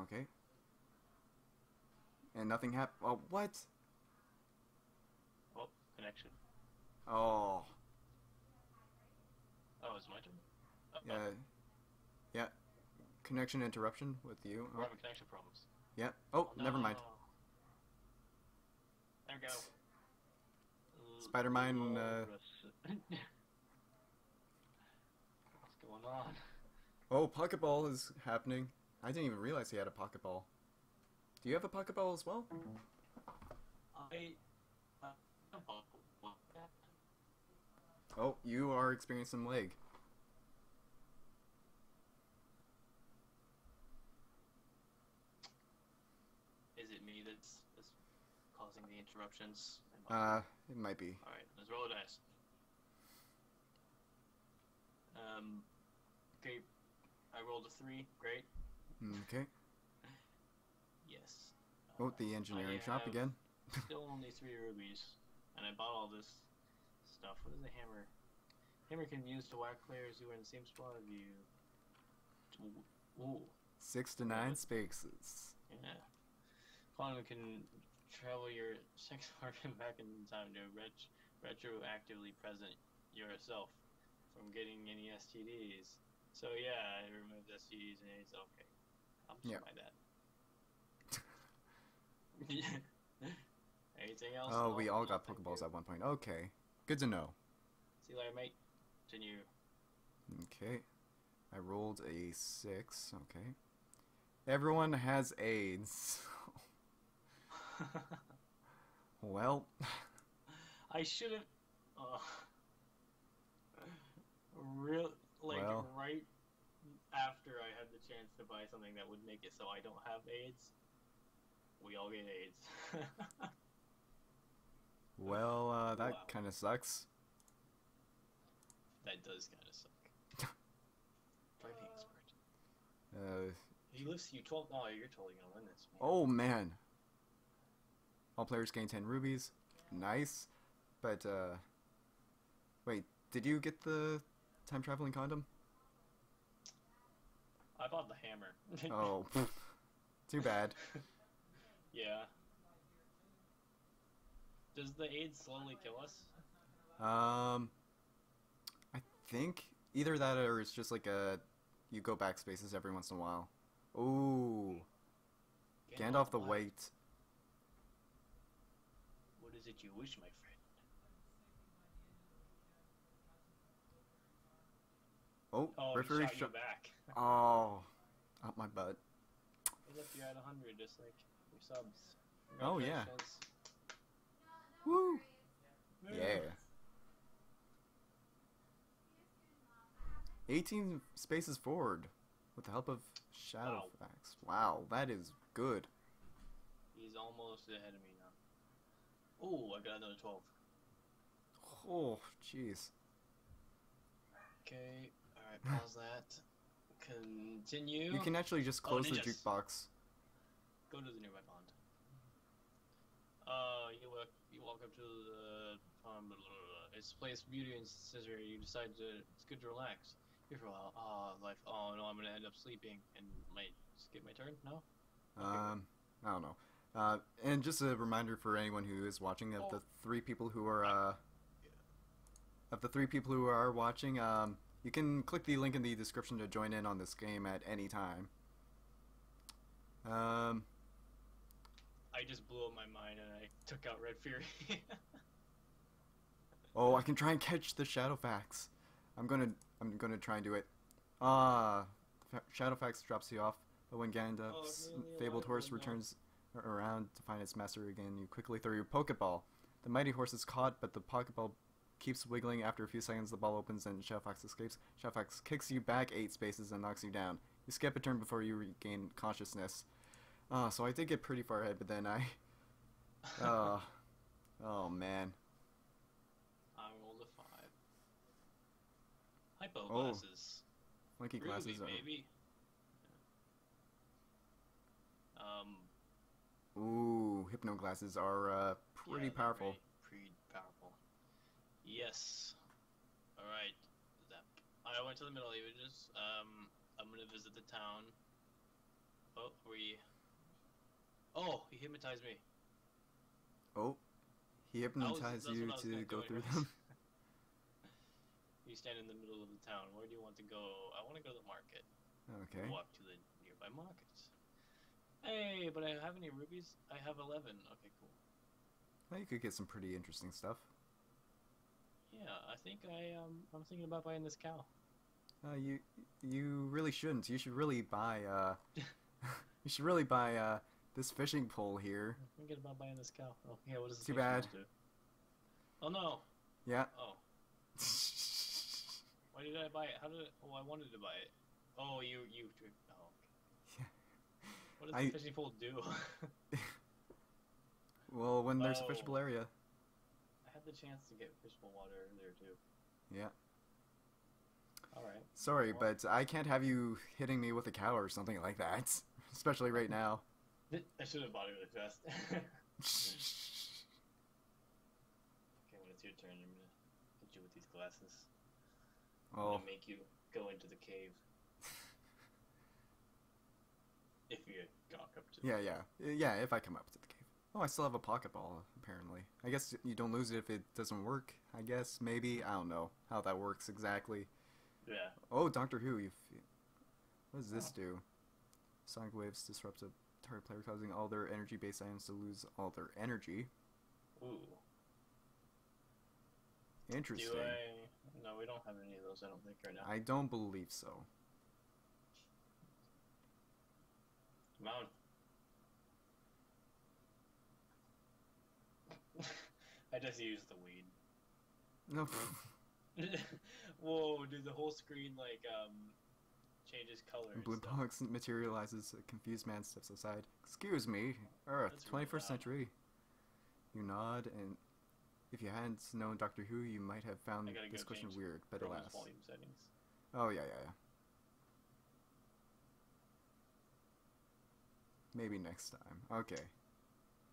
okay. And nothing happened. Oh, what? Oh, connection. Oh, Oh, it's my turn? Oh, yeah. Yeah. Connection interruption with you. We're Oh, having connection problems. yeah. Oh, never mind. There we go. Spider Mine, uh, What's going on? Oh, Pokeball is happening. I didn't even realize he had a Pokeball. Do you have a Pokeball as well? I. Uh. Oh, you are experiencing lag. Is it me that's, that's causing the interruptions. Uh, it might be. All right, let's roll a dice. Um, okay, I rolled a three. Great. Okay. Oh, the engineering shop again. Still only three rubies, and I bought all this stuff. What is a hammer? Hammer can be used to whack players who are in the same spot as you. Ooh, Six to nine spaces. yeah. Quantum can travel your sex organ back in time to ret- retroactively present yourself from getting any STDs. So yeah, I removed STDs and it's okay. I'm just Yeah. buy that. Anything else? Oh, we all got Pokeballs at one point. Okay. Good to know. See you later, mate. Continue. Okay. I rolled a six. Okay. Everyone has AIDS. well, I should have. Uh, real like Well. right after I had the chance to buy something that would make it so I don't have AIDS. We all get AIDS. well, uh, that Wow. kind of sucks. that does kind of suck. Driving expert. Uh, He lives you twelve. Oh, you're totally gonna win this. Man. oh man. All players gain 10 rubies. Nice. But, uh, wait, did you get the time traveling condom? I bought the hammer. Oh, too bad. Yeah. Does the AIDS slowly kill us? Um, I think either that or it's just like a you go back spaces every once in a while. Ooh, Gandalf the what? White. What is it you wish, my friend? Oh, Oh, referee shot you shot. back. Oh, up my butt. Left you at 100, just like your subs. Oh, yeah. Woo! Yeah. 18 spaces forward with the help of Shadowfax. Wow, that is good. He's almost ahead of me now. Oh, I got another 12. Oh, jeez. Okay, alright, pause that. Continue. You can actually just Oh, close the oh, ninjas. jukebox. Go to the nearby pond. Uh, you walk, you walk up to the pond. Blah, blah, blah. It's place beauty and scissor. You decide to it's good to relax. Here for a while. Ah, life. Oh no, I'm gonna end up sleeping and might skip my turn. No. Um, I don't know. Uh, and just a reminder for anyone who is watching of the Oh. three people who are uh, of the three people who are watching, um, you can click the link in the description to join in on this game at any time. Um, I just blew up my mind and I took out Red Fury. oh, I can try and catch the Shadowfax. I'm gonna, I'm gonna try and do it. Ah, Fa- Shadowfax drops you off, but when Gandalf's really? fabled horse now? returns ar- around to find its master again, you quickly throw your Pokeball. The mighty horse is caught, but the Pokeball keeps wiggling. After a few seconds, the ball opens and Shadowfax escapes. Shadowfax kicks you back eight spaces and knocks you down. You skip a turn before you regain consciousness. Ah, so I did get pretty far ahead, but then I, oh, oh man. I rolled a five. Hypo Oh, glasses. Monkey Ruby, glasses are. baby. Um. Ooh, hypno glasses are uh, pretty yeah, powerful. very Pretty powerful. Yes. All right. I went to the Middle Ages. Um, I'm gonna visit the town. Oh, we. Oh, he hypnotized me. Oh, he hypnotized that's you was to go through them. You stand in the middle of the town. Where do you want to go? I want to go to the market. Okay. Walk to the nearby markets. Hey, but I don't have any rubies. I have eleven. Okay, cool. Well, you could get some pretty interesting stuff. Yeah, I think I um I'm thinking about buying this cow. Uh, you you really shouldn't. You should really buy uh, you should really buy uh this fishing pole here. I'm thinking about buying this cow. Oh yeah, what does this Too bad. do? Oh no. Yeah. Oh, why did I buy it? How did it? Oh, I wanted to buy it. Oh, you you. Oh. okay. Yeah. What does I- the fishing pole do? Well, when there's a Oh. fishable area. I had the chance to get fishable water earlier too. Yeah. All right. Sorry, Well- but I can't have you hitting me with a cow or something like that. Especially right now. I should have bought it really fast. okay, when it's your turn, I'm gonna hit you with these glasses. I'm Oh, make you go into the cave. if you walk up to yeah, yeah. Yeah, if I come up to the cave. Oh, I still have a Pokeball, apparently. I guess you don't lose it if it doesn't work. I guess, maybe. I don't know how that works exactly. Yeah. Oh, Doctor Who, you. What does this oh. do? Sonic waves disrupt a target player, causing all their energy-based items to lose all their energy. Ooh. Interesting. Do I? No, we don't have any of those. I don't think right now. I don't believe so. Mount. I just used the weed. No. Whoa, dude, the whole screen like um changes color. Blue box materializes. A confused man steps aside. Excuse me, Earth, 21st century. You nod, and if you hadn't known Doctor Who, you might have found this question weird. But alas. volume settings. Oh yeah, yeah, yeah. Maybe next time. Okay.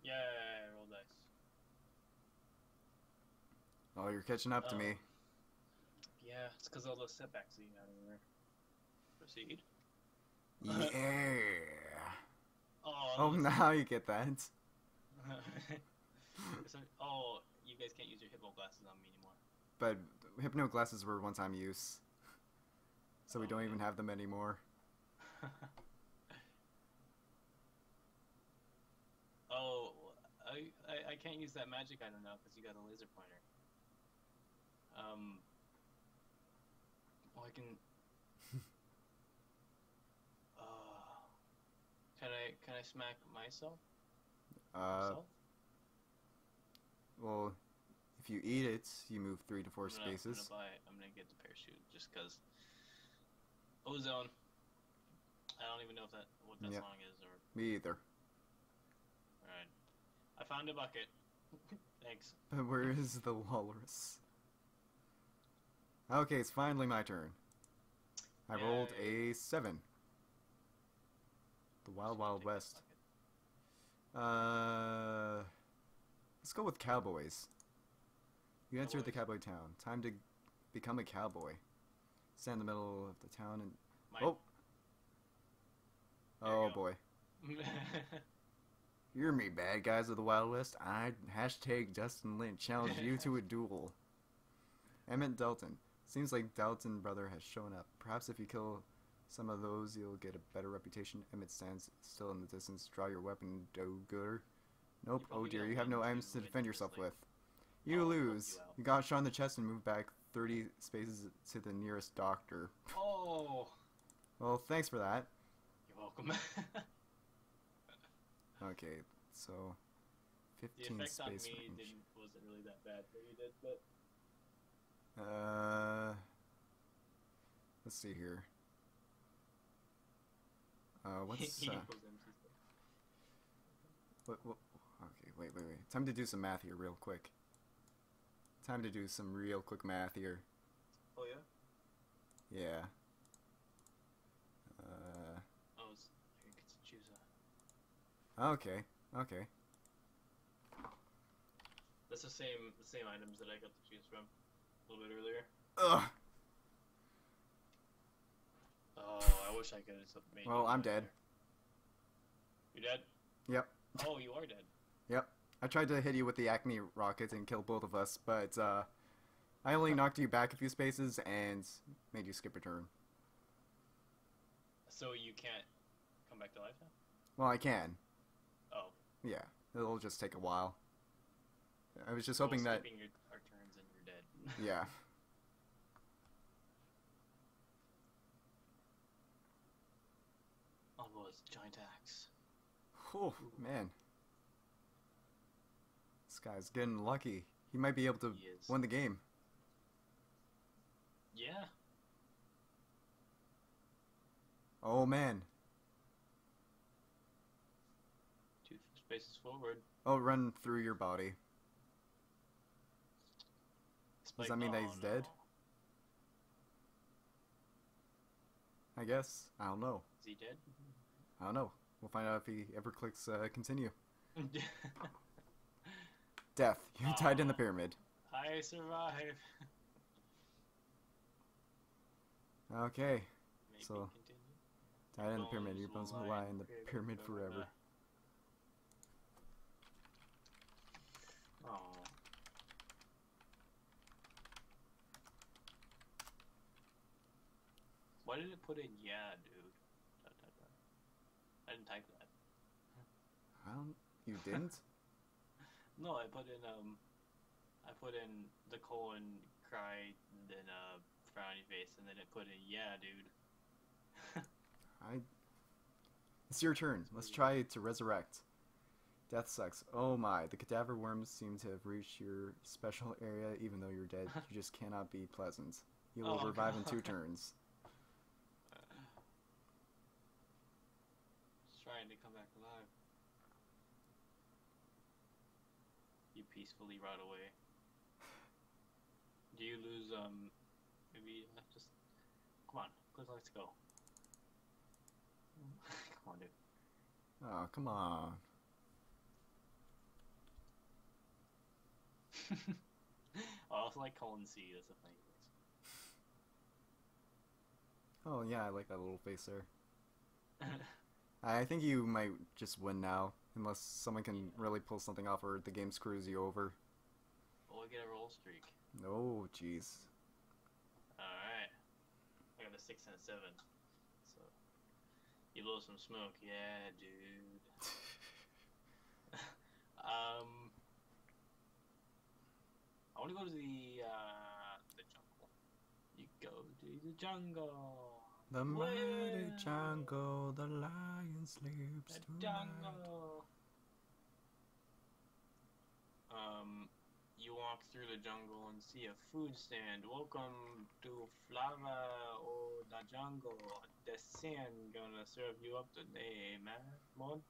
Yeah, roll dice. Oh, you're catching up to me. Um, Yeah, it's because all those setbacks that you got over. Proceed. Yeah. Oh, Oh, now you get that. So- oh, you guys can't use your hypno glasses on me anymore. But hypno glasses were one-time use, so we Oh, don't okay. even have them anymore. oh, I, I I can't use that magic item now because you got a laser pointer. Um. Well, I can. Can I can I smack myself? Uh, myself? well, if you eat it, you move three to 4 I'm gonna- I'm spaces. gonna buy. I'm gonna get the parachute just because. Ozone. I don't even know if that what that Yep. song is or. Me either. All right. I found a bucket. Thanks. But where is the walrus? Okay, it's finally my turn. I rolled a seven. The Wild Wild West. Uh, let's go with cowboys. You entered the cowboy town. Time to become a cowboy. Stand in the middle of the town and oh, There oh boy. Hear me, bad guys of the Wild West. I hashtag DustInLint challenge you to a duel. Emmett Dalton. Seems like Dalton brother has shown up. Perhaps if you kill some of those, you'll get a better reputation. Emmett stands still in the distance. Draw your weapon, do-gooder. Nope. Oh dear, you have no items to defend yourself with. You I'll lose. you. You got shot in the chest and moved back 30 spaces to the nearest doctor. oh, Well, thanks for that. you're welcome. Okay, so the 15 effect on me range. didn't wasn't really that bad that you did, but Uh, let's see here. Uh, what's uh, equals MC stuff. what, what? Okay, wait, wait, wait. Time to do some math here, real quick. Time to do some real quick math here. Oh yeah. Yeah. Uh, it's, you get to choose a. okay, okay. That's the same the same items that I got to choose from a little bit earlier. Ugh. Oh, I wish I could have made. Well, I'm dead. You're dead? Yep. Oh, you are dead. Yep. I tried to hit you with the Acme rocket and kill both of us, but uh, I only knocked you back a few spaces and made you skip a turn. So you can't come back to life now? Well, I can. Oh. Yeah, it'll just take a while. I was just well, hoping that. skipping your, our turns and you're dead. Yeah. Almost giant axe. Oh man, this guy's getting lucky. He might be able to win the game. Yeah. Oh man. Two spaces forward. Oh, run through your body. Spike- that mean that he's dead? I guess. I don't know. Is he dead? I don't know. We'll find out if he ever clicks uh, continue. Death. You died in the pyramid. I survive. Okay. Maybe So, continue. Died in the pyramid. Your bones will lie in the pyramid forever. forever. Oh. Why did it put in yeah, dude? Didn't type that. I don't. You didn't? No, I put in um, I put in the colon cry, then uh, frowny face, and then it put in yeah, dude. I. It's your turn. Let's try to resurrect. Death sucks. Oh my, the cadaver worms seem to have reached your special area even though you're dead. You just cannot be pleasant. You will Oh, revive in two turns. Just trying to come back alive. You peacefully rot away. Do you lose, um, maybe, uh, just, come on, click, let's go. come on, dude. Oh, come on. I also like colon C, that's a funny Oh yeah, I like that little face there. I think you might just win now, unless someone can really pull something off or the game screws you over. oh, I get a roll streak. Oh, jeez. Alright. I got a 6 and a 7. So, you blow some smoke, yeah, dude. um, I want to go to the uh, the jungle. You go to the jungle. The mighty jungle, the lion sleeps The tonight. jungle. Um, you walk through the jungle and see a food stand. Welcome to Flava or the jungle. The sand gonna serve you up today, man. Mon.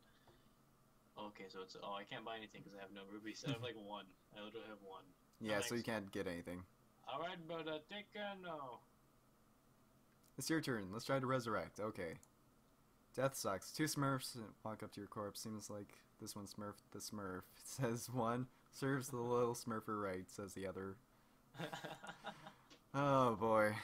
Okay, so it's oh I can't buy anything because I have no rubies. I have like one. I literally have one. Yeah, so you can't get anything. All right, brother, take care now. It's your turn. Let's try to resurrect. Okay. Death sucks. Two Smurfs walk up to your corpse. Seems like this one Smurf the Smurf. Says one. Serves the little Smurfer right, says the other. Oh boy.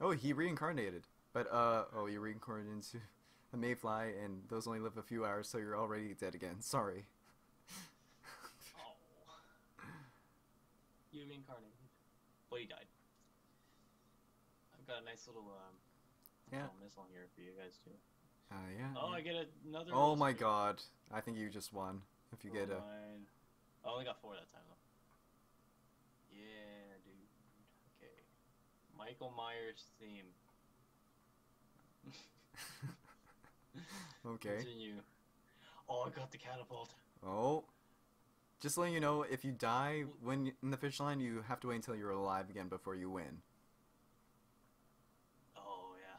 Oh, he reincarnated. But, uh, oh, you reincarnated into a mayfly, and those only live a few hours, so you're already dead again. Sorry. oh. You reincarnated. But he died. I've got a nice little um Yeah. little missile here for you guys too. Uh, yeah. Oh, yeah. I get another. Oh my streak. god. I think you just won. If you Oh, get a. mine. I only got four that time though. Yeah, dude. Okay. Michael Myers theme. okay. Continue. Oh, I got the catapult. Oh. Just letting you know, if you die when in the fish line, you have to wait until you're alive again before you win. Oh yeah.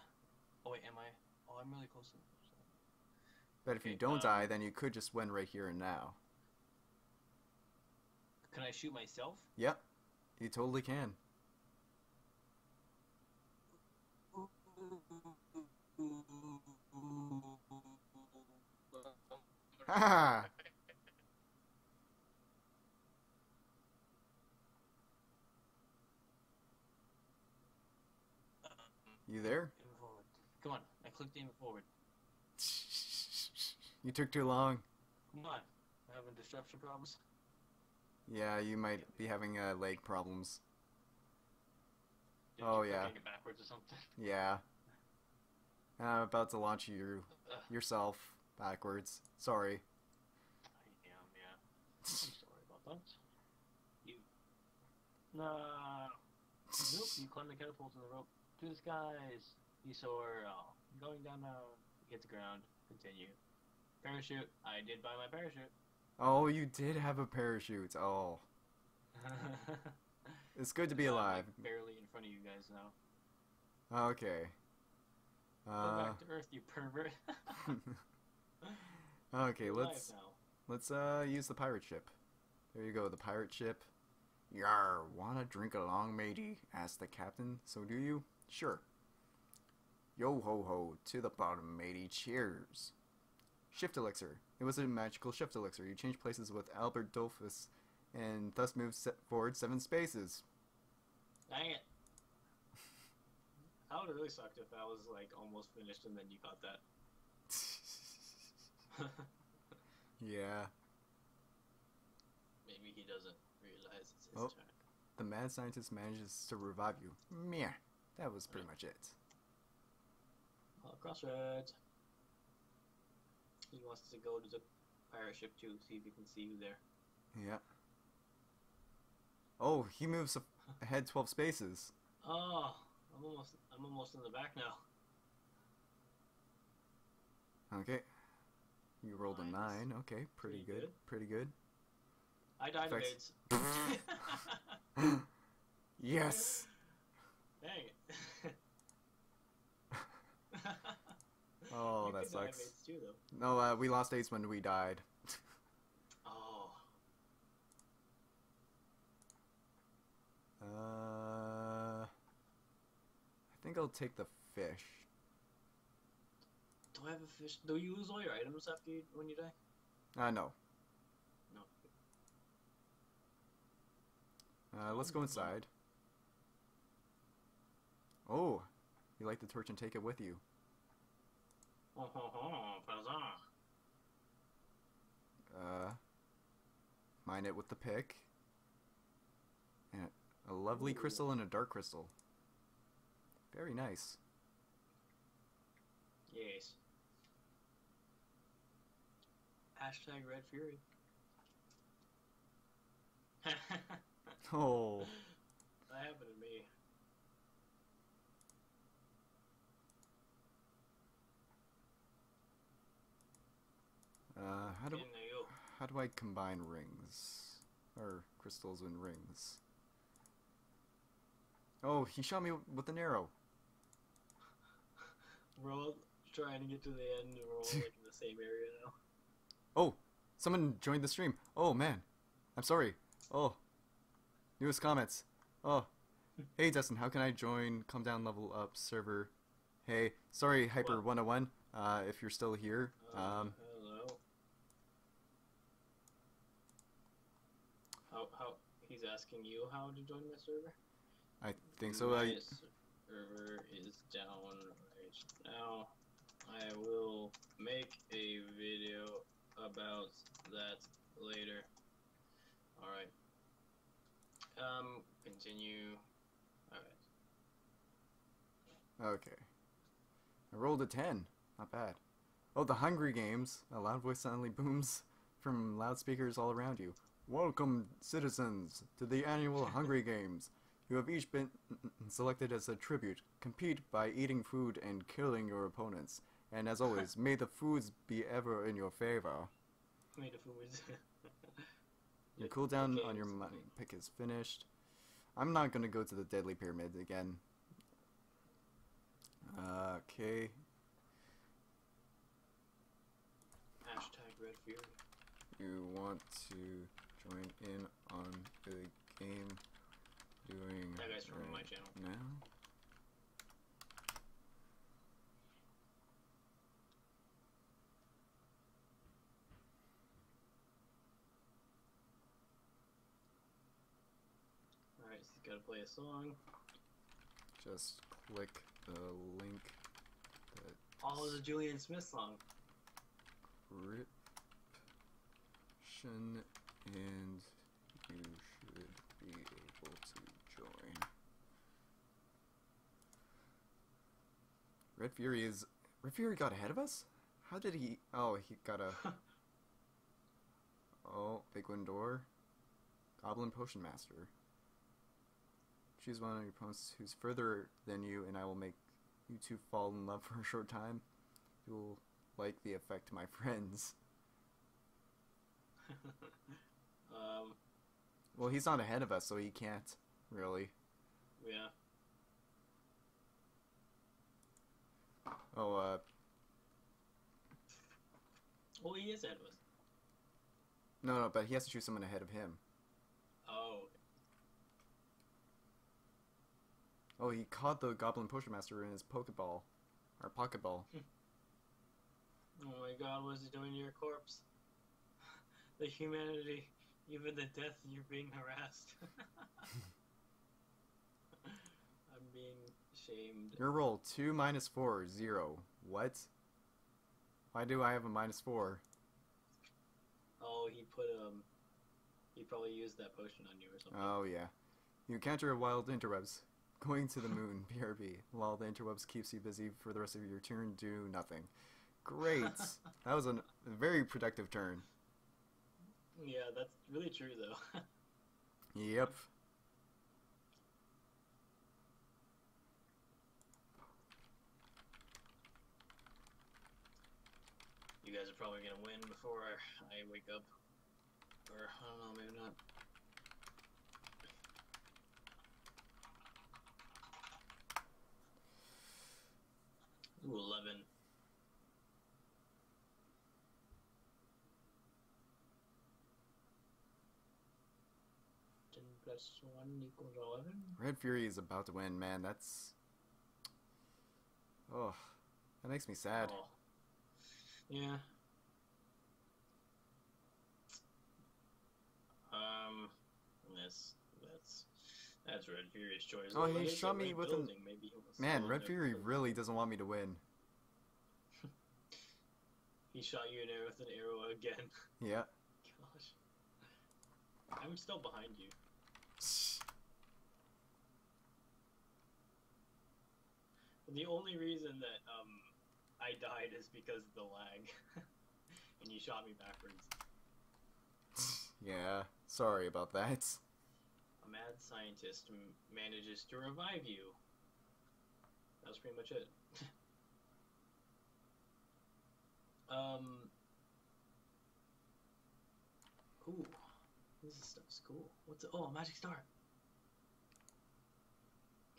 Oh wait, am I? Oh, I'm really close to the finish line. But if you don't um, die, then you could just win right here and now. Can I shoot myself? Yep. You totally can. Ha You there? Come on, I clicked aim forward. You took too long. Come on. I'm having disruption problems. Yeah, you might be having uh, leg problems. Did Oh, yeah. backwards or something? Yeah. And I'm about to launch you yourself backwards. Sorry. I am, yeah. I'm sorry about that. You. No. Nope, you climb the catapult to the rope. To the skies. You soar. Oh, going down now. Hit the ground. Continue. Parachute. I did buy my parachute. Oh, you did have a parachute. Oh. It's good to be I'm, alive. barely in front of you guys now. Okay. Go Uh, back to Earth, you pervert. okay, let's let's uh use the pirate ship. There you go, the pirate ship. Yar, wanna drink along, matey? asked the captain. So do you? Sure. Yo ho ho, to the bottom, matey. Cheers. Shift elixir. It was a magical shift elixir. You change places with Albert Dolphus, and thus move se- forward seven spaces. Dang it. I would have really sucked if I was like almost finished and then you got that. yeah. Maybe he doesn't realize it's his Oh. turn. The mad scientist manages to revive you. Meh. That was pretty much it. Oh, crossroads. He wants to go to the pirate ship too, see if he can see you there. Yeah. Oh, he moves ahead 12 spaces. Oh, I'm almost, I'm almost in the back now. Okay. You rolled a 9. Okay, pretty, Pretty good. good. Pretty good. I died Effects. evades. yes! Dang it. Oh, that sucks. too, though. No, uh, we lost Ace when we died. Oh, Uh, I think I'll take the fish. do I have a fish? Do you lose all your items after you, when you die? Uh, no. No. Uh, let's go inside. Oh, you light the torch and take it with you. Oh, ho, ho, huzzah. Uh, mine it with the pick. And a lovely Ooh. crystal and a dark crystal. Very nice. Yes. Hashtag Red Fury. Oh, that happened to me. Uh, how do Getting to you. how do I combine rings or crystals and rings? Oh, he shot me with an arrow. We're all trying to get to the end, and we're all like in the same area now. Oh, someone joined the stream. Oh man, I'm sorry. Oh, newest comments. Oh, hey Dustin, how can I join? Come down, level up server. Hey, sorry, Hyper 101. Uh, if you're still here, Uh, um, hello. How how he's asking you how to join my server? I think so. My I server is down right now. I will make a video about that later. All right. Um, continue. All right. okay. I rolled a ten. Not bad. Oh, the Hungry Games. A loud voice suddenly booms from loudspeakers all around you. Welcome, citizens, to the annual Hungry Games. You have each been selected as a tribute. Compete by eating food and killing your opponents. And as always, may the foods be ever in your favor. Made a foods. Your cooldown okay, on your mining pick is finished. I'm not gonna go to the Deadly Pyramid again. Uh, okay. Hashtag Red Fury. You want to join in on the game doing That guy's from my channel. now? All right, so gotta play a song. Just click the link that Oh, the Julian Smith song. description and you should be able to join. Red Fury is Red Fury got ahead of us? How did he Oh, he got a Oh, Big Door. Goblin Potion Master. Choose one of your opponents who's further than you, and I will make you two fall in love for a short time. You will like the effect, my friends. um, Well, he's not ahead of us, so he can't, really. yeah. Oh, uh, Oh, he is ahead of us. no, no, but he has to choose someone ahead of him. Oh, Oh, he caught the Goblin Potion Master in his Pokeball. Or Pokeball. oh my God, what is he doing to your corpse? The humanity, even the death, you're being harassed. I'm being shamed. Your roll, 2 minus 4, 0. What? Why do I have a minus 4? Oh, he put um, he probably used that potion on you or something. Oh, yeah. You encounter a wild interwebs. Going to the moon, BRB. While the interwebs keeps you busy for the rest of your turn, do nothing. Great. that was a very productive turn. Yeah, that's really true, though. yep. You guys are probably gonna win before I wake up. Or, I don't know, maybe not. Ooh, 11. Plus one equals eleven. Red Fury is about to win, man. That's. Oh, that makes me sad. Oh. Yeah. Um, that's that's that's Red Fury's choice. Oh, he it is shot me red with an- building, Maybe he was Man, Red Fury for- really doesn't want me to win. He shot you in there with an arrow again. Yeah. Gosh. I'm still behind you. The only reason that um I died is because of the lag, and you shot me backwards. Yeah. Sorry about that. A mad scientist m- manages to revive you. That was pretty much it. um. Ooh, this stuff's cool. What's it? Oh, a magic star.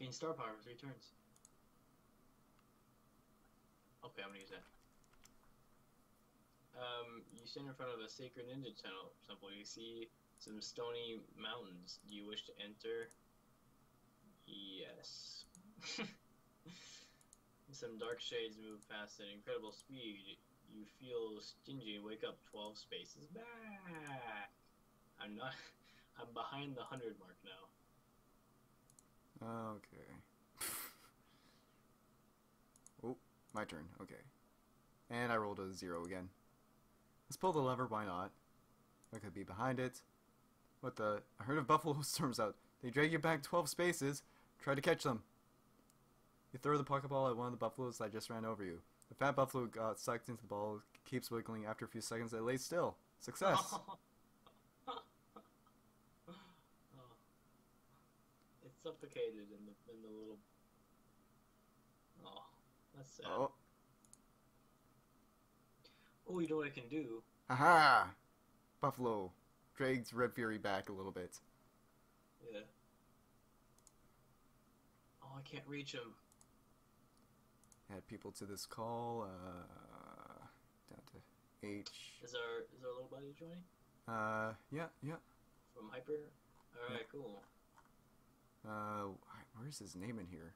Gain star power for three turns. Okay, I'm gonna use that. Um, you stand in front of a sacred ninja temple. You see some stony mountains. Do you wish to enter? Yes. some dark shades move past at incredible speed. You feel stingy. Wake up 12 spaces back. I'm not. I'm behind the 100 mark now. Okay. oh, my turn. Okay. And I rolled a zero again. Let's pull the lever, why not? What could be behind it? What the? A herd of buffalo storms out. They drag you back 12 spaces. Try to catch them. You throw the Pokeball at one of the buffaloes that just ran over you. The fat buffalo got sucked into the ball, keeps wiggling. After a few seconds, it lays still. Success! It's suffocated in the in the little. Oh, that's sad. Oh, oh, you know what I can do? aha! Buffalo drags Red Fury back a little bit. Yeah. Oh, I can't reach him. add people to this call. Uh, down to H. Is our is our little buddy joining Uh, yeah, yeah. from Hyper? All right, cool. Uh, where's his name in here?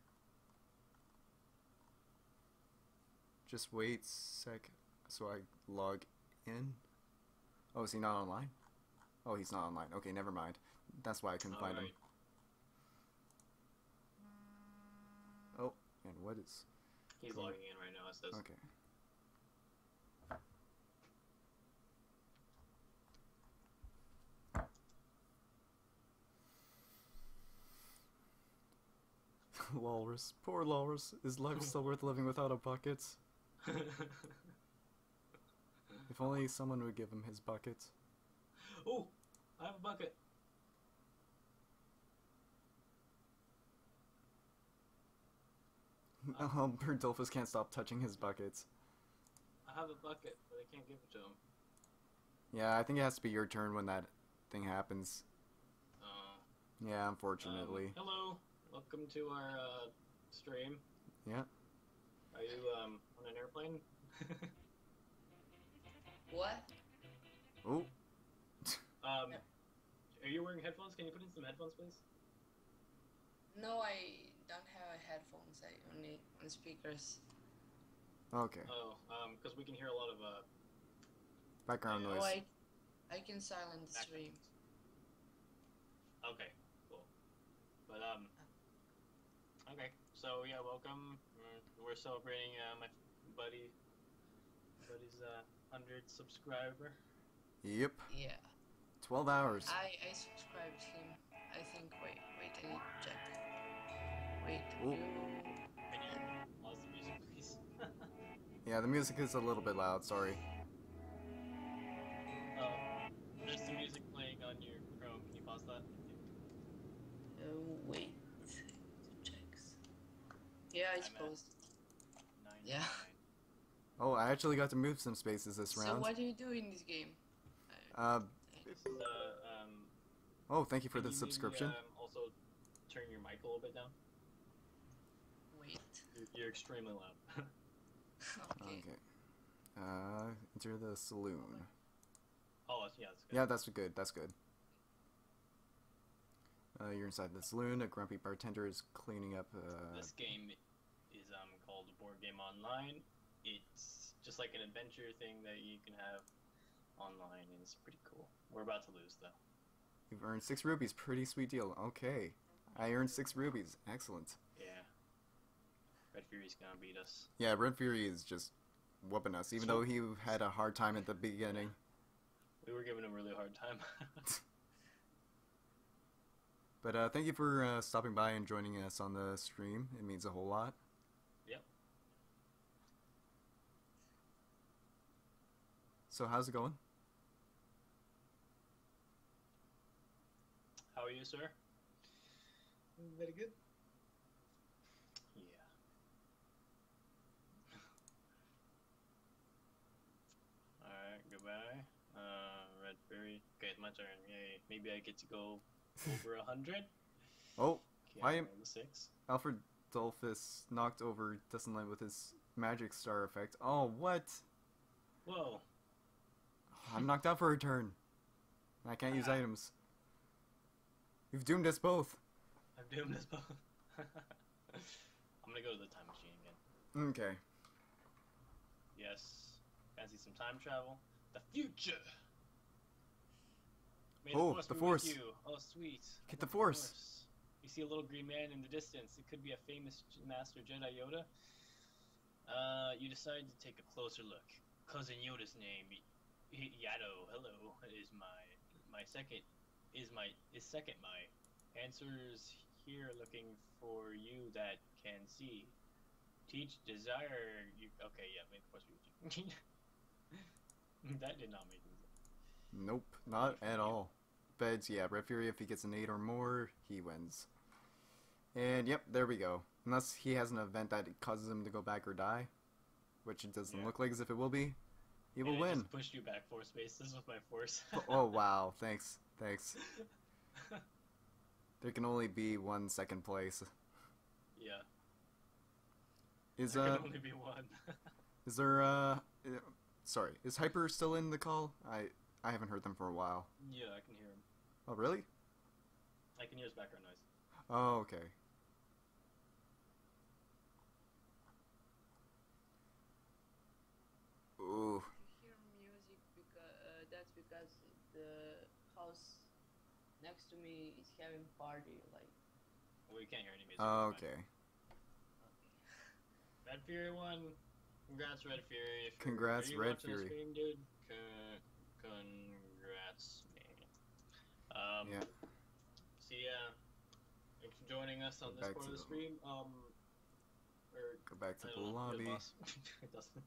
Just wait sec, so I log in. Oh, is he not online? Oh, he's not online. Okay, never mind. That's why I couldn't find him. Oh, and what is? He's logging in right now. It says. Okay. Walrus. Poor Walrus. Is life still worth living without a bucket? If only someone would give him his bucket. oh, I have a bucket. Um, Berdolphus can't stop touching his buckets. I have a bucket, but I can't give it to him. Yeah, I think it has to be your turn when that thing happens. Uh, Yeah, um, unfortunately. hello, welcome to our uh, stream. Yeah. Are you um on an airplane? What? Oh, um, are you wearing headphones? Can you put in some headphones, please? No, I don't have a headphones. I only on speakers. okay. Oh, um, because we can hear a lot of uh. Background Oh, Oh, noise. I, I can silence the stream. Okay, cool. But um. Okay, so yeah, welcome. We're, we're celebrating uh, my buddy, buddy's uh hundred subscriber. Yep. Yeah. 12 hours. I I subscribed him. I think. Wait, wait. I need to check. Wait. Ooh. You. Can you pause the music, please? Yeah, the music is a little bit loud, sorry. um, there's some music playing on your Chrome. Can you pause that? Uh, wait. To check. Yeah, I suppose. Yeah. Nine. Oh, I actually got to move some spaces this round. So what do you do in this game? Uh, This is uh um. oh, thank you for can the you maybe, subscription. um, also, turn your mic a little bit down. wait. You're, you're extremely loud. okay. Okay. Uh, enter the saloon. oh, yeah, that's good. Yeah, that's good. That's good. Uh, you're inside the saloon. A grumpy bartender is cleaning up. Uh, This game is um called Board Game Online. It's just like an adventure thing that you can have online, and it's pretty cool. We're about to lose though. you've earned six rubies. Pretty sweet deal. Okay. I earned six rubies. Excellent. Yeah. Red Fury's gonna beat us. Yeah, Red Fury is just whooping us, even So- though he had a hard time at the beginning. We were giving him a really hard time. But uh, thank you for uh, stopping by and joining us on the stream. It means a whole lot. Yep. So how's it going? How are you, sir? Very good. Yeah. Alright, goodbye. Uh, Red Fury. Okay, it's my turn. Yay. Maybe I get to go over a hundred. Oh, Okay, I am- six. Alfred Dolphus knocked over DustInLint with his magic star effect. Oh, what? Whoa. I'm knocked out for a turn. I can't use Ah. items. You've doomed us both. I've doomed us both. I'm gonna go to the time machine again. Okay. Yes. Fancy some time travel? The future. May Oh, force the Force. Oh, sweet. Get the Love Force. You see a little green man in the distance. It could be a famous Master Jedi Yoda. Uh, you decide to take a closer look. Cousin Yoda's name, Y- Y- Yato. Hello, is my my second is my is second my answers here looking for you that can see. Teach desire you okay, yeah, make force be with that did not make sense. Nope, not at all. But yeah, Red Fury, if he gets an 8 or more, he wins. And yep, there we go. Unless he has an event that causes him to go back or die, which it doesn't Yeah. look like as if it will be, he will And I win. Just pushed you back four spaces with my force. oh wow, thanks, thanks. There can only be one second place. yeah. Is there uh, can only be one. is there uh, uh, sorry, is Hyper still in the call? I I haven't heard them for a while. yeah, I can hear him. Oh really? I can hear his background noise. Oh okay. Ooh, hear music because uh, that's because the house next is having party like We can't hear any music. oh, It's fine. okay. Red Fury won. Congrats, Red Fury. If you're- Congrats, are you Red watching the Fury. Stream, dude? Con- congrats, man. Um, Yeah. So yeah, thanks for joining us on Go this part of the the- stream. Um, or Go back to the don't know, you're lobby. boss. Dustin.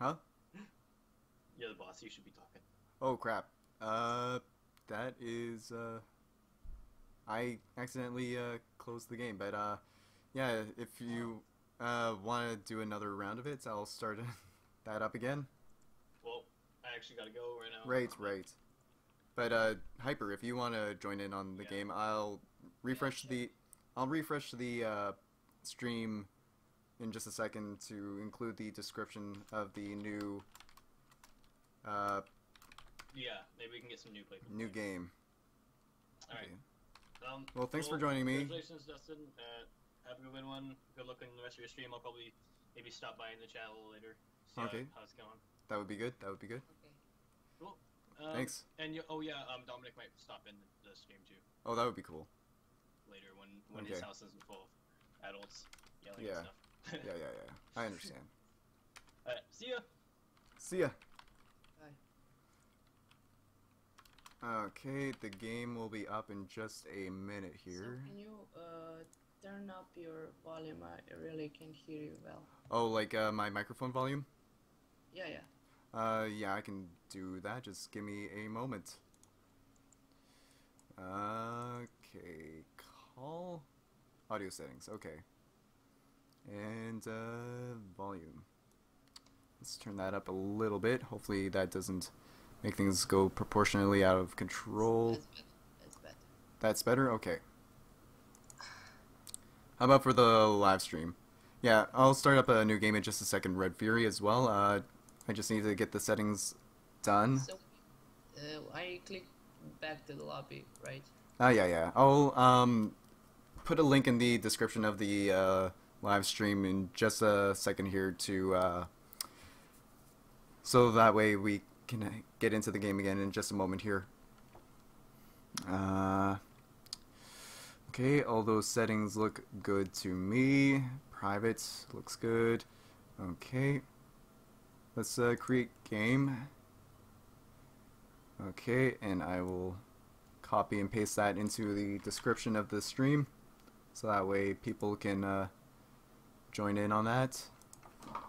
Huh? You're the boss. You should be talking. Oh crap. Uh, that is uh, I accidentally uh closed the game, but uh, yeah. If you uh want to do another round of it, I'll start that up again. Well, I actually gotta go right now. Right, right. But uh, Hyper, if you want to join in on the Yeah. game, I'll refresh sure. the, I'll refresh the uh, stream in just a second to include the description of the new uh, Yeah, maybe we can get some new play. new game. All right. Okay. Um, Well, thanks for joining me. Congratulations, Dustin. Uh, have a good one. Good luck in the rest of your stream. I'll probably maybe stop by in the chat a little later. See Okay. How, how it's going. That would be good. That would be good. Okay. Um, Thanks. And you, oh yeah, um, Dominic might stop in the, the stream too Oh, that would be cool. later when when his house isn't full of adults yelling Yeah. and stuff. Yeah, yeah, yeah. I understand. Alright, see ya. See ya. Bye. Okay, the game will be up in just a minute here. So can you uh, turn up your volume? I really can't hear you well. Oh, like uh, my microphone volume? Yeah, yeah. Uh, yeah, I can do that. Just give me a moment. Okay, call audio settings. Okay, and uh, volume. Let's turn that up a little bit. Hopefully, that doesn't make things go proportionally out of control. That's better. That's better. That's better? Okay. How about for the live stream? Yeah, I'll start up a new game in just a second, Red Fury as well. Uh, I just need to get the settings done. So, uh, I click back to the lobby, right? Ah, yeah, yeah. I'll um, put a link in the description of the uh, live stream in just a second here to uh, so that way we can get into the game again in just a moment here. Uh, okay, all those settings look good to me. Private looks good. Okay, let's uh, create game. Okay, and I will copy and paste that into the description of the stream so that way people can uh, join in on that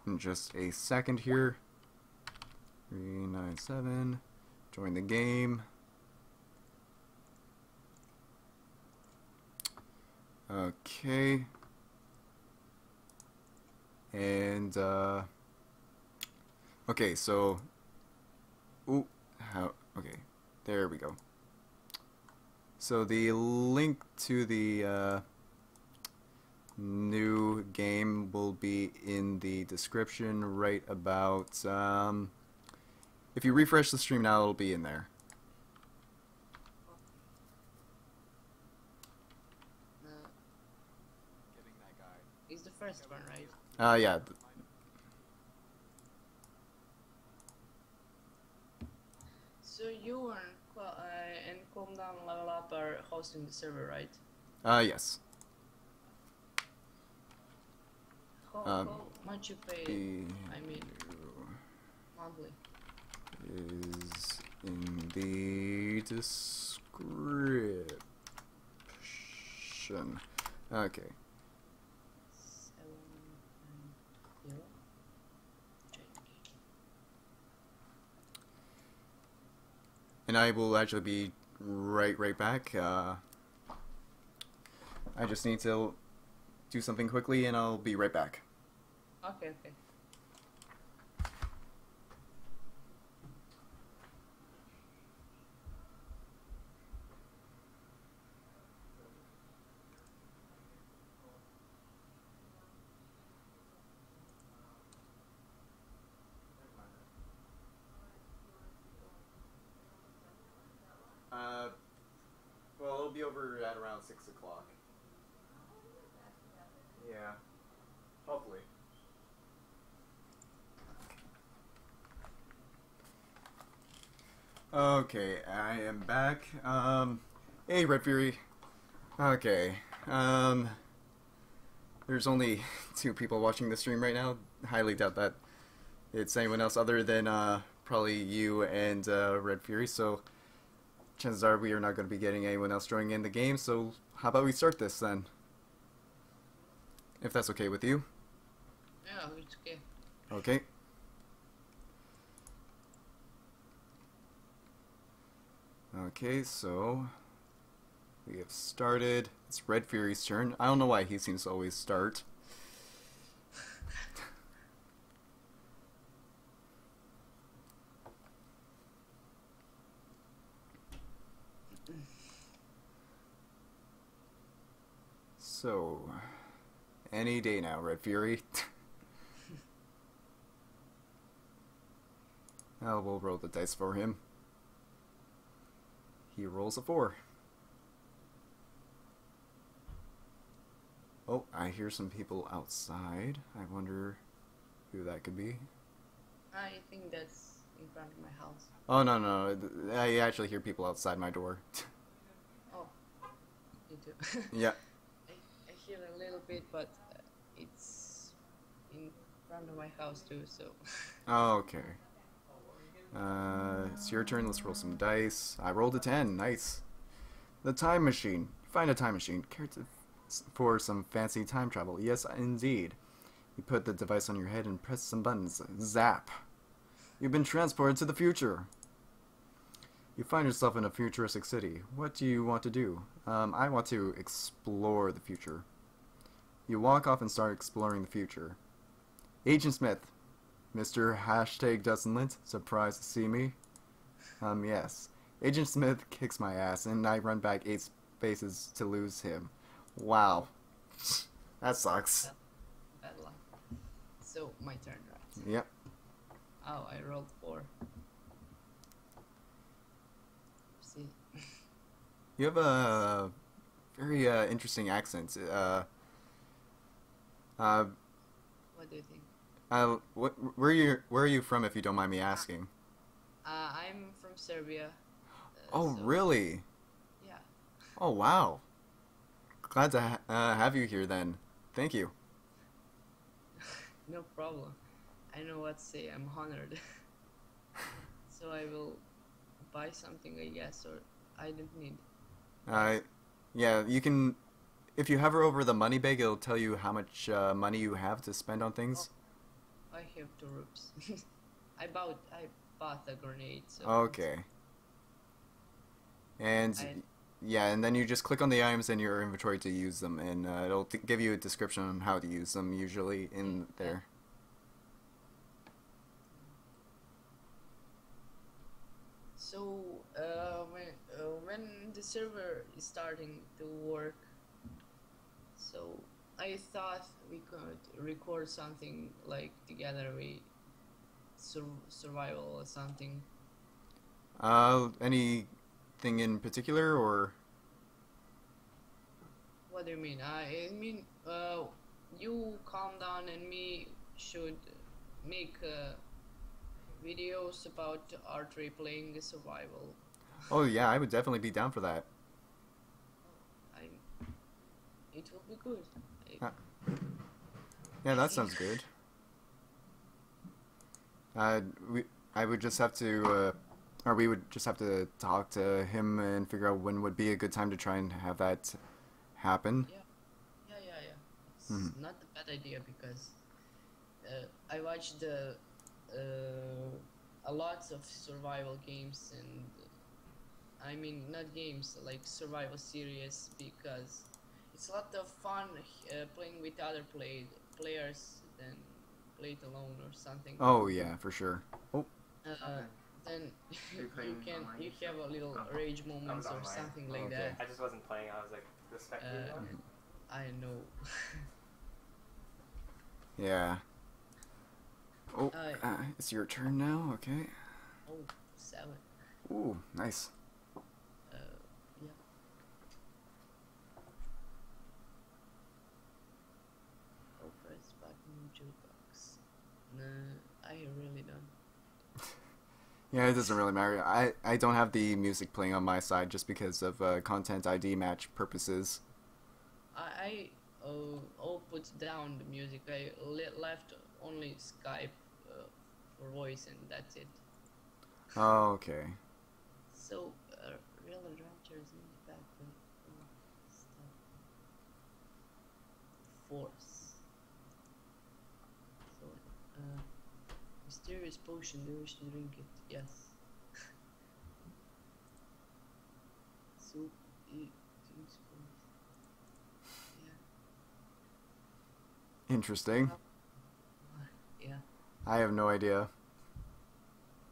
in just a second here 397 join the game. Okay. And uh, okay so ooh how okay there we go. So the link to the uh, new game will be in the description right about um, if you refresh the stream now it'll be in there it's the first one, right? uh yeah So you and uh, and Calm Down Level Up are hosting the server, right? uh yes How, Um, how much you pay? the I mean, monthly. Is in the description okay and I will actually be right right back. Uh, I just need to do something quickly, and I'll be right back. Okay, okay. Uh, well, it'll be over at around six o'clock. Yeah, hopefully. Okay, I am back. Um, hey, Red Fury. Okay, um, there's only two people watching the stream right now. Highly doubt that it's anyone else other than uh, probably you and uh, Red Fury. So chances are we are not going to be getting anyone else joining in the game. So how about we start this then? If that's okay with you. Yeah, it's okay. Okay. Okay, so we have started. It's Red Fury's turn. I don't know why he seems to always start. So, Any day now, Red Fury. oh, we'll roll the dice for him. He rolls a four. Oh, I hear some people outside. I wonder who that could be. I think that's in front of my house. Oh no no! I actually hear people outside my door. Oh, me too. yeah. A little bit, but it's in front of my house too. So Oh, okay. Uh, it's your turn. Let's roll some dice. I rolled a ten. Nice. The time machine. Find a time machine. Care to for some fancy time travel? Yes, indeed. You put the device on your head and press some buttons. Zap. You've been transported to the future. You find yourself in a futuristic city. What do you want to do? Um, I want to explore the future. You walk off and start exploring the future. Agent Smith, Mr. Hashtag Dustin Lint, surprised to see me? Um, yes. Agent Smith kicks my ass, and I run back eight spaces to lose him. Wow. That sucks. bad luck. So my turn, right? Yep. Oh, I rolled four. See, You have a very uh, interesting accent. Uh, uh, what do you think? uh, what, where are you? Where are you from, if you don't mind me asking? Uh, I'm from Serbia. Uh, Oh, so- really? Yeah. Oh, wow. Glad to ha- uh, have you here. Then, thank you. No problem. I know what to say. I'm honored. so I will buy something, I guess, or I don't need. Uh, yeah, you can. If you hover over the money bag, it'll tell you how much uh, money you have to spend on things. I have two rupees. I bought. I bought a grenade. So Okay. And I- yeah, and then you just click on the items in your inventory to use them, and uh, it'll give you a description on how to use them. Usually in Yeah. there. So uh, when uh, when the server is starting to work, so I thought we could record something like together we sur- survival or something. Uh, anything in particular, or What do you mean? I mean, uh, you calm down and me should make uh, videos about our playing survival. oh yeah, I would definitely be down for that. I, it will be good. Ah. Yeah, that sounds good. Uh, we, I would just have to, uh, or we would just have to talk to him and figure out when would be a good time to try and have that happen. Yeah, yeah, yeah. It's Mhm. not a bad idea because uh, I watched the uh, a lot of survival games and I mean not games like survival series because it's a lot of fun uh, playing with other play players than play it alone or something. Oh yeah, for sure. Uh, then you you can online you have a little Oh. rage moments or online. something like Okay. that. I just wasn't playing. I was like the spectator. Uh. I know. Yeah. Oh, Uh, uh, it's your turn now. Okay. oh, seven. Ooh, nice. Uh, yeah. Oh, press button jukebox. Nah, I really don't. Yeah, it doesn't really matter. I, I don't have the music playing on my side just because of uh, content ID match purposes. I, I uh, all put down the music. I le- left only Skype uh, for voice, and that's it. Oh, okay. So, uh, real adventures in the back uh, stuff. Force. So, uh, mysterious potion. Do you wish to drink it? Yes. Eat. Yeah. Interesting. Yeah. I have no idea.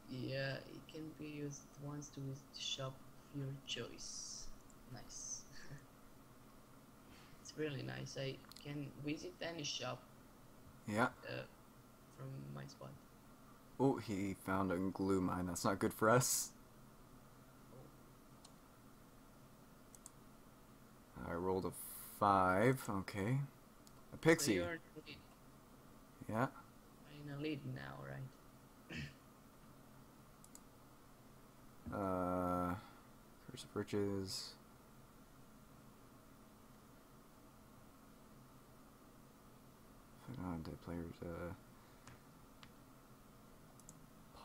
Yeah, it can be used once to visit the shop of your choice. Nice. it's really nice. I can visit any shop Yeah. uh, from my spot. Oh, he found a glue mine. That's not good for us. I rolled a five. Okay. A So pixie. you're in the lead- Yeah. in a lead now, right? Uh, Curse of Riches. On dead players. Uh,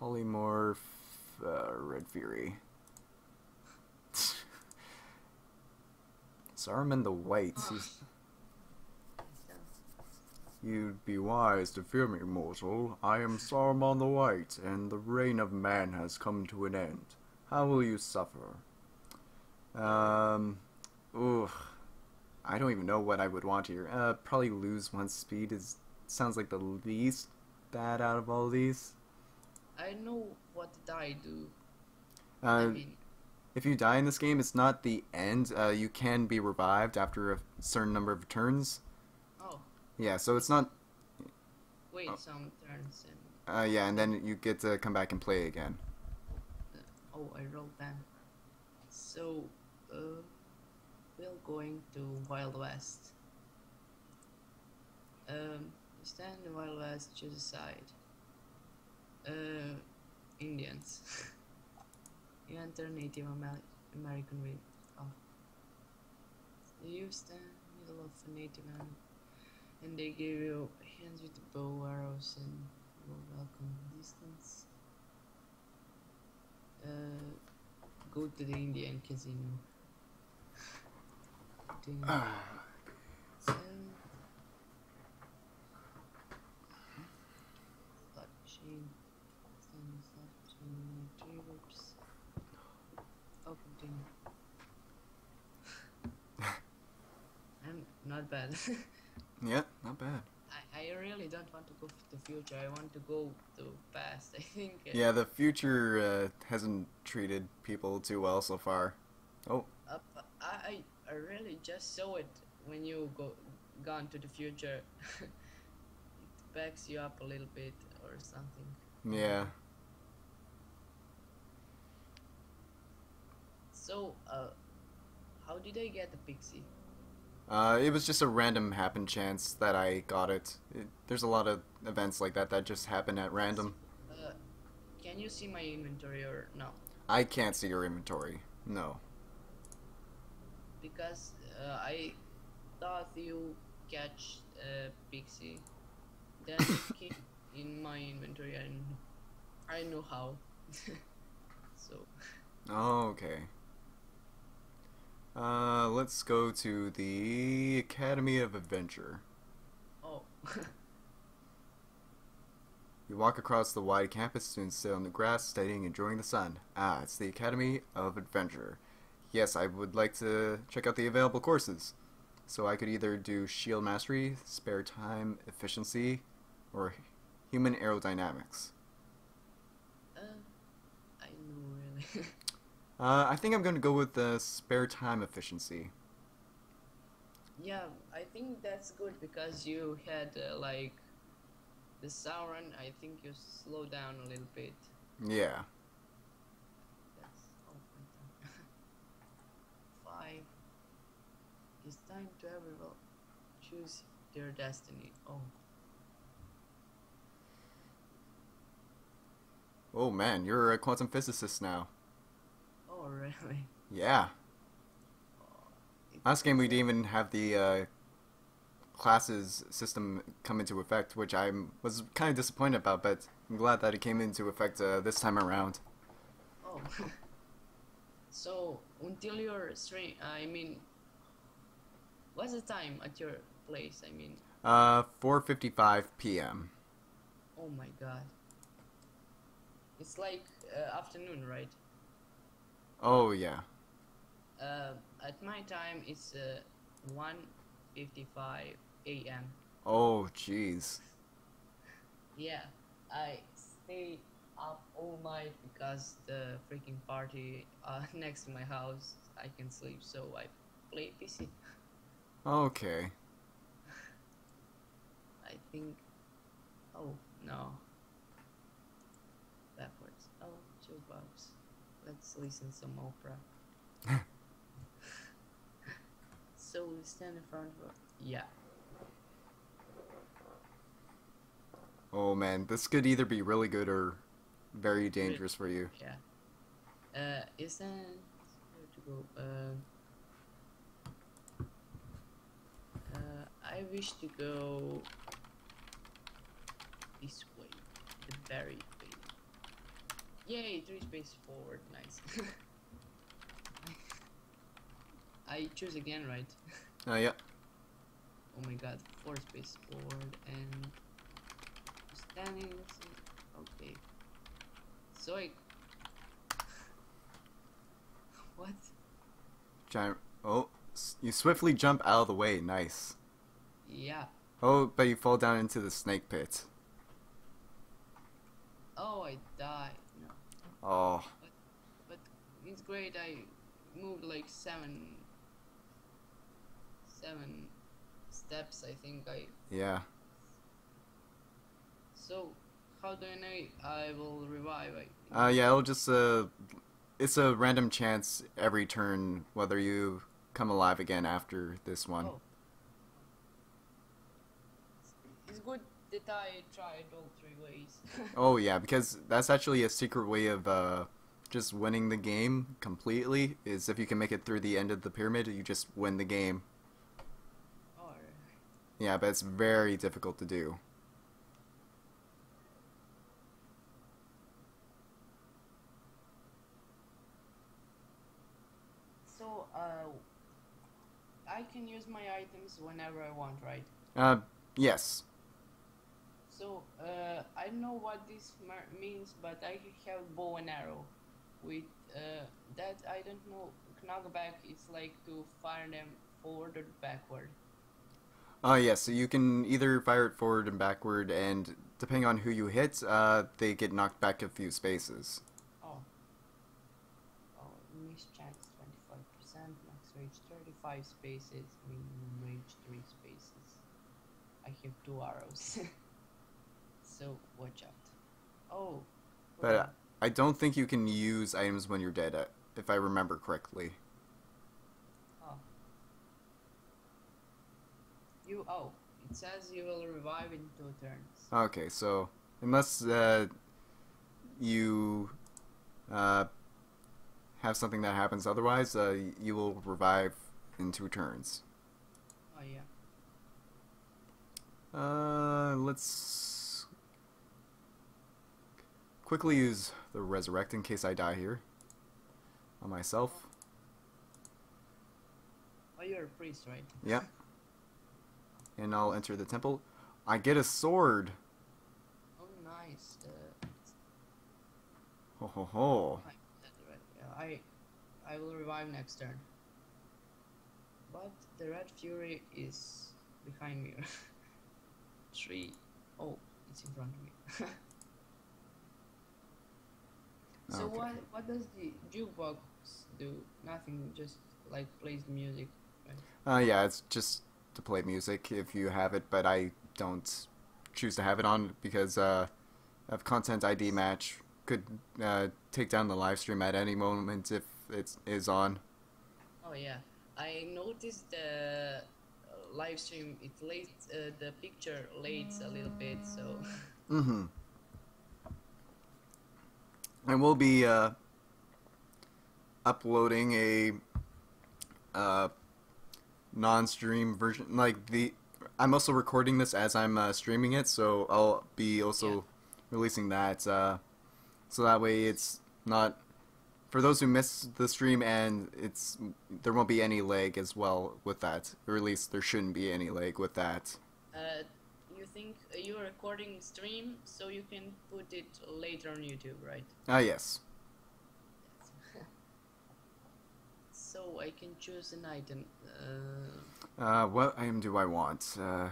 Polymorph. Uh, Red Fury. Saruman the White. You'd be wise to fear me, mortal. I am Saruman the White, and the reign of man has come to an end. How will you suffer? Um, ugh. I don't even know what I would want here. Uh, probably lose one speed is sounds like the least bad out of all these. I know what die do. Uh, I mean, if you die in this game, it's not the end. Uh, you can be revived after a certain number of turns. oh, Yeah, so it's not. wait Oh. some turns and Uh, yeah, and then you get to come back and play again. oh, I rolled that. So, uh, we're going to Wild West. Um, stand in Wild West, choose a side. Uh, Indians. you enter Native Amer- American with. Oh. You stand in the middle of a Native American, and they give you hands with bow, arrows, and you're welcome distance. Uh, go to the Indian casino. Ding. Sell. Slot machine. Stand slot machine. Three ropes. Oh, continue. I'm not bad. yeah, not bad. I, I really don't want to go to the future. I want to go to past. I think. Yeah, the future uh, hasn't treated people too well so far. Oh, Uh, I, I I really just saw it when you go gone to the future. it backs you up a little bit or something. yeah. So, uh, how did I get the pixie? Uh, it was just a random happen chance that I got it. it. There's a lot of events like that that just happen at random. Uh, can you see my inventory or no? I can't see your inventory. No. Because uh, I thought you catch uh, pixie, then keep in my inventory and I know how. so. Oh, okay. Uh, let's go to the Academy of Adventure. Oh. You walk across the wide campus, students sit on the grass, studying, enjoying the sun. Ah, it's the Academy of Adventure. Yes, I would like to check out the available courses. So I could either do Shield Mastery, Spare Time Efficiency, or Human Aerodynamics. Uh, I know really. Uh, I think I'm going to go with the Spare Time Efficiency. yeah, I think that's good because you had uh, like the Sauron. I think you slow down a little bit. Yeah. That's oh. Five. It's time to everyone choose their destiny. Oh, Oh man, you're a quantum physicist now. Oh really? Yeah. Last game we didn't even have the uh, classes system come into effect, which I was kind of disappointed about, but I'm glad that it came into effect uh, this time around. Oh. so until your stream, I mean, what's the time at your place? I mean, Uh, 4:55 p.m. oh my god. It's like uh, afternoon, right? Oh yeah. Uh, at my time, it's uh, 1:55 a.m. Oh jeez. Yeah, I stay up all night because the freaking party uh, next to my house. I can sleep, so I play PC. Okay. I think. Oh no. Backwards. Oh, jukebox. Let's some opera. so we stand in front of. her. Yeah. Oh man, this could either be really good or very dangerous for you. Yeah. Uh, is that where to go? Uh, uh, I wish to go this way, the very way. Yay, three spaces forward, nice. I choose again, right? Uh, yeah. Oh my god, four spaces forward and standing. Okay. So I. What? Giant. Oh, you swiftly jump out of the way. Nice. Yeah. Oh, but you fall down into the snake pit. Oh, I died. Oh, but it's great. I moved like seven, seven steps. I think I. yeah. So, how do I know I will revive? I. Uh, yeah, it'll just, uh, it's a random chance every turn whether you come alive again after this one. Oh. It's good that I tried all three ways. Oh yeah, because that's actually a secret way of uh, just winning the game completely. Is if you can make it through the end of the pyramid, you just win the game. or Yeah, but it's very difficult to do. so, uh, I can use my items whenever I want, right? Uh, yes. Uh, I don't know what this means, but I have bow and arrow. With uh, that, I don't know. Knockback is like to fire them forward or backward. Uh, yes. So you can either fire it forward and backward, and depending on who you hit, uh, they get knocked back a few spaces. Oh. Oh, miss chance 25%, max range 35 spaces, minimum range 3 spaces. I have two arrows. so, watch out. Oh. But, uh. I don't think you can use items when you're dead, uh, if I remember correctly. Oh. You, oh, it says you will revive in two turns. Okay, so unless uh, you uh, have something that happens otherwise, uh, you will revive in two turns. Oh, yeah. Uh, let's quickly use the resurrect in case I die here on myself. Oh, you're a priest, right? Yeah. And I'll enter the temple. I get a sword. Oh, nice. Uh, Ho ho ho. I, that's right. Yeah, I, I will revive next turn. But the red fury is behind me. Three. Oh, it's in front of me. so Okay. what what does the jukebox do? Nothing. Just like plays music. Uh, yeah, it's just to play music if you have it, but I don't choose to have it on because uh, of content ID match could uh, take down the live stream at any moment if it is on. Oh yeah, I noticed the live stream. It late uh, the picture late a little bit, so Mm-hmm. And we'll be uh, uploading a uh, non-stream version. Like the, I'm also recording this as I'm uh, streaming it, so I'll be also Yeah. releasing that. Uh, so that way, it's not for those who miss the stream, and it's there won't be any lag as well with that, or at least there shouldn't be any lag with that. You think uh, you're recording stream, so you can put it later on YouTube, right? Ah, yes. so I can choose an item. Uh, Uh, what item do I want? Uh,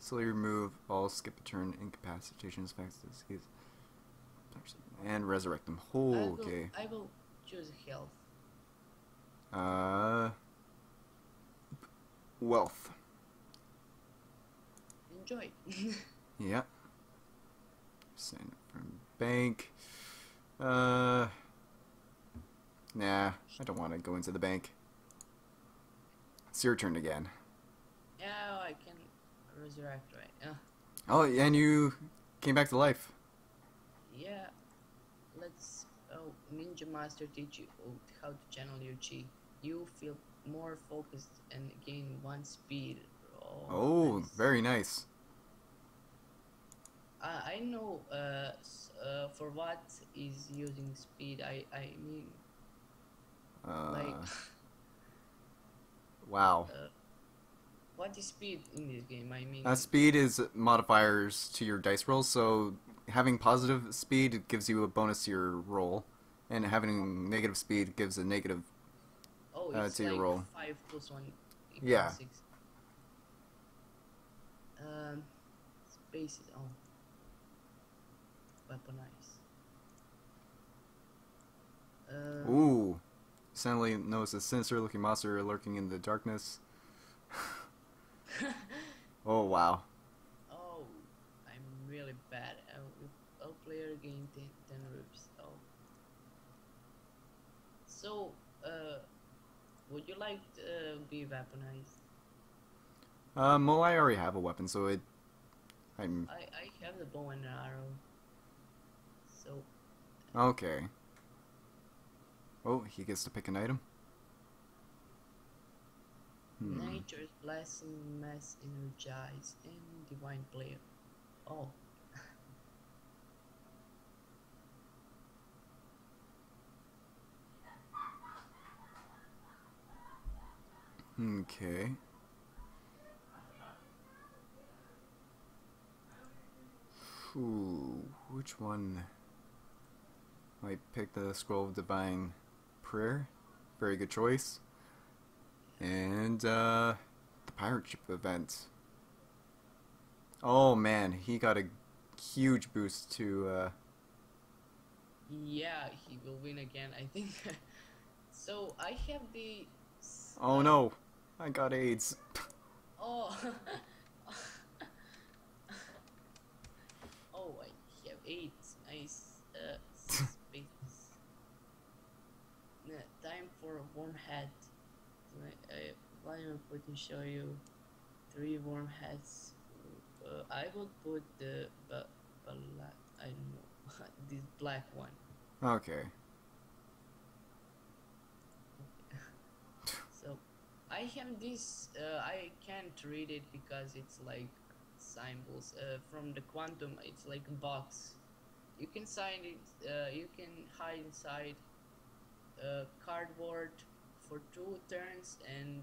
slowly remove all skip a turn incapacitation effects and resurrect them. I Oh, will, okay. I will choose health. Uh, wealth. Enjoy. Yep. Send from bank. Uh. Nah, I don't want to go into the bank. It's your turn again. yeah, I can resurrect, right? Yeah. Oh, and you came back to life. Yeah. Let's. Oh, Ninja Master teach you how to channel your chi. You feel more focused and gain one speed. Oh, Oh, nice. very nice. I I know. Uh, uh, for what is using speed? I I mean Uh, like. wow. What is speed in this game? I mean, Uh, speed is modifiers to your dice rolls, so having positive speed gives you a bonus to your roll, and having negative speed gives a negative. oh, uh, it's to your like roll. five plus one. Yeah. Six. Um, space is oh. Weaponize. Uh, Ooh. Suddenly notice a sinister looking monster lurking in the darkness. Oh, wow. oh, I'm really bad. Oh, oh player gain 10, 10 rupees. Oh. So, uh, would you like to uh, be weaponized? Um, well, I already have a weapon, so it. I'm. I, I have the bow and arrow. Okay. Oh, he gets to pick an item. Hmm. nature's blessing, mass energize, and divine prayer. Oh. Okay. Ooh, which one? I picked the Scroll of Divine Prayer. Very good choice. And, uh, the Pirate Ship event. Oh man, he got a huge boost to, uh, Yeah, he will win again, I think. so, I have the. oh no, I got AIDS. Oh. oh, I have eight. Nice. Uh, space. Nah, time for a warm hat. I, I, why am I putting show you three warm hats? Uh, I will put the but black. I don't know this black one. Okay. So I have this. Uh, I can't read it because it's like symbols. Uh, from the quantum, it's like a box. You can sign it. Uh, you can hide inside uh, cardboard for two turns, and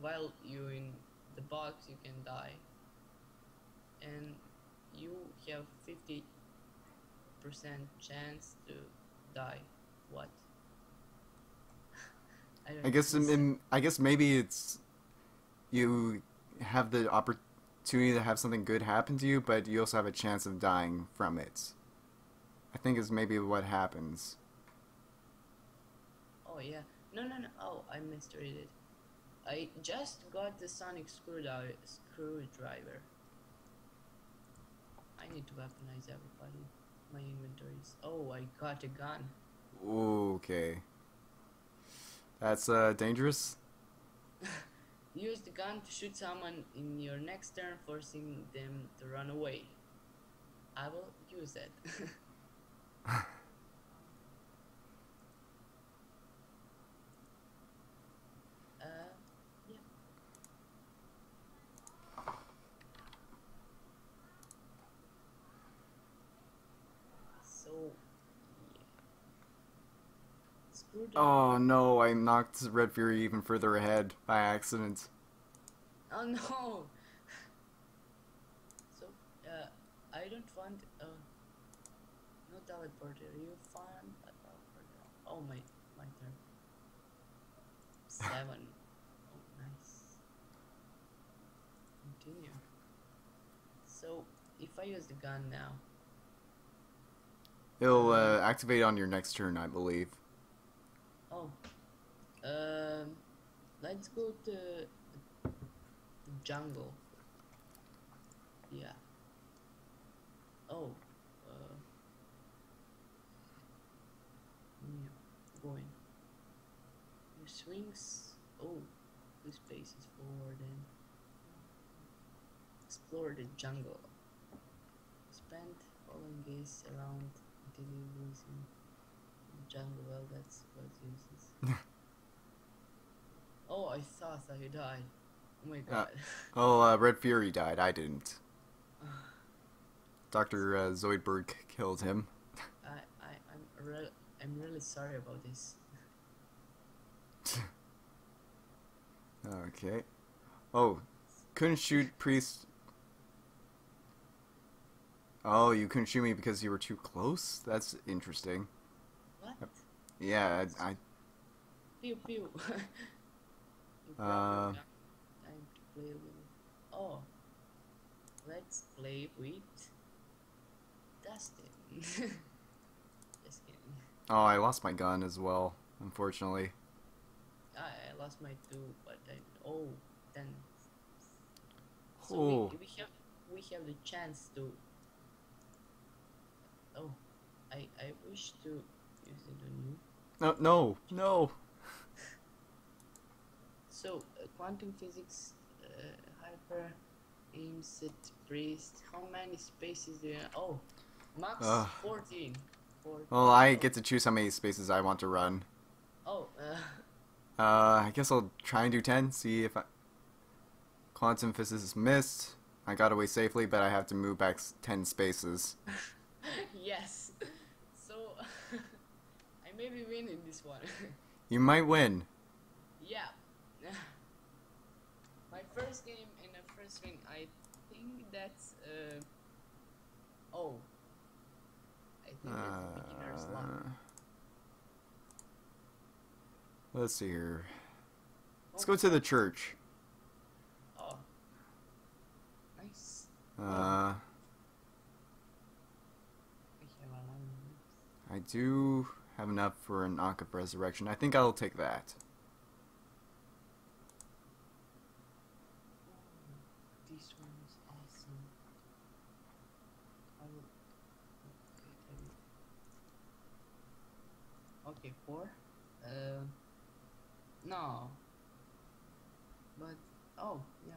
while you in the box, you can die. And you have fifty percent chance to die. What? don't I guess in, I guess maybe it's you have the opportunity to have something good happen to you, but you also have a chance of dying from it. I think is maybe what happens. Oh yeah. No no no. Oh, I misread it. I just got the sonic screwdriver. Screwdriver. I need to weaponize everybody. My inventories. Oh, I got a gun. Okay. That's uh dangerous. Use the gun to shoot someone in your next turn, forcing them to run away. I will use it. uh, yeah. So, yeah. Screwdriver. Oh no, I knocked Red Fury even further ahead by accident. Oh no! so, uh, I don't want, uh, no teleporter. You found a teleporter. Oh my, my turn. Seven. oh, nice. Continue. So, if I use the gun now, It'll uh, activate on your next turn, I believe. Um, let's go to the jungle. Yeah. Oh. Uh, yeah. Going. Your swings. Oh. Two spaces forward and explore the jungle. Spend following gaze around until you lose in the jungle. Well, that's what uses. oh, I thought I died. Oh my god. Oh, uh, Red Fury died. I didn't. Dr. Uh, Zoidberg killed him. I, I, I'm, re- I'm really sorry about this. Okay. Oh, couldn't shoot priest. Oh, you couldn't shoot me because you were too close? That's interesting. What? Yeah, I, I Pew pew. Uh. time to play with. Oh, let's play with Dustin. Just kidding. oh, I lost my gun as well, unfortunately. I, I lost my two, but I oh then. So Oh. we, we have we have the chance to. Oh, I I wish to use it on you. No, no, no. So, uh, quantum physics, uh, hyper, aims at priest. How many spaces do you have? Oh, max Ugh. 14. 14. Well, I get to choose how many spaces I want to run. Oh, uh, Uh, I guess I'll try and do 10, see if I... Quantum physics missed. I got away safely, but I have to move back 10 spaces. yes. So, I may be winning this one. You might win. yeah. My first game in the first win, I think that's, uh, oh. I think that's Uh, beginner's luck. let's see here. Let's go to the church. Oh. Nice. Uh, We have a lot of I do have enough for an Ankh of Resurrection. I think I'll take that. This one is awesome. I will. Okay, four. Uh, no. But oh yeah.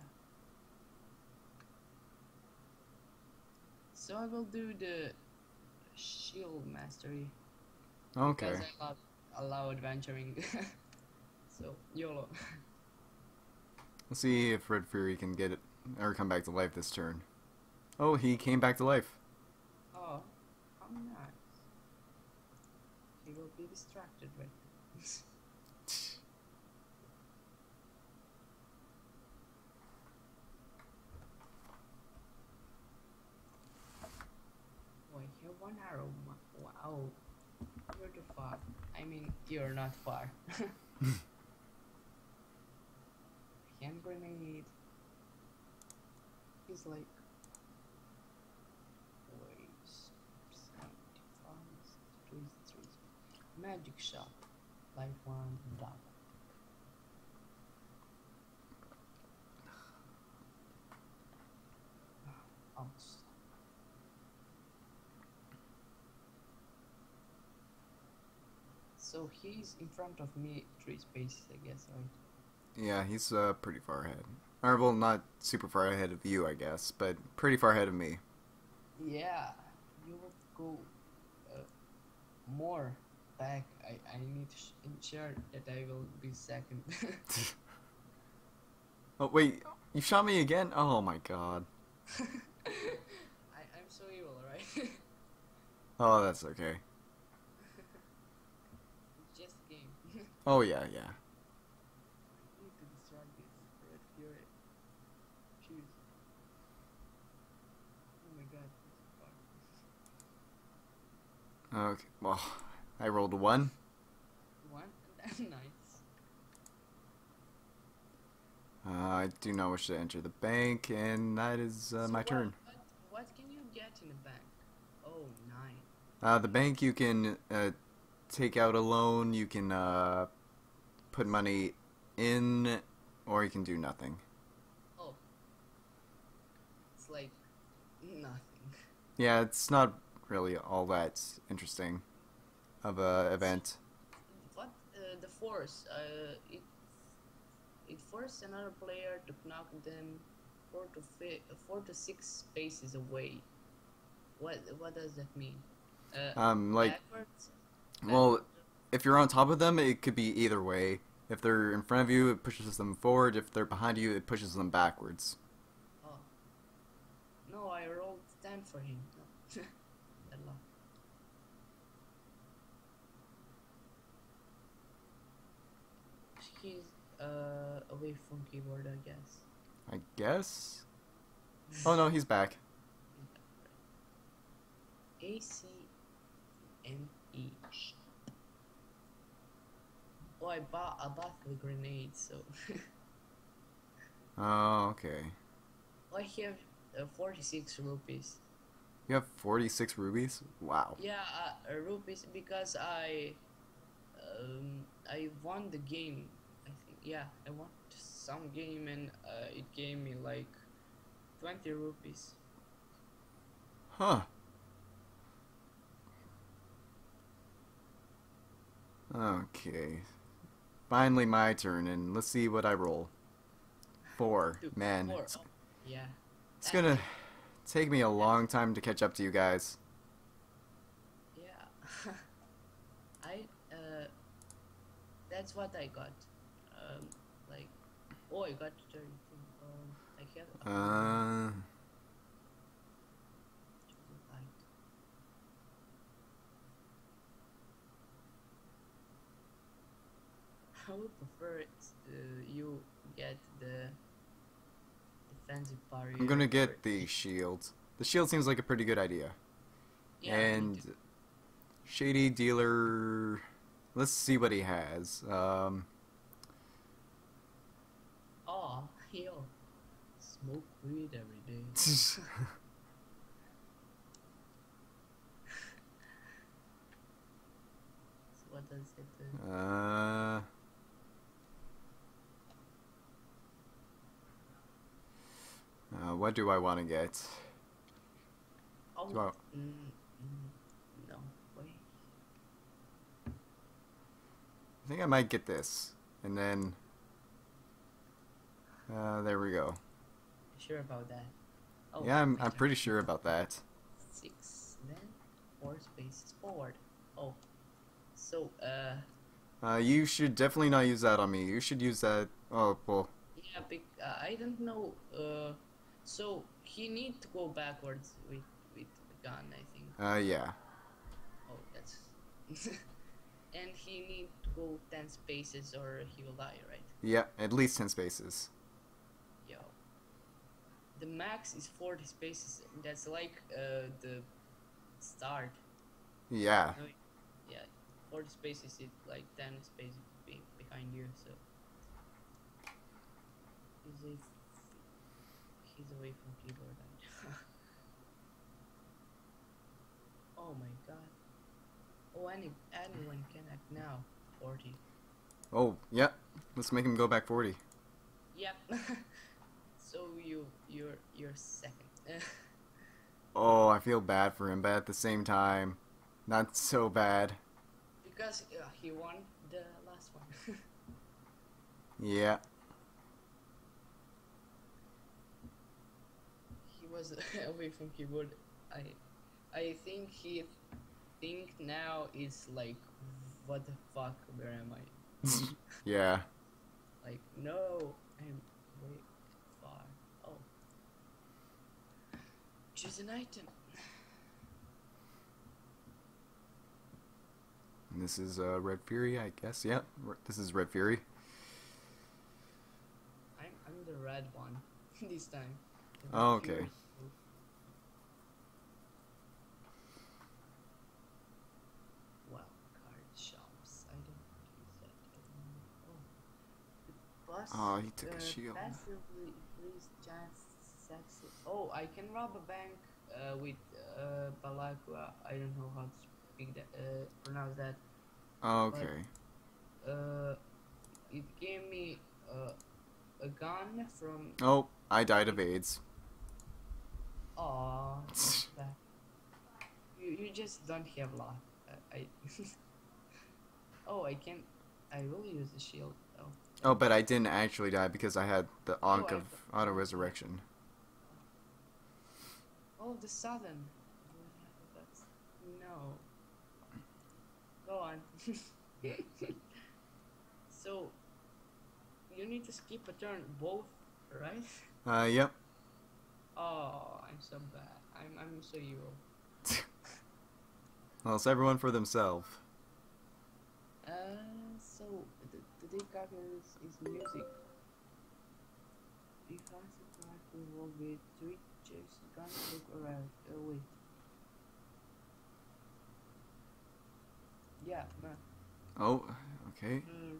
So I will do the shield mastery Okay. because I love allow adventuring. so YOLO. Let's see if Red Fury can get it or come back to life this turn. Oh, he came back to life. Oh, how nice. He will be distracted now. Wait, here one arrow. Wow. You're too far. I mean, you're not far. Hand grenade. He's like. Wait. 75, three, three. Magic shot. Life one, double. Ouch. So he's in front of me three spaces, I guess, right? Yeah, he's uh, pretty far ahead. Or, well, not super far ahead of you, I guess, but pretty far ahead of me. Yeah, you will go uh, more back. I, I need to sh- ensure that I will be second. Oh, wait, you shot me again? Oh my god. I, I'm so evil, right? Oh, that's okay. just a game. Oh, yeah, yeah. I need to distract this Red Fury. Choose. Oh my god, this is far. Okay, well, I rolled a one. One? nice. Uh, I do not wish to enter the bank, and that is uh, So my what- turn. What, what can you get in the bank? Oh, nine. Uh, the bank you can uh, take out a loan, you can uh, put money in, or you can do nothing. Oh. It's like nothing. Yeah, it's not really all that interesting of a event. What uh, the force? Uh, it it forced another player to knock them four to fi- four to six spaces away. What what does that mean? Uh, Um, like, backwards? well, if you're on top of them, it could be either way. If they're in front of you, it pushes them forward. If they're behind you, it pushes them backwards. Oh. No, I rolled ten for him. No. Bad luck. He's uh away from keyboard, I guess. I guess. Oh no, he's back. A C M E. Oh, I bought I bought the grenade, so Oh, okay. I have uh, forty six rupees. You have 46 rubies? Wow. Yeah, uh, uh, rupees because I um I won the game. Yeah, I won some game and uh, it gave me like twenty rupees. Huh. Okay. Finally my turn, and let's see what I roll. Four. Two, Man, four. it's, Oh, yeah. it's gonna take me a long time to catch up to you guys. Yeah. I uh that's what I got. Oh I got thirty two. Um I have Uh. I would prefer it, uh, you get the defensive barrier. I'm gonna get the shield. The shield seems like a pretty good idea. Yeah, and shady dealer. Let's see what he has. Um, oh yo, smoke weed every day. So what does it do? uh, uh, what do I want to get? Oh, do I- mm, mm, no way. I think I might get this, and then. Uh, there we go. Sure about that? Oh, yeah, I'm I'm pretty sure about that. Six, then four spaces forward. Oh, so uh, Uh, you should definitely not use that on me. You should use that. Oh well. yeah, bec- uh, I don't know. Uh, so he need to go backwards with with the gun, I think. Uh, yeah. Oh, that's. and he need to go ten spaces or he will die, right? Yeah, at least ten spaces. The max is 40 spaces. That's like uh, the start. Yeah. Yeah, 40 spaces is like 10 spaces be- behind you, so. He's, he's away from keyboard. oh my god. Oh, any, anyone can act now. 40. Oh, yeah. Let's make him go back forty. Yep. so you, you're, you're second. Oh, I feel bad for him, but at the same time, not so bad. because uh, he won the last one. Yeah. he was away from keyboard. I I think he think now is like what the fuck where am I? yeah. Like no, I'm way far. Oh. Choose an item. And this is uh, Red Fury, I guess. Yeah. This is Red Fury. I'm I'm the red one this time. The Oh, okay. fury. Wow, card shops. I don't use that. Oh. Oh, he took a uh, shield. Passively increase chance success. Oh, I can rob a bank uh, with uh, Balagua. I don't know how to speak that, uh, pronounce that. Okay. Uh, it gave me uh, a gun from Oh, I died of AIDS. Aw, that's. You you just don't have luck. I. I oh, I can. I will use the shield. though. Oh, but I didn't actually die because I had the Ankh I of auto resurrection. Oh, the southern. That's no. Go on. so you need to skip a turn, both, right? Uh, yep. Oh, I'm so bad. I'm I'm so evil. Well, it's everyone for themselves. Uh, so the the card is, is music. If I surprise to roll with three checks, you can't look around. Uh, wait. Yeah, no. Oh, okay. Uh,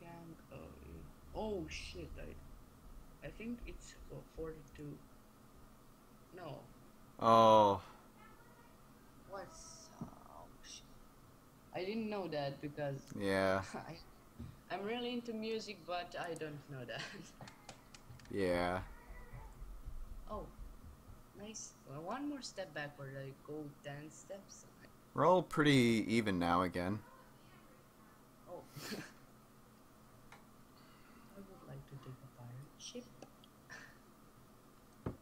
gang. Uh, oh shit! I, I think it's for forty-two. No. Oh, What's? Oh shit! I didn't know that because yeah, I, I'm really into music, but I don't know that. yeah. oh, nice. Well, one more step backward. I go ten steps. We're all pretty even now again. Oh. I would like to take a pirate ship.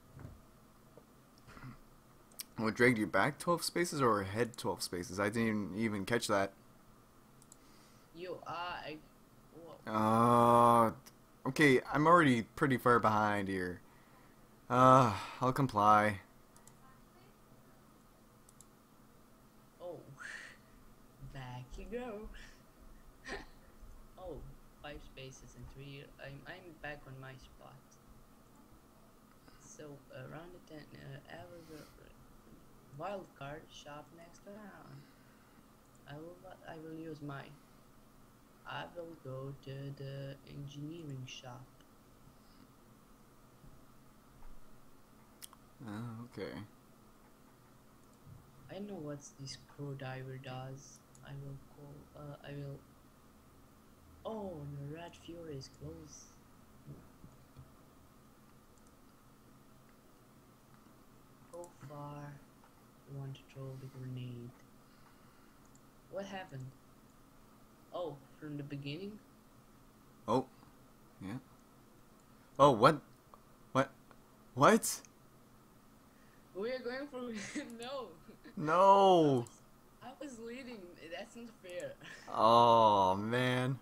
What dragged you back 12 spaces or ahead 12 spaces? I didn't even catch that. You are. Uh, okay, I'm already pretty far behind here. Uh, I'll comply. Oh, back you go. oh, five spaces and three. I'm I'm back on my spot. So around the ten, uh, the wild card shop next round. I will I will use mine. I will go to the engineering shop. Uh, okay. I know what this crowdiver does. I will call. Uh, I will. Oh, the red fury is close. How far? I want to throw the grenade. What happened? Oh, from the beginning? Oh, yeah. Oh, what? What? What? We are going for no. No! I was leading. That's not fair. Oh, man.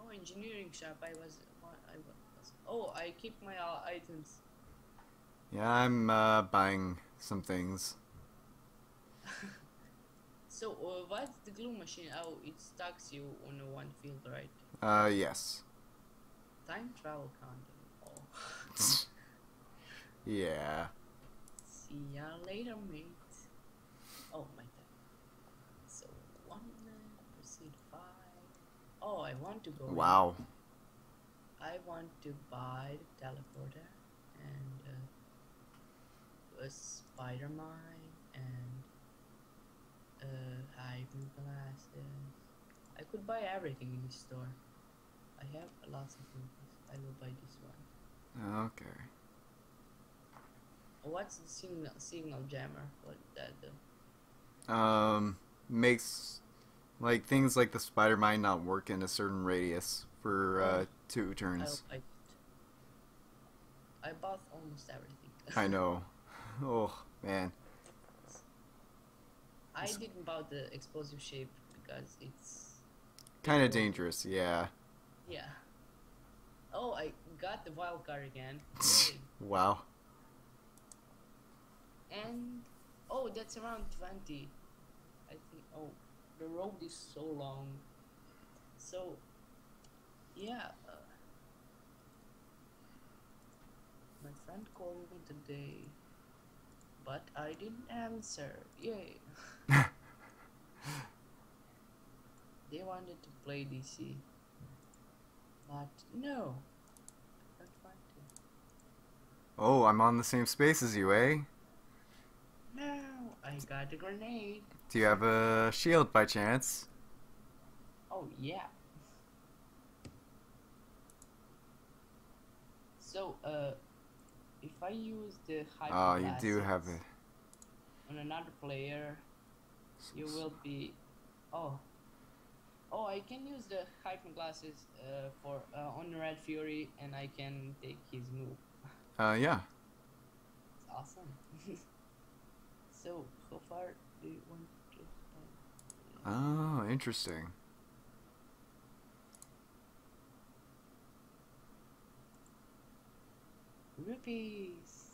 Oh, engineering shop. I was. I was. Oh, I keep my uh, items. Yeah, I'm uh, buying some things. So, uh, what's the glue machine? Oh, it stacks you on one field, right? Uh, yes. Time travel condom. Oh. yeah. See ya later, mate. Oh, my turn. So, one, proceed five. Oh, I want to go. Wow. I want to buy the teleporter and uh, a spider mine and uh, hiding glasses. I could buy everything in the store. I have lots of movies. I will buy this one. Okay. What's the signal signal jammer? What that do? Um, makes like things like the spider mine not work in a certain radius for uh, two turns. buy it. I bought almost everything. I know. Oh man. I didn't buy the explosive shape because it's Kind of dangerous. Yeah. yeah. Oh, I got the wild card again. Wow. And oh, that's around twenty. I think. Oh, the road is so long. So, yeah. Uh, my friend called me today, but I didn't answer. Yay. They wanted to play DC, but no. I don't want to. Oh, I'm on the same space as you, eh? No, I got a grenade. Do you have a shield by chance? Oh yeah. So uh, if I use the hyper Oh, you do have it. on another player, you will be. Oh. Oh, I can use the hyper glasses uh, for uh, on Red Fury, and I can take his move. Uh, yeah. It's awesome. so, how far do you want to? Uh, Oh, interesting. rupees.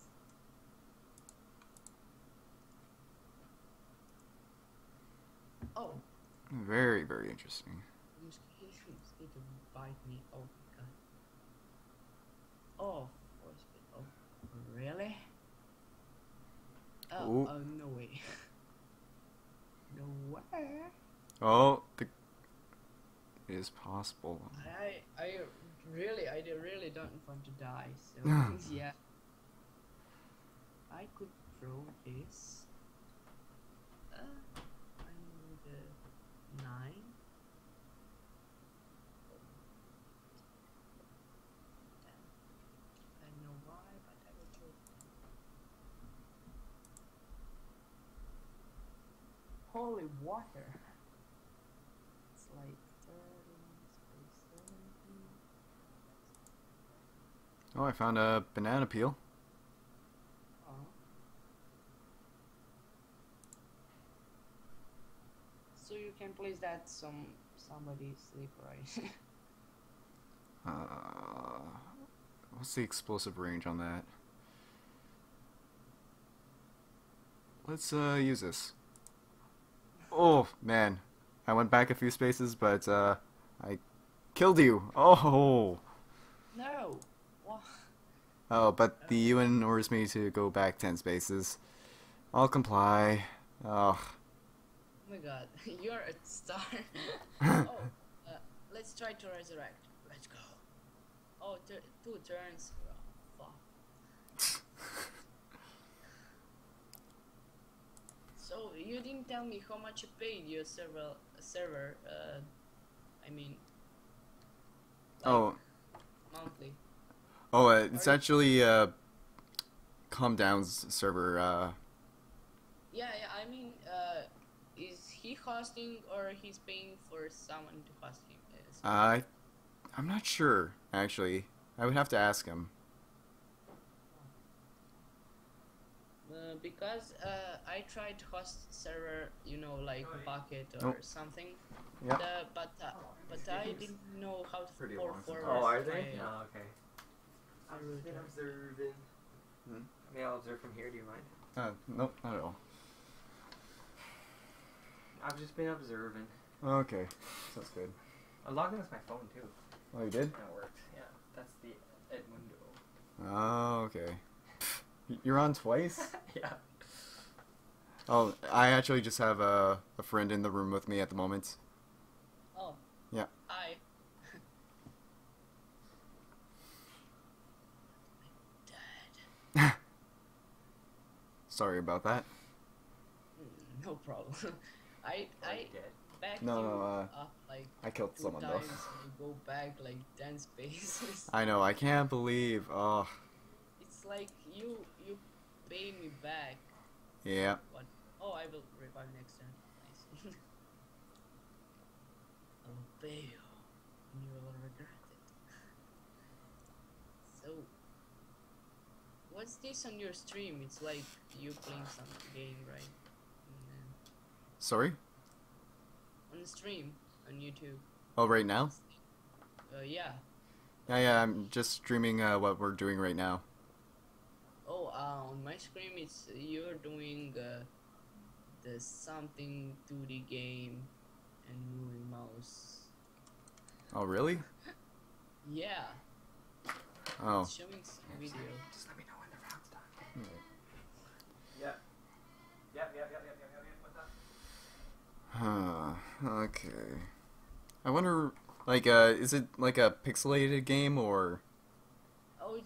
Oh, Very, very interesting. mosquito mosquito bite me. Oh. Oh. Oh, really? Oh, oh no way. no way. Oh, the it is possible. I, I really, I really don't want to die. So yeah, I could throw this. Uh, I need a nine. Ten. I don't know why, but I will throw. Holy water! It's like thirty. Oh, I found a banana peel. Oh. So you can place that some somebody sleep right? Uh, what's the explosive range on that? Let's uh use this. Oh man, I went back a few spaces, but uh, I killed you. Oh, no. What? oh, but the UN orders me to go back ten spaces. I'll comply. Oh, Oh my god, you're a star. oh, uh, let's try to resurrect. Let's go. Oh, two turns. Oh, fuck. So you didn't tell me how much you paid your server. Server. Uh, I mean. like, oh, Monthly. oh, uh, it's Are actually uh, Calm Down's server. Uh, Yeah, yeah. I mean, uh, is he hosting or he's paying for someone to host him? Is- I, I'm not sure actually. I would have to ask him. Uh, because uh, I tried to host server, you know, like Bukkit or Oh. something. Yeah. Uh, but uh, but I didn't know how to Pretty pour long forward. Oh, are they? my, Oh, okay. I've just been observing. Hmm? May I observe from here? Do you mind? Uh, nope, not at all. I've just been observing. Okay, sounds good. I logged in with my phone too. Oh, you did? That worked. Yeah. That's the Edmundo. Oh, okay. Y- You're on twice? yeah. Oh, I actually just have a, a friend in the room with me at the moment. Oh. Yeah. I. Dad. Sorry about that. Mm, No problem. I I you dead? No, no, uh, up like I killed someone though. go back like ten spaces. I know, I can't believe. Oh, It's like you you pay me back. yeah. What? Oh, I will revive next turn. Nice. I will pay you, and you will regret it. So, what's this on your stream? It's like you playing some game, right? And Sorry? then on stream on YouTube. Oh, right now? Uh, yeah. Yeah, yeah, I'm just streaming uh, what we're doing right now. Oh, uh, on my screen, it's you're doing uh, the something 2D game and moving mouse. Oh, really? Yeah, Oh. it's showing some video. Just let me know when the round's done. Yep. Yep, yep, yep, yep, yep, yep, yep. What's up? Huh. Okay. I wonder, like, uh, is it like a pixelated game or?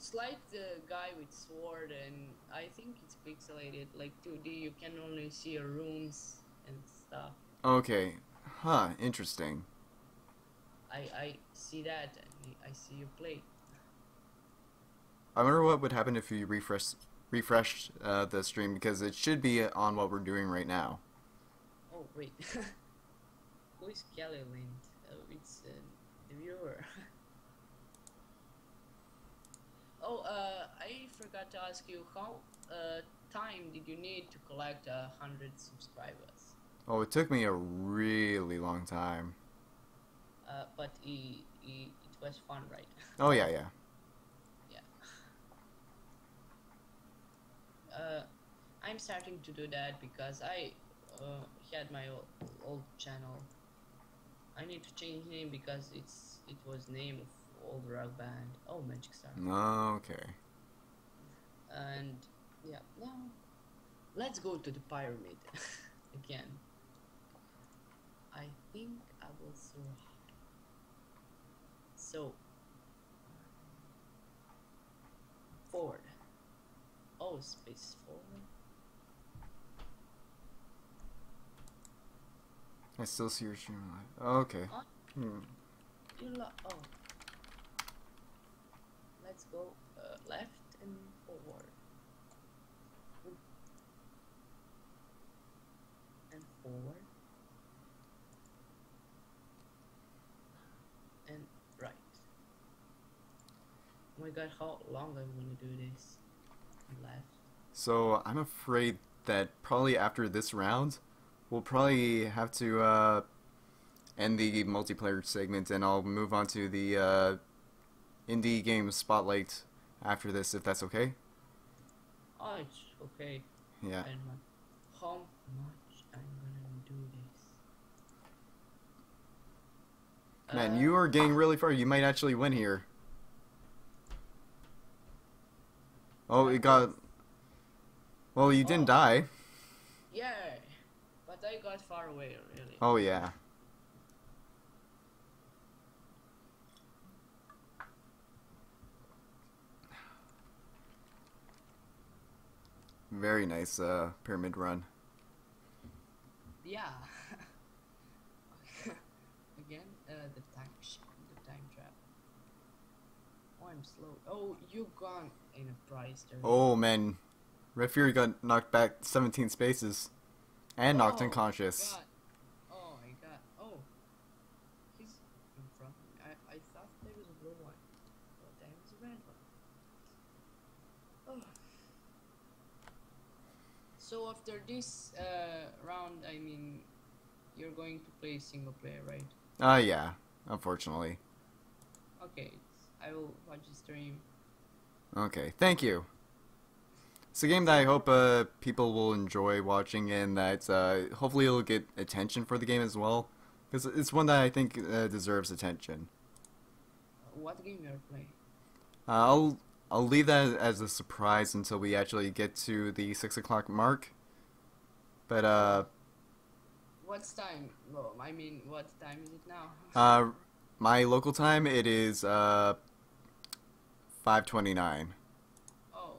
It's like the guy with sword, and I think it's pixelated, like 2D. You can only see your rooms and stuff. Okay. Huh. Interesting. I I see that, I see you play. I wonder what would happen if you refresh refresh uh, the stream because it should be on what we're doing right now. Oh wait, who is Kelly Lind? Oh, it's uh, the viewer. oh, uh, I forgot to ask you how uh, time did you need to collect a hundred subscribers? Oh, it took me a really long time. Uh, but it, it, it was fun, right? Oh yeah, yeah. uh, I'm starting to do that because I uh, had my old, old channel. I need to change name because it's it was name of old rock band. Oh, Magic Star. Okay. And yeah, now let's go to the pyramid again. I think I will survive. So forward. Oh, space forward. I still see your stream live. Okay. Huh? Hmm. You lo- oh. Go uh, left and forward. And forward. And right. Oh my god, how long I'm gonna do this? Left. So I'm afraid that probably after this round, we'll probably have to uh, end the multiplayer segment, and I'll move on to the uh, indie game spotlight after this, if that's okay. Oh, it's okay. Yeah. And how much I'm gonna do this? Man, Uh, you are getting really far. You might actually win here. Oh, it got. Well, you didn't Oh. die. Yeah, but I got far away, really. Oh yeah. Very nice uh, pyramid run. Yeah. Again, uh, the time the time trap. Oh, I'm slow. Oh, you gone in a prize there. Oh man, Red Fury got knocked back 17 spaces, and knocked Oh, unconscious. God. Oh my god. Oh. He's in front of me. I, I thought there was a blue one. But there was a red one. Oh. So after this uh, round, I mean, you're going to play single player, right? Ah, yeah. Unfortunately. Okay, I will watch the stream. Okay, thank you. It's a game that I hope uh, people will enjoy watching, and that uh, hopefully it'll get attention for the game as well, because it's one that I think uh, deserves attention. What game you're playing? Uh, I'll I'll leave that as a surprise until we actually get to the six o'clock mark. But uh, What's time? Well, I mean, what time is it now? uh, my local time it is uh, five twenty nine. oh,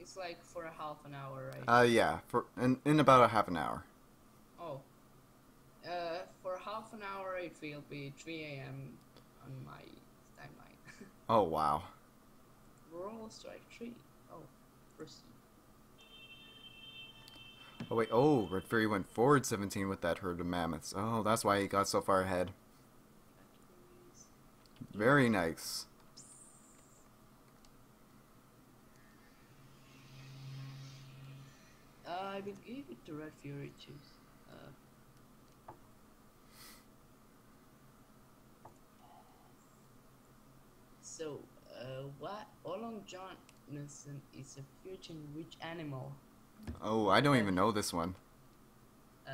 it's like for a half an hour, right? Uh, yeah, for in in about a half an hour. oh, uh, for half an hour it will be 3 a.m. on my timeline. Oh wow. Roll strike three. Oh, proceed. Oh wait, oh Red Fury went forward seventeen with that herd of mammoths. Oh, that's why he got so far ahead. Very nice. Uh, I will give it to Red Fury choose. Uh, so, uh, what Olong Johnson is a future which animal? Oh, I don't even know this one. Uh,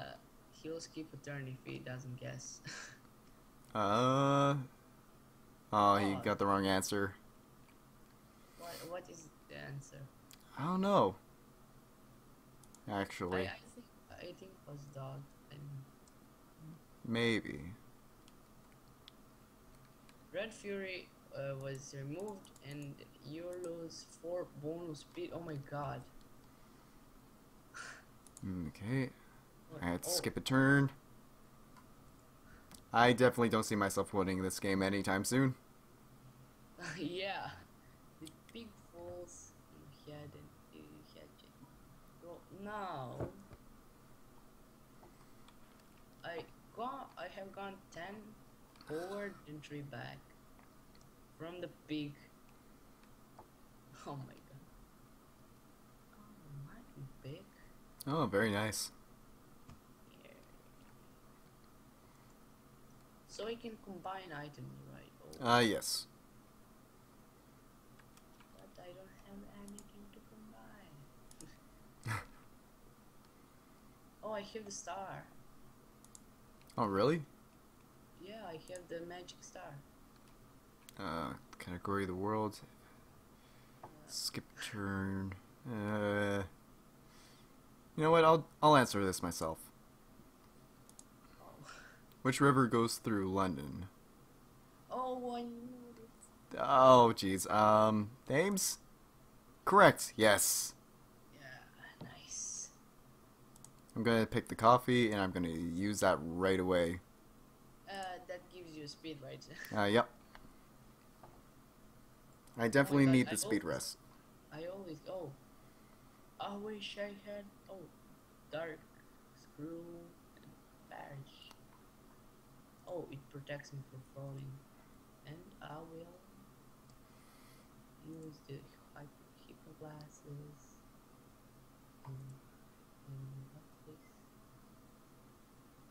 he'll skip a turn if he doesn't guess. Uh. Oh, he Oh. got the wrong answer. what, what is the answer? I don't know. I, I think I think it was dog. And maybe. Red Fury uh, was removed and you lose 4 bonus speed. Oh my god. okay. I had to oh. skip a turn. I definitely don't see myself winning this game anytime soon. yeah. The big falls you had he had well, now I got. I have gone ten forward and three back from the big. Oh my god. Oh big. Oh, very nice. Yeah. So I can combine items, right? Oh, Ah, yes. but I don't have anything to combine. oh, I have the star. Oh, really? Yeah, I have the magic star. Uh, category of the world. Skip turn. Uh, you know what? I'll I'll answer this myself. Which river goes through London? oh I know. Oh, jeez. Um, Thames? Correct. Yes. Yeah, nice. I'm gonna pick the coffee, and I'm gonna use that right away. Uh, that gives you speed, right? Uh, yep. I definitely God, need I the speed always- rest. I always oh. I wish I had oh, dark screw and badge. Oh, it protects me from falling, and I will use the hyper glasses. And, and what this?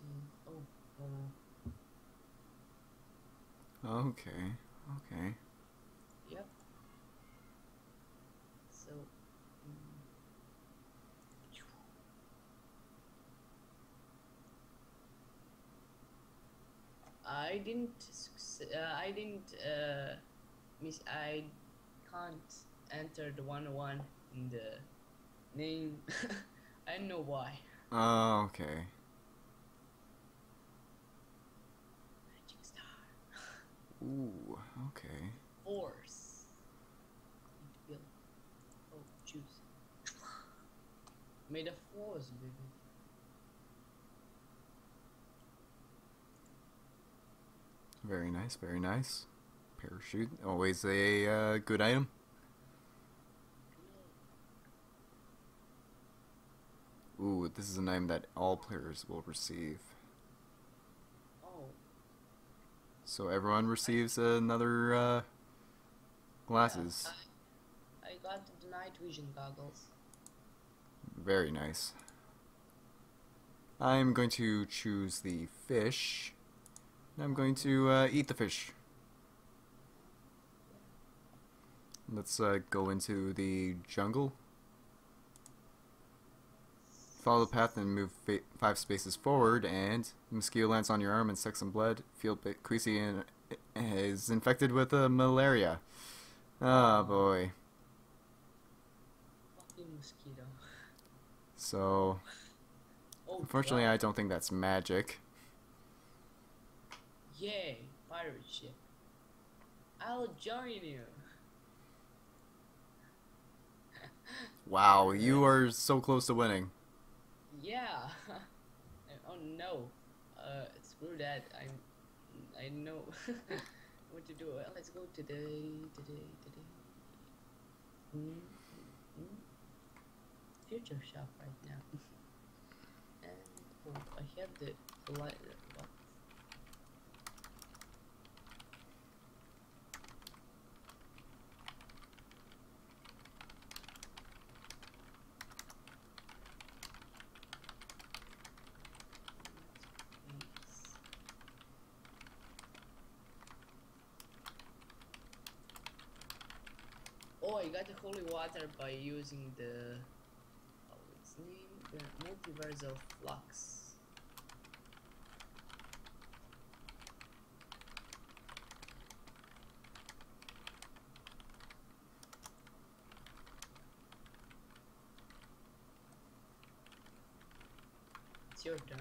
And oh, uh, Okay. Okay. Yep. So. mm, I didn't. Uh, I didn't. Uh, miss. I can't enter the one one in the name. I don't know why. Oh, okay. Magic star. Ooh. Okay. Force. Need to build. Oh, choose. Made of force, baby. Very nice. Very nice. Parachute. Always a uh, good item. Ooh, this is an item that all players will receive. Oh, So everyone receives another uh, glasses. I, I got the night vision goggles. Very nice. I'm going to choose the fish. I'm going to uh, eat the fish. Let's uh, go into the jungle. Follow the path and move five spaces forward, and mosquito lands on your arm and sucks some blood. Feel a bit queasy and is infected with uh, malaria. Oh boy. Fucking mosquito. So Oh, Unfortunately, God. I don't think that's magic. Yay, pirate ship. I'll join you. Wow, you are so close to winning. Yeah. oh no. Uh, screw that. I'm. I know what to do. Uh, let's go today, today, today. Mm, mm. Future shop right now. and oh, I have the light. What? Please. I got the holy water by using the. Oh, its name? The multiversal flux. It's your turn.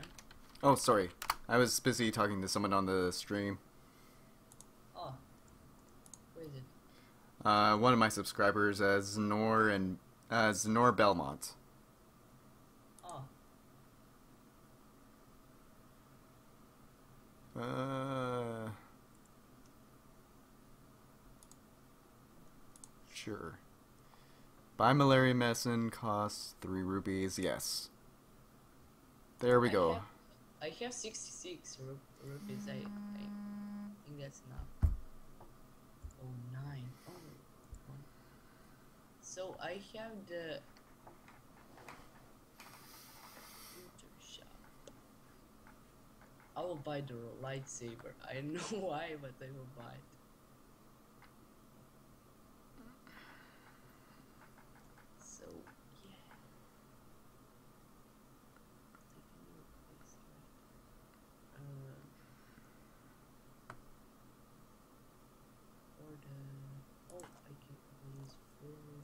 Oh, sorry. I was busy talking to someone on the stream. Oh. Where is it? Uh, one of my subscribers, uh, Znor and uh, Znor Belmont. Oh. Uh, sure. Buy malaria medicine costs three rupees. Yes. There we I go. have- I have 66 ru- rupees. I, I think that's enough. Oh, nine. So I have the. I will buy the lightsaber. I know why, but I will buy it. So yeah. Taking note of this, right? Uh, or the oh, I can use full.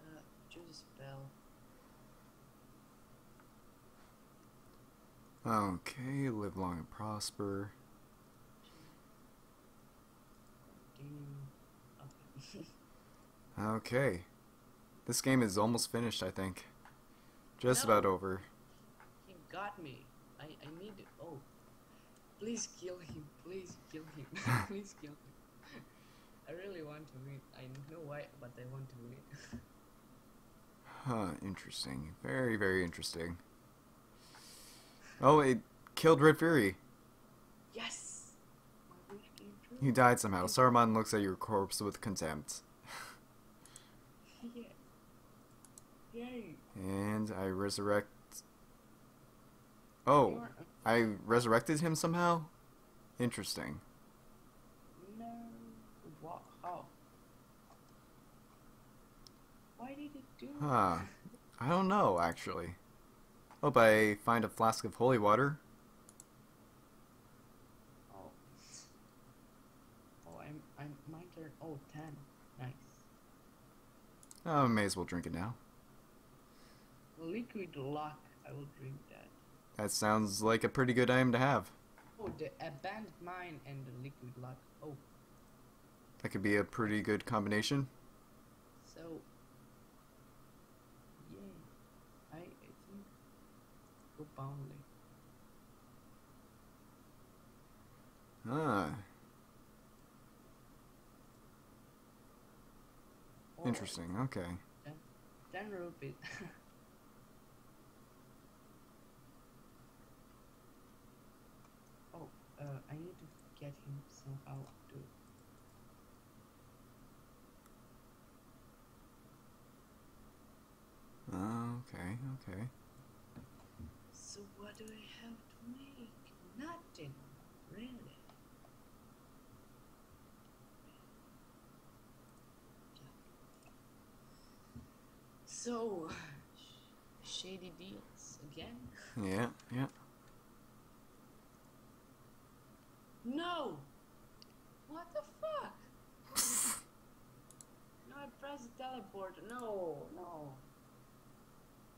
Uh, choose a spell. Okay, live long and prosper. Okay. Okay. This game is almost finished, I think. Just No. about over. He got me. I I need. Oh, please kill him. Please kill him. please kill him. I really want to win. I know why, but I want to win. Huh, interesting. Very, very interesting. Oh, it killed Red Fury. yes. My wish came true. He died somehow. Saruman looks at your corpse with contempt. Yeah. Yay. And I resurrect. Oh, I resurrected him somehow? Interesting. No. What? How? Why did it do? Huh. I don't know, actually. Hope I find a flask of holy water. Oh. Oh, I'm I'm my turn. Oh, 10. Nice. Oh, I may as well drink it now. Liquid luck. I will drink that. That sounds like a pretty good item to have. Oh, the abandoned mine and the liquid luck. Oh, That could be a pretty good combination. so yeah, I I think go Boundley. Ah, interesting. Okay. Ten rupees. oh, uh, I need to get him somehow to. Okay, okay. So what do I have to make? Nothing, really. So, shady deals again? Yeah, yeah. No! What the fuck? no, I pressed the teleporter. No, no.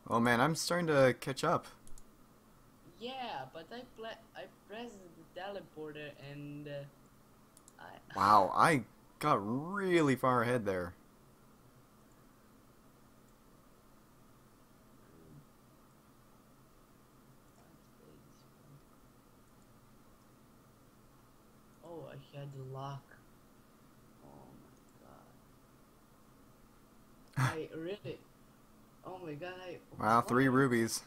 Oh man, I'm starting to catch up. Yeah, but I I pressed the teleporter and uh, I. Wow, I got really far ahead there. I had luck. Oh my god. I really. Oh my god, I. Wow, three rubies.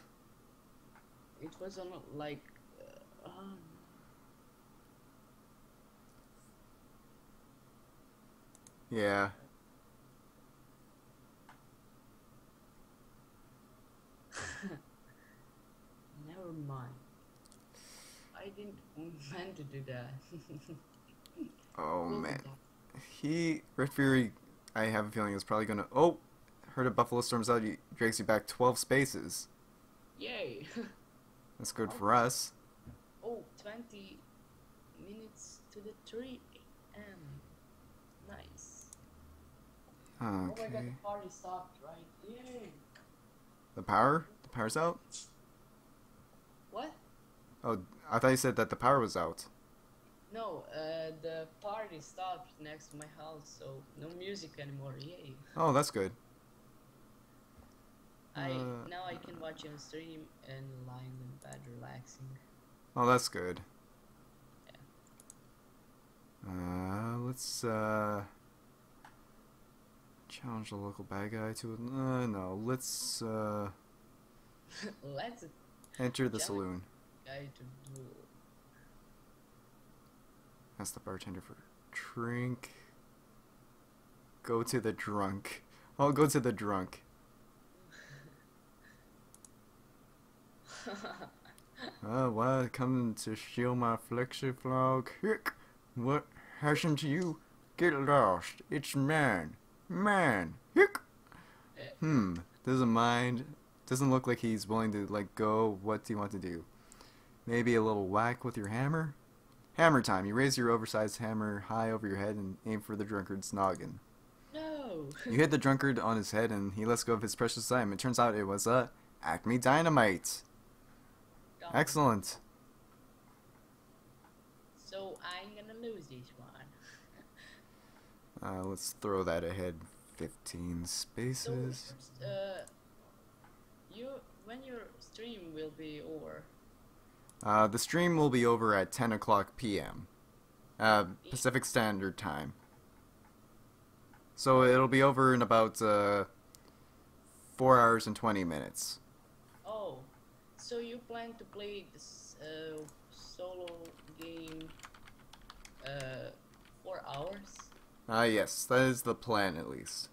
It was on like. Uh, oh Yeah. Never mind. I didn't meant to do that. Oh man. He Red Fury I have a feeling is probably gonna oh heard of Buffalo Storms out he drags you back twelve spaces. Yay! That's good for us. oh, 20 minutes to the 3 a.m. Nice. Oh my god, Okay. the party stopped, right? Yay! The power? The power's out? What? Oh, I thought you said that the power was out. No, uh, the party stopped next to my house, so no music anymore. Yay! Oh, that's good. I Uh, now I can watch on stream and lying in bed relaxing. Oh, that's good. Uh, let's uh challenge the local bad guy to a uh, no. Let's uh Let's enter the saloon. guy to do. Ask the bartender for a drink. Go to the drunk. I'll go to the drunk. Uh, what? Coming to steal my flexi flog? What to you? Get lost. It's man. Man. Hick! Hmm. Doesn't mind. Doesn't look like he's willing to let go. What do you want to do? Maybe a little whack with your hammer? Hammer time. You raise your oversized hammer high over your head and aim for the drunkard's noggin. no. You hit the drunkard on his head and he lets go of his precious item. It turns out it was a Acme Dynamite. Dumb. Excellent. So I'm gonna lose this one. Uh, let's throw that ahead 15 So, spaces. uh, you when your stream will be over? Uh, the stream will be over at 10 o'clock p.m. Uh, Pacific Standard Time. So it'll be over in about uh, 4 hours and 20 minutes. Oh, so you plan to play this uh, solo game uh, four hours? Ah, yes, that is the plan at least.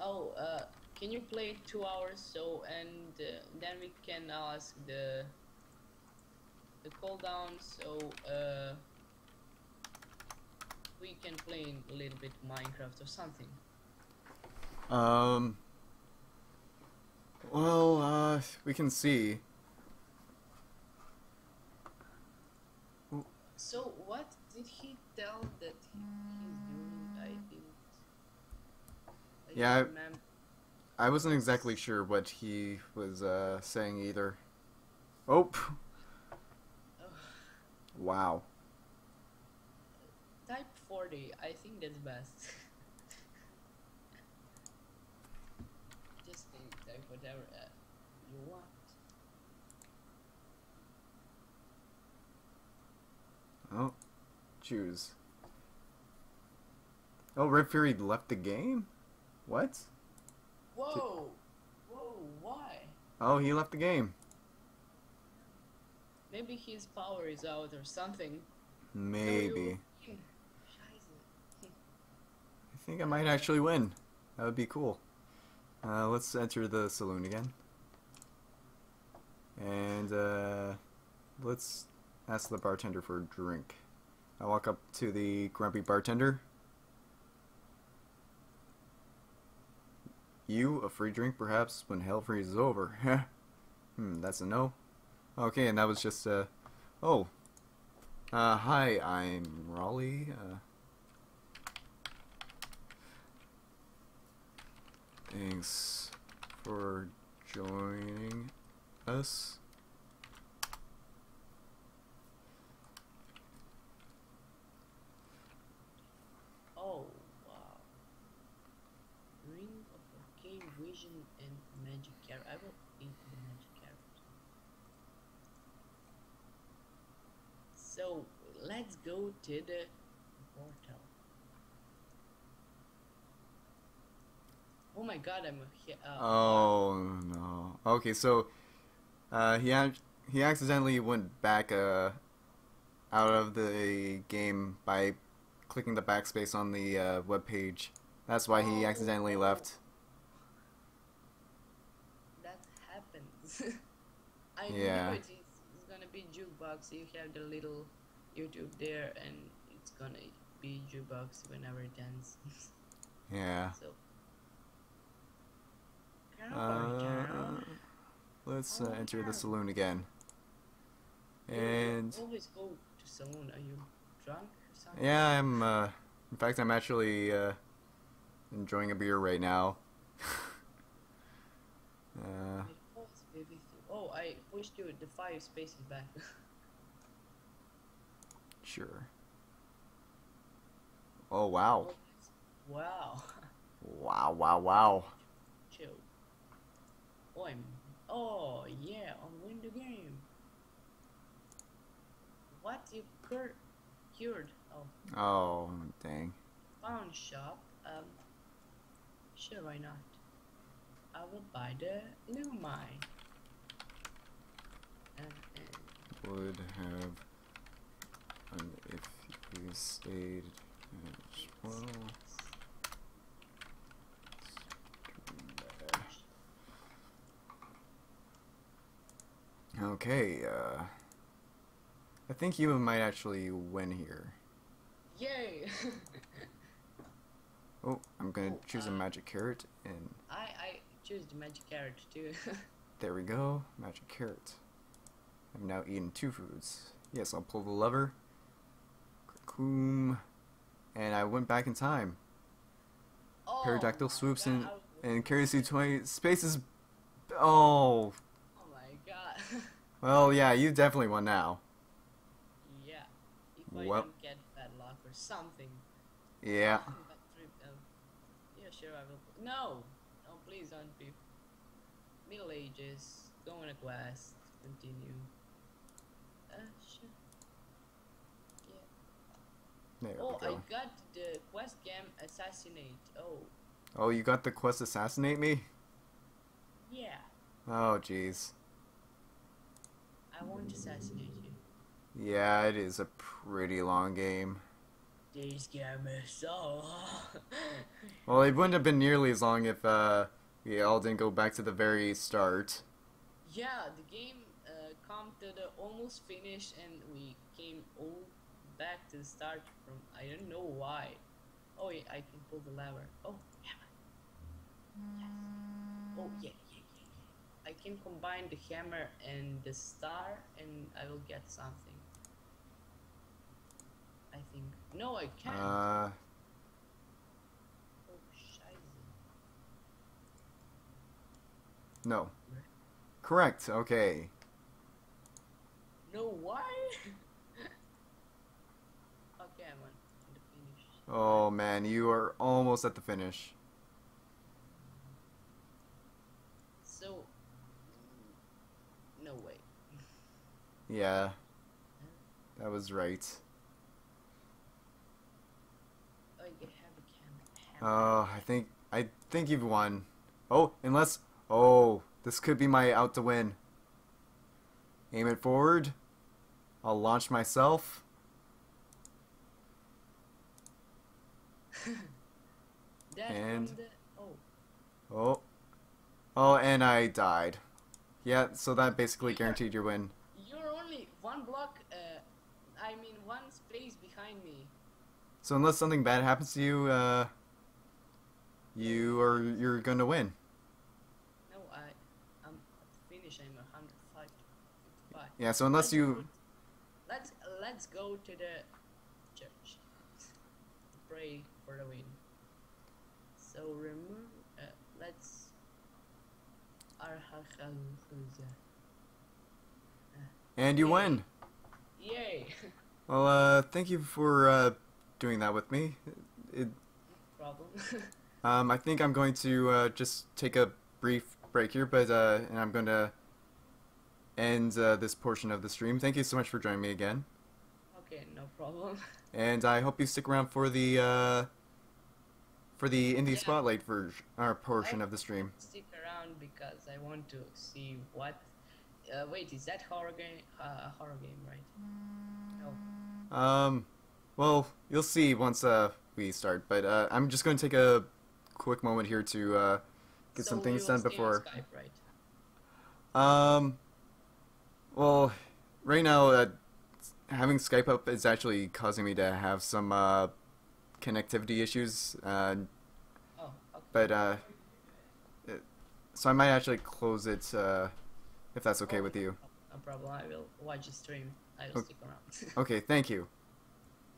Oh, uh, can you play two hours? So and uh, then we can ask the the cooldown. So uh, we can play a little bit Minecraft or something. Um. Well, uh, we can see. So what did he tell that he, he's doing? I didn't. I Yeah, didn't remember. I wasn't exactly sure what he was uh, saying either. Oh. Wow. Type 40, I think that's best. Just think, type whatever uh, you want. Oh. Choose. Oh, Rip Fury left the game? What? Whoa! Whoa, why? Oh, he left the game. Maybe his power is out or something. Maybe. You- I think I might actually win. That would be cool. Uh, let's enter the saloon again. And uh, let's ask the bartender for a drink. I walk up to the grumpy bartender. You, a free drink perhaps when hell freezes over. hmm, that's a no. Okay, and that was just, uh, oh. Uh, hi, I'm Raleigh. Uh, Thanks for joining us. Oh, wow. Ring of Arcane Vision and Magic Carrot. I will eat the Magic Carrot. So, let's go to the portal. Oh my god, I'm a he- uh, Oh no. Okay, so uh, he he accidentally went back uh, out of the game by clicking the backspace on the uh, web page. That's why he accidentally left. That happens. I Yeah. knew. It's, it's gonna be jukebox. You have the little YouTube there, and it's gonna be jukebox whenever it ends. Yeah. so. Uh, let's uh, enter the saloon again. And always go to saloon. Are you drunk or something? yeah, I'm. Uh, in fact, I'm actually uh, enjoying a beer right now. uh, It was baby th- Oh, I pushed you the five spaces back. sure. Oh wow! wow. Wow! Wow! Wow! Chill. Oh, I'm. Oh, yeah, I'll win the game. What? You cur- cured Oh, Oh, dang. Pawn shop. Um. Sure, why not? I will buy the new mine. Uh, uh, Would have done if you stayed well. Okay, uh. I think you might actually win here. Yay! Oh, I'm gonna Oh, choose a uh, magic carrot, and I I choose the magic carrot too. there we go, magic carrot. I've now eaten two foods. Yes, I'll pull the lever. Cocoon. And I went back in time. oh Pterodactyl swoops in and carries you 20 spaces. Oh, Oh my god. well, yeah, you definitely won now. yeah. If I Well- don't get bad luck or something. Yeah. Yeah, sure, I will. No! No, please don't be. Middle Ages, go on a quest, continue. Uh, sure. Yeah. There Oh, we I got the quest game Assassinate. Oh, Oh, you got the quest assassinate me? yeah. Oh, jeez. I won't assassinate you. Yeah, it is a pretty long game. This game is so. Well, it wouldn't have been nearly as long if uh, we all didn't go back to the very start. yeah, the game uh, come to the almost finish and we came all back to the start from I don't know why. Oh yeah, I can pull the lever. Oh hammer. Yes. Oh yeah, yeah, yeah, yeah. I can combine the hammer and the star and I will get something. I think. No, I can't. Uh, oh, scheiße. no. Correct, okay. No, why? okay, I'm on the finish. Oh man, you are almost at the finish. So, mm, no way. Yeah. That was right. Oh, you have a camera. Oh, I think I think you've won. Oh, unless oh, this could be my out to win. Aim it forward. I'll launch myself. and- oh Oh. Oh, and I died. Yeah, so that basically guaranteed your win. you're only one block. Uh, I mean one space behind me. So unless something bad happens to you, uh you are you're gonna win. No, I I'm finish. I'm a hundred five. Five. Yeah, so unless Let's you go- Let's let's go to the church. Pray for the win. So remove. Uh, let's. And you Yay. win. Yay! Well, uh thank you for uh doing that with me. It, Problem. Um, I think I'm going to uh, just take a brief break here, but uh, and I'm going to end uh, this portion of the stream. Thank you so much for joining me again, okay, no problem. and I hope you stick around for the uh, for the indie Yeah. spotlight version our portion I- of the stream. Stick around because I want to see what. Uh, wait, is that horror game? Uh, horror game, right? No. Um, well, you'll see once uh, we start, but uh, I'm just going to take a quick moment here to uh, get So some things will done stay on before. Skype, right? Um, well, right now, uh, having Skype up is actually causing me to have some uh, connectivity issues. Uh, Oh, okay. but uh, it, so I might actually close it uh, if that's okay with you. No problem. I will watch the stream. I will Okay. stick around. Okay, thank you.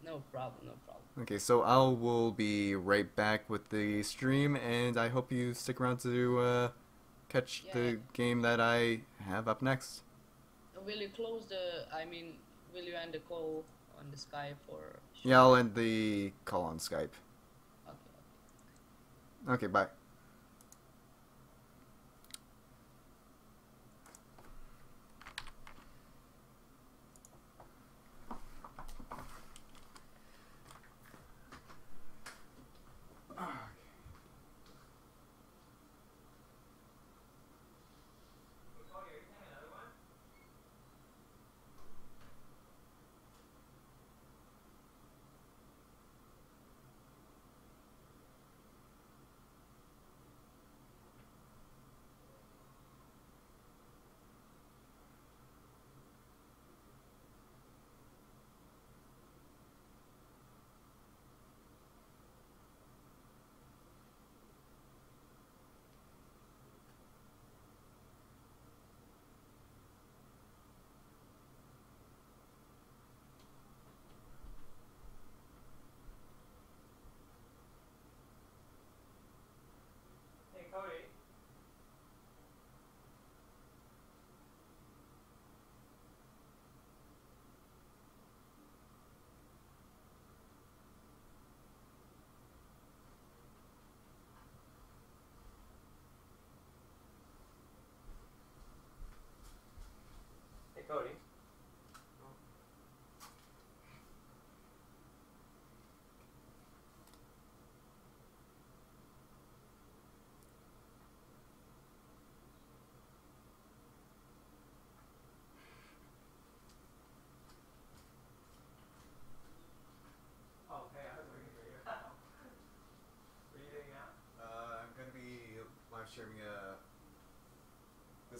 no problem. No problem. Okay, so I will be right back with the stream, and I hope you stick around to uh, catch Yeah. the game that I have up next. Will you close the? I mean, will you end the call on the Skype or? Yeah, I'll end the call on Skype. Okay. Okay, bye.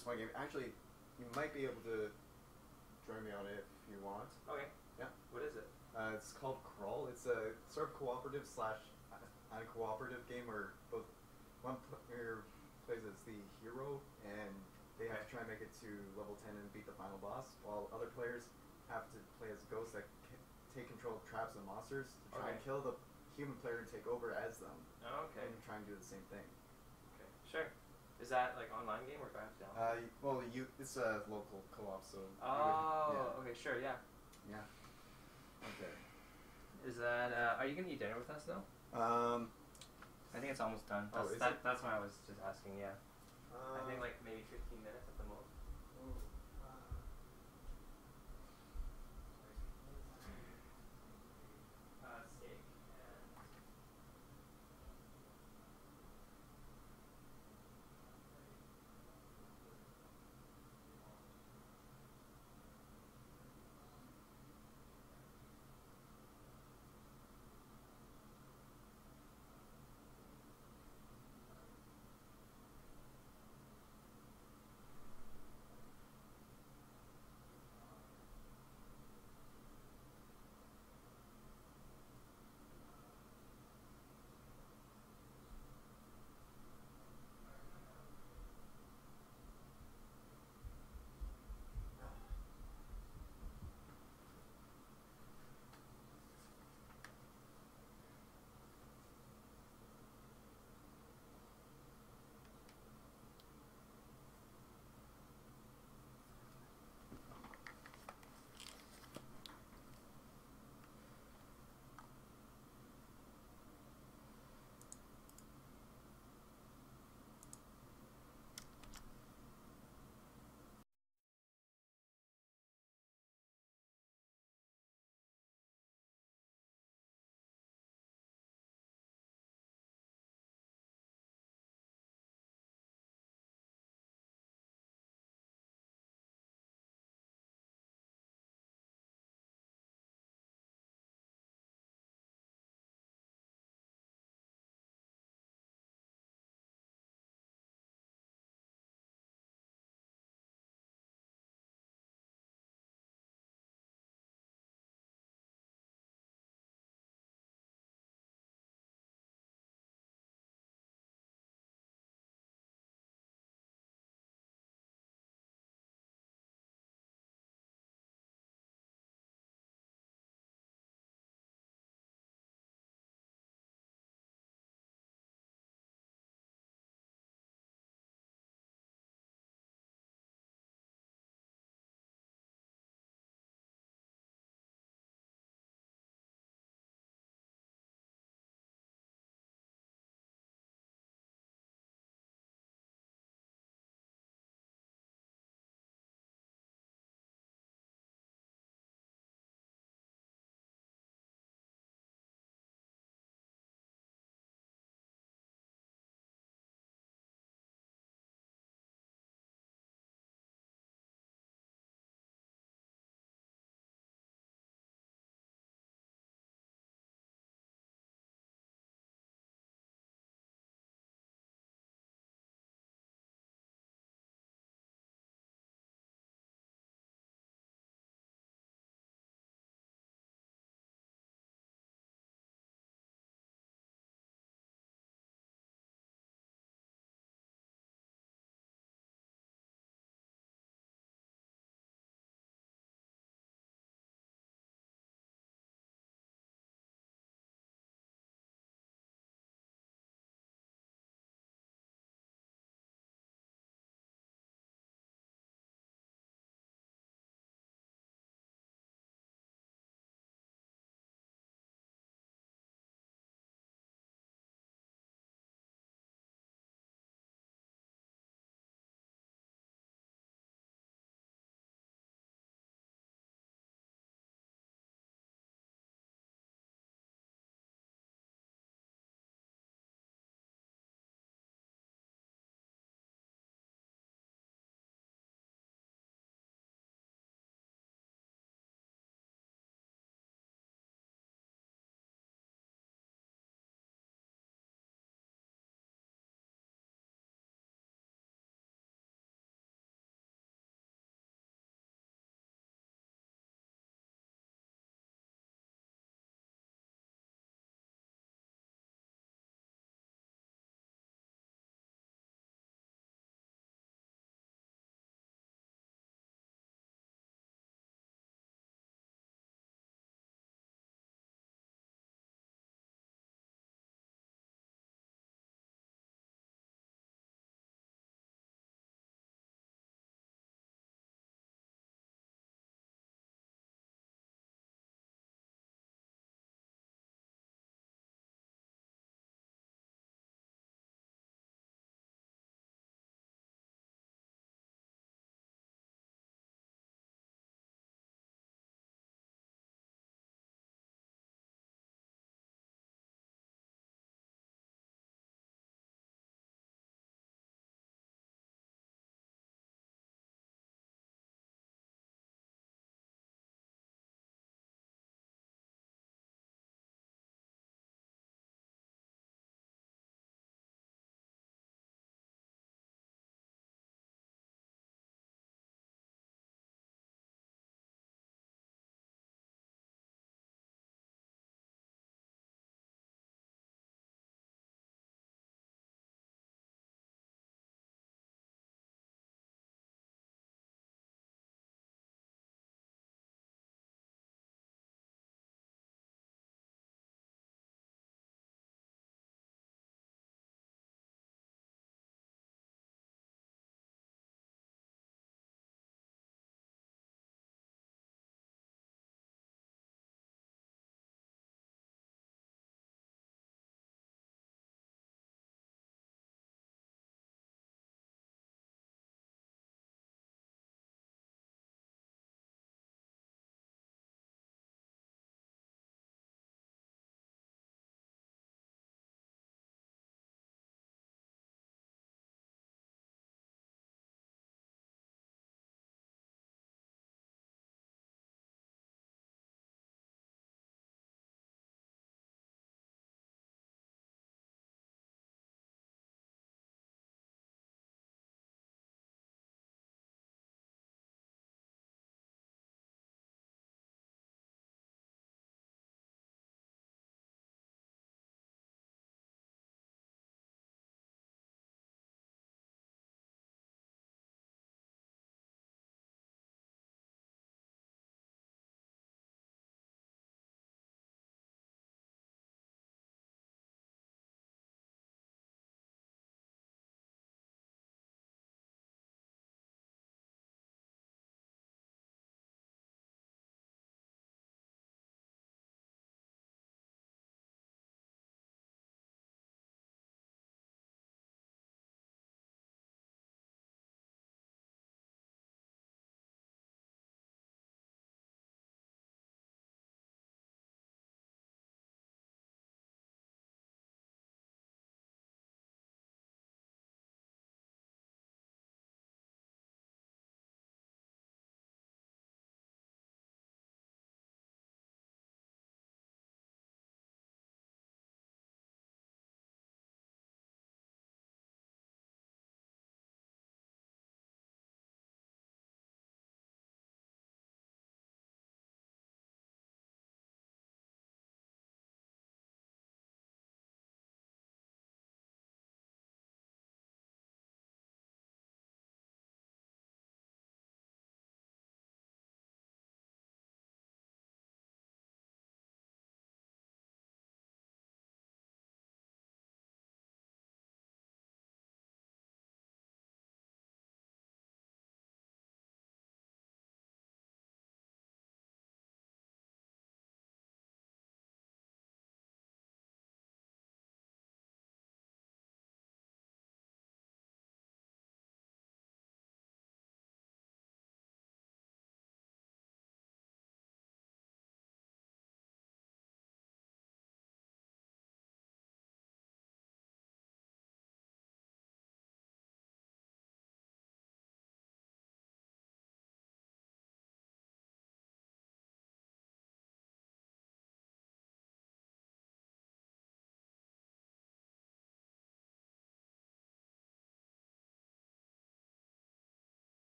This one game. Actually, you might be able to join me on it if you want. Okay. Yeah. What is it? Uh, it's called Crawl. It's a sort of cooperative slash uncooperative game where both one player plays as the hero and they have to try and make it to level 10 and beat the final boss, while other players have to play as ghosts that take control of traps and monsters to try and kill the human player and take over as them Oh, okay. and try and do the same thing. Is that like online game or do I have to download? Uh, well, you it's a local co-op, so. oh. Okay. Sure. Yeah. yeah. Yeah. Okay. Is that? Uh, are you gonna eat dinner with us though? Um. I think it's almost done. Oh, That's, is that, it? that's why I was just asking. Yeah. I think uh, like maybe 15 minutes at the most.